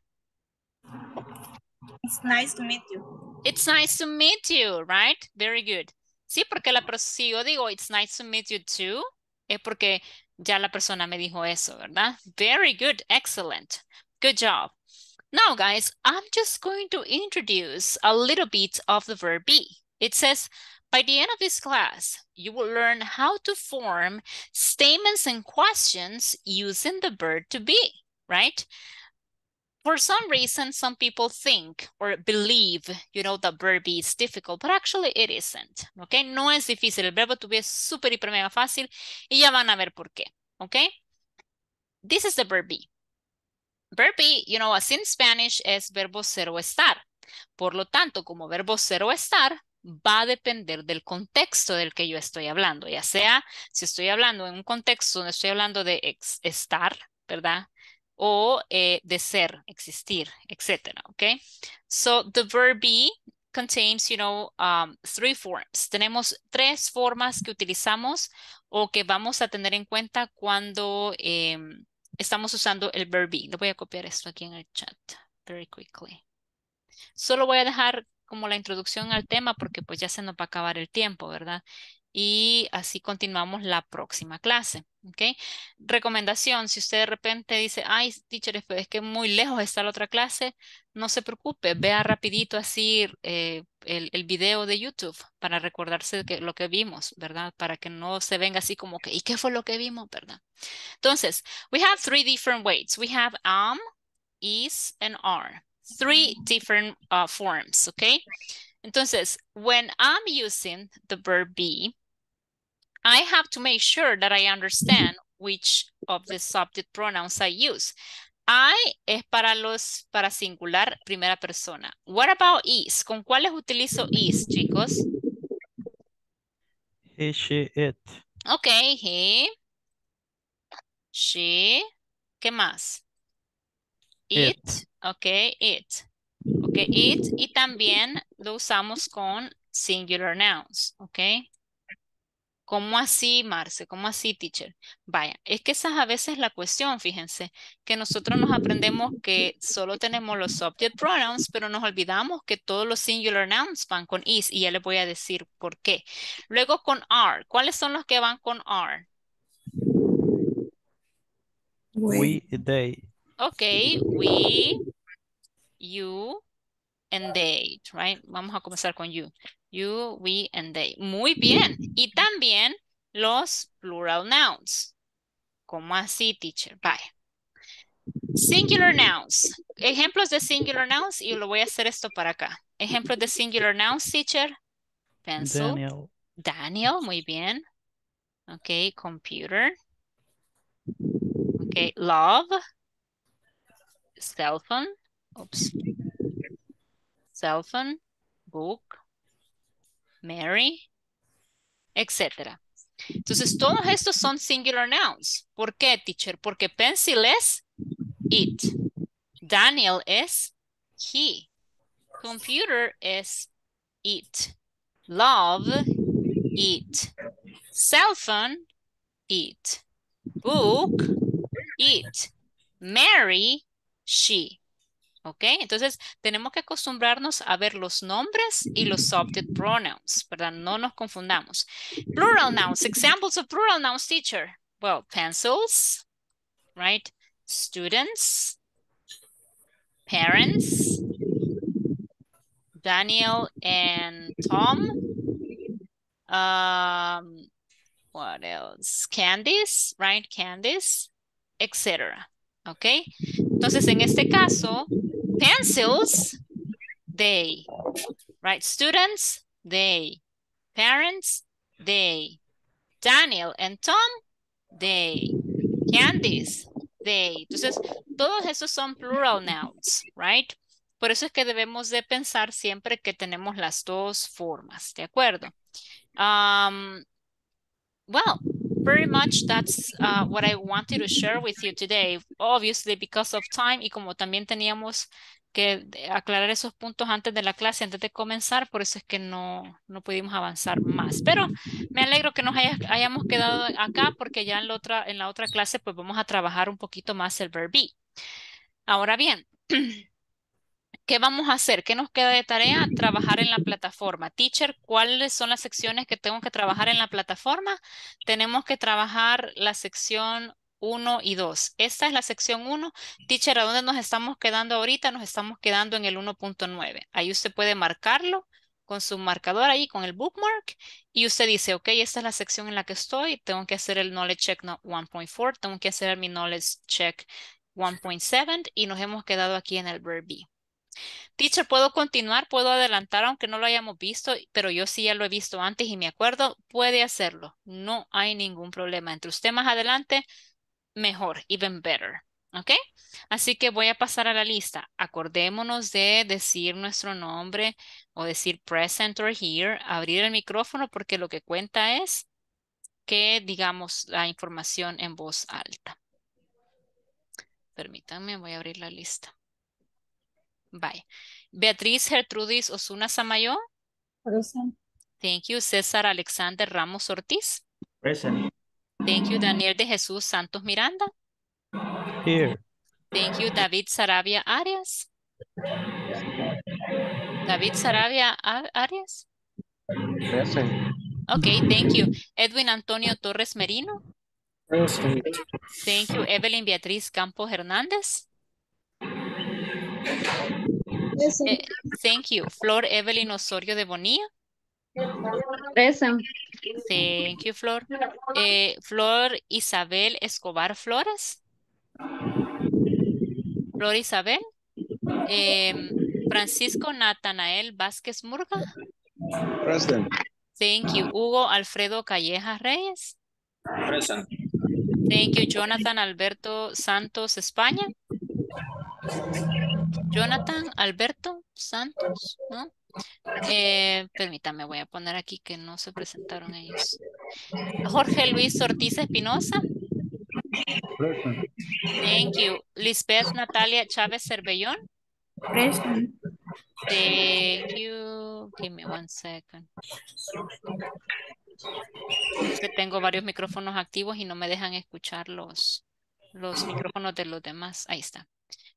It's nice to meet you. It's nice to meet you, right? Very good. Sí, porque la si yo digo it's nice to meet you too, es porque ya la persona me dijo eso, ¿verdad? Very good, excellent. Good job. Now, guys, I'm just going to introduce a little bit of the verb be. It says, by the end of this class, you will learn how to form statements and questions using the verb to be, right? For some reason, some people think or believe, you know, that verb is difficult, but actually it isn't, okay? No es difícil, el verbo to be es súper, hiper, mega fácil y ya van a ver por qué, okay? This is the verb be. Verb be, you know, as in Spanish, es verbo ser o estar. Por lo tanto, como verbo ser o estar, va a depender del contexto del que yo estoy hablando, ya sea si estoy hablando en un contexto donde estoy hablando de estar, ¿verdad? O eh, de ser, existir, etcétera, ¿ok? So, the verb be contains, you know, um, three forms. Tenemos tres formas que utilizamos o que vamos a tener en cuenta cuando em, estamos usando el verb be. Le voy a copiar esto aquí en el chat, very quickly. Solo voy a dejar como la introducción al tema porque pues ya se nos va a acabar el tiempo, ¿verdad? Y así continuamos la próxima clase, ¿ok? Recomendación, si usted de repente dice, ay, teacher, es que muy lejos está la otra clase, no se preocupe, vea rapidito así eh, el, video de YouTube para recordarse lo que vimos, ¿verdad? Para que no se venga así como que, ¿y qué fue lo que vimos, verdad? Entonces, we have three different ways. We have am, is, and are. Three different uh, forms, okay? Entonces, when I'm using the verb be, I have to make sure that I understand which of the subject pronouns I use. I es para los para singular primera persona. What about is? ¿Con cuáles utilizo is, chicos? He, she, it. Okay, he, she, ¿qué más? It, It. okay, it. Okay, it y también lo usamos con singular nouns, okay? ¿Cómo así, Marce? ¿Cómo así, teacher? Vaya, es que esa es a veces la cuestión, fíjense, que nosotros nos aprendemos que solo tenemos los subject pronouns, pero nos olvidamos que todos los singular nouns van con is, y ya les voy a decir por qué. Luego con are, ¿cuáles son los que van con are? We, they. Okay, we, you, and they, right? Vamos a comenzar con you. You, we, and they. Muy bien. Y también los plural nouns. ¿Cómo así, teacher? Vaya. Singular nouns. Ejemplos de singular nouns y lo voy a hacer esto para acá. Ejemplos de singular nouns, teacher. Pencil. Daniel. Daniel, muy bien. Ok, computer. Ok, love. Cell phone. Oops. Cell phone. Book. Mary. Etcétera. Entonces, todos estos son singular nouns. ¿Por qué, teacher? Porque pencil es it. Daniel es he. Computer es it. Love, it. Cell phone, it. Book, it. Mary, she. ¿Ok? Entonces, tenemos que acostumbrarnos a ver los nombres y los subject pronouns, ¿verdad? No nos confundamos. Plural nouns, examples of plural nouns, teacher. Well, pencils, right? Students, parents, Daniel and Tom. Um, what else? Candice, right? Candice, etc. ¿Ok? Entonces, en este caso, pencils, they, right? Students, they. Parents, they. Daniel and Tom, they. Candice, they. Entonces, todos esos son plural nouns, right? Por eso es que debemos de pensar siempre que tenemos las dos formas, ¿de acuerdo? Um, well, pretty much that's uh, what I wanted to share with you today. Obviously, because of time y como también teníamos que aclarar esos puntos antes de la clase, antes de comenzar, por eso es que no, no pudimos avanzar más. Pero me alegro que nos haya- hayamos quedado acá porque ya en la otra, en la otra clase pues vamos a trabajar un poquito más el verb be. Ahora bien, ¿Qué vamos a hacer? ¿Qué nos queda de tarea? Trabajar en la plataforma. Teacher, ¿cuáles son las secciones que tengo que trabajar en la plataforma? Tenemos que trabajar la sección 1 y 2. Esta es la sección 1. Teacher, ¿a dónde nos estamos quedando ahorita? Nos estamos quedando en el 1.9. Ahí usted puede marcarlo con su marcador ahí, con el bookmark, y usted dice, ok, esta es la sección en la que estoy, tengo que hacer el knowledge check no- 1.4, tengo que hacer mi knowledge check 1.7 y nos hemos quedado aquí en el verb be. Teacher, ¿puedo continuar? ¿Puedo adelantar aunque no lo hayamos visto? Pero yo sí ya lo he visto antes y me acuerdo. Puede hacerlo. No hay ningún problema. Entre usted más adelante, mejor, even better. ¿Ok? Así que voy a pasar a la lista. Acordémonos de decir nuestro nombre o decir present or here, abrir el micrófono porque lo que cuenta es que digamos la información en voz alta. Permítanme, voy a abrir la lista. Bye. Beatriz Gertrudis Osuna Samayo. Present. Thank you. César Alexander Ramos Ortiz. Present. Thank you. Daniel de Jesús Santos Miranda. Here. Thank you. David Sarabia Arias. David Sarabia Arias. Present. Okay, thank you. Edwin Antonio Torres Merino. Present. Thank you. Evelyn Beatriz Campos Hernández. Eh, thank you. Flor Evelyn Osorio de Bonilla. Present. Thank you, Flor. Eh, Flor Isabel Escobar Flores. Flor Isabel. Em, Francisco Natanael Vázquez Murga. Present. Thank you. Hugo Alfredo Callejas Reyes. Present. Thank you. Jonathan Alberto Santos España. Jonathan Alberto Santos, ¿no? Eh, permítame, voy a poner aquí que no se presentaron ellos. Jorge Luis Ortiz Espinosa. Present. Thank you. Lisbeth Natalia Chávez Cervellón. Present. Thank you. Give me one second. Tengo varios micrófonos activos y no me dejan escuchar los, los micrófonos de los demás. Ahí está.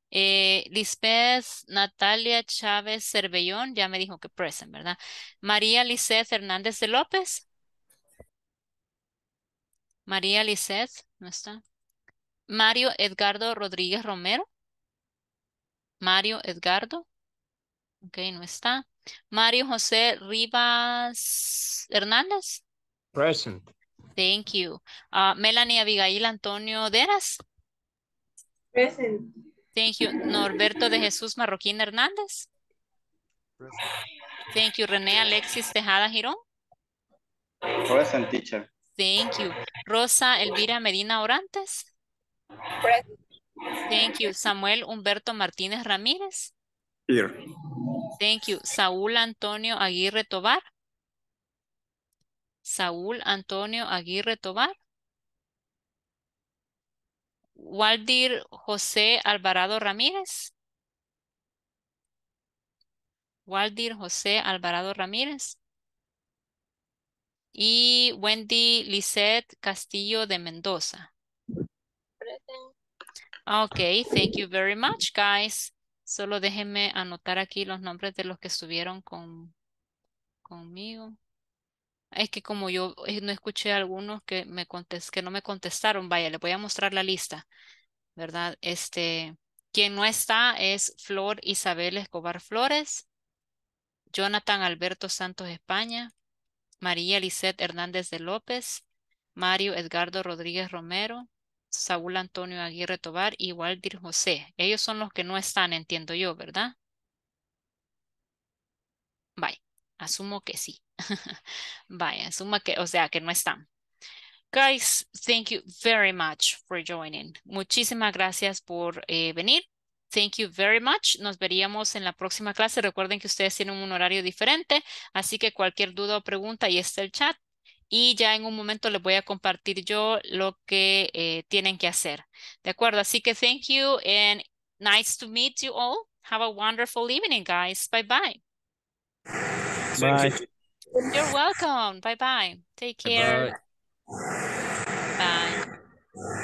Eh, Lisbeth Natalia Chávez Cervellón, ya me dijo que present, ¿verdad? María Lisset Hernández de López. María Lisset, no está. Mario Edgardo Rodríguez Romero. Mario Edgardo. Ok, no está. Mario José Rivas Hernández. Present. Thank you. Ah, Melanie Abigail Antonio Deras. Present. Thank you. Norberto de Jesús Marroquín Hernández. Thank you. René Alexis Tejada Girón. Present teacher. Thank you. Rosa Elvira Medina Orantes. Thank you. Samuel Humberto Martínez Ramírez. Here. Thank you. Saúl Antonio Aguirre Tobar. Saúl Antonio Aguirre Tobar. Waldir José Alvarado Ramírez. Waldir José Alvarado Ramírez. Y Wendy Lisette Castillo de Mendoza. Okay, thank you very much, guys. Solo déjenme anotar aquí los nombres de los que estuvieron con, conmigo. Es que como yo eh, no escuché a algunos que, me contes- que no me contestaron, vaya, les voy a mostrar la lista, ¿verdad? Este, quien no está es Flor Isabel Escobar Flores, Jonathan Alberto Santos España, María Lisette Hernández de López, Mario Edgardo Rodríguez Romero, Saúl Antonio Aguirre Tobar y Waldir José. Ellos son los que no están, entiendo yo, ¿verdad? Vaya, asumo que sí. Vaya, asumo que, o sea, que no están. Guys, thank you very much for joining. Muchísimas gracias por eh, venir. Thank you very much. Nos veríamos en la próxima clase. Recuerden que ustedes tienen un horario diferente, así que cualquier duda o pregunta, ahí está el chat. Y ya en un momento les voy a compartir yo lo que eh, tienen que hacer. ¿De acuerdo? Así que thank you and nice to meet you all. Have a wonderful evening, guys. Bye bye. Bye. You're welcome. Bye bye. Take care. Bye. Bye.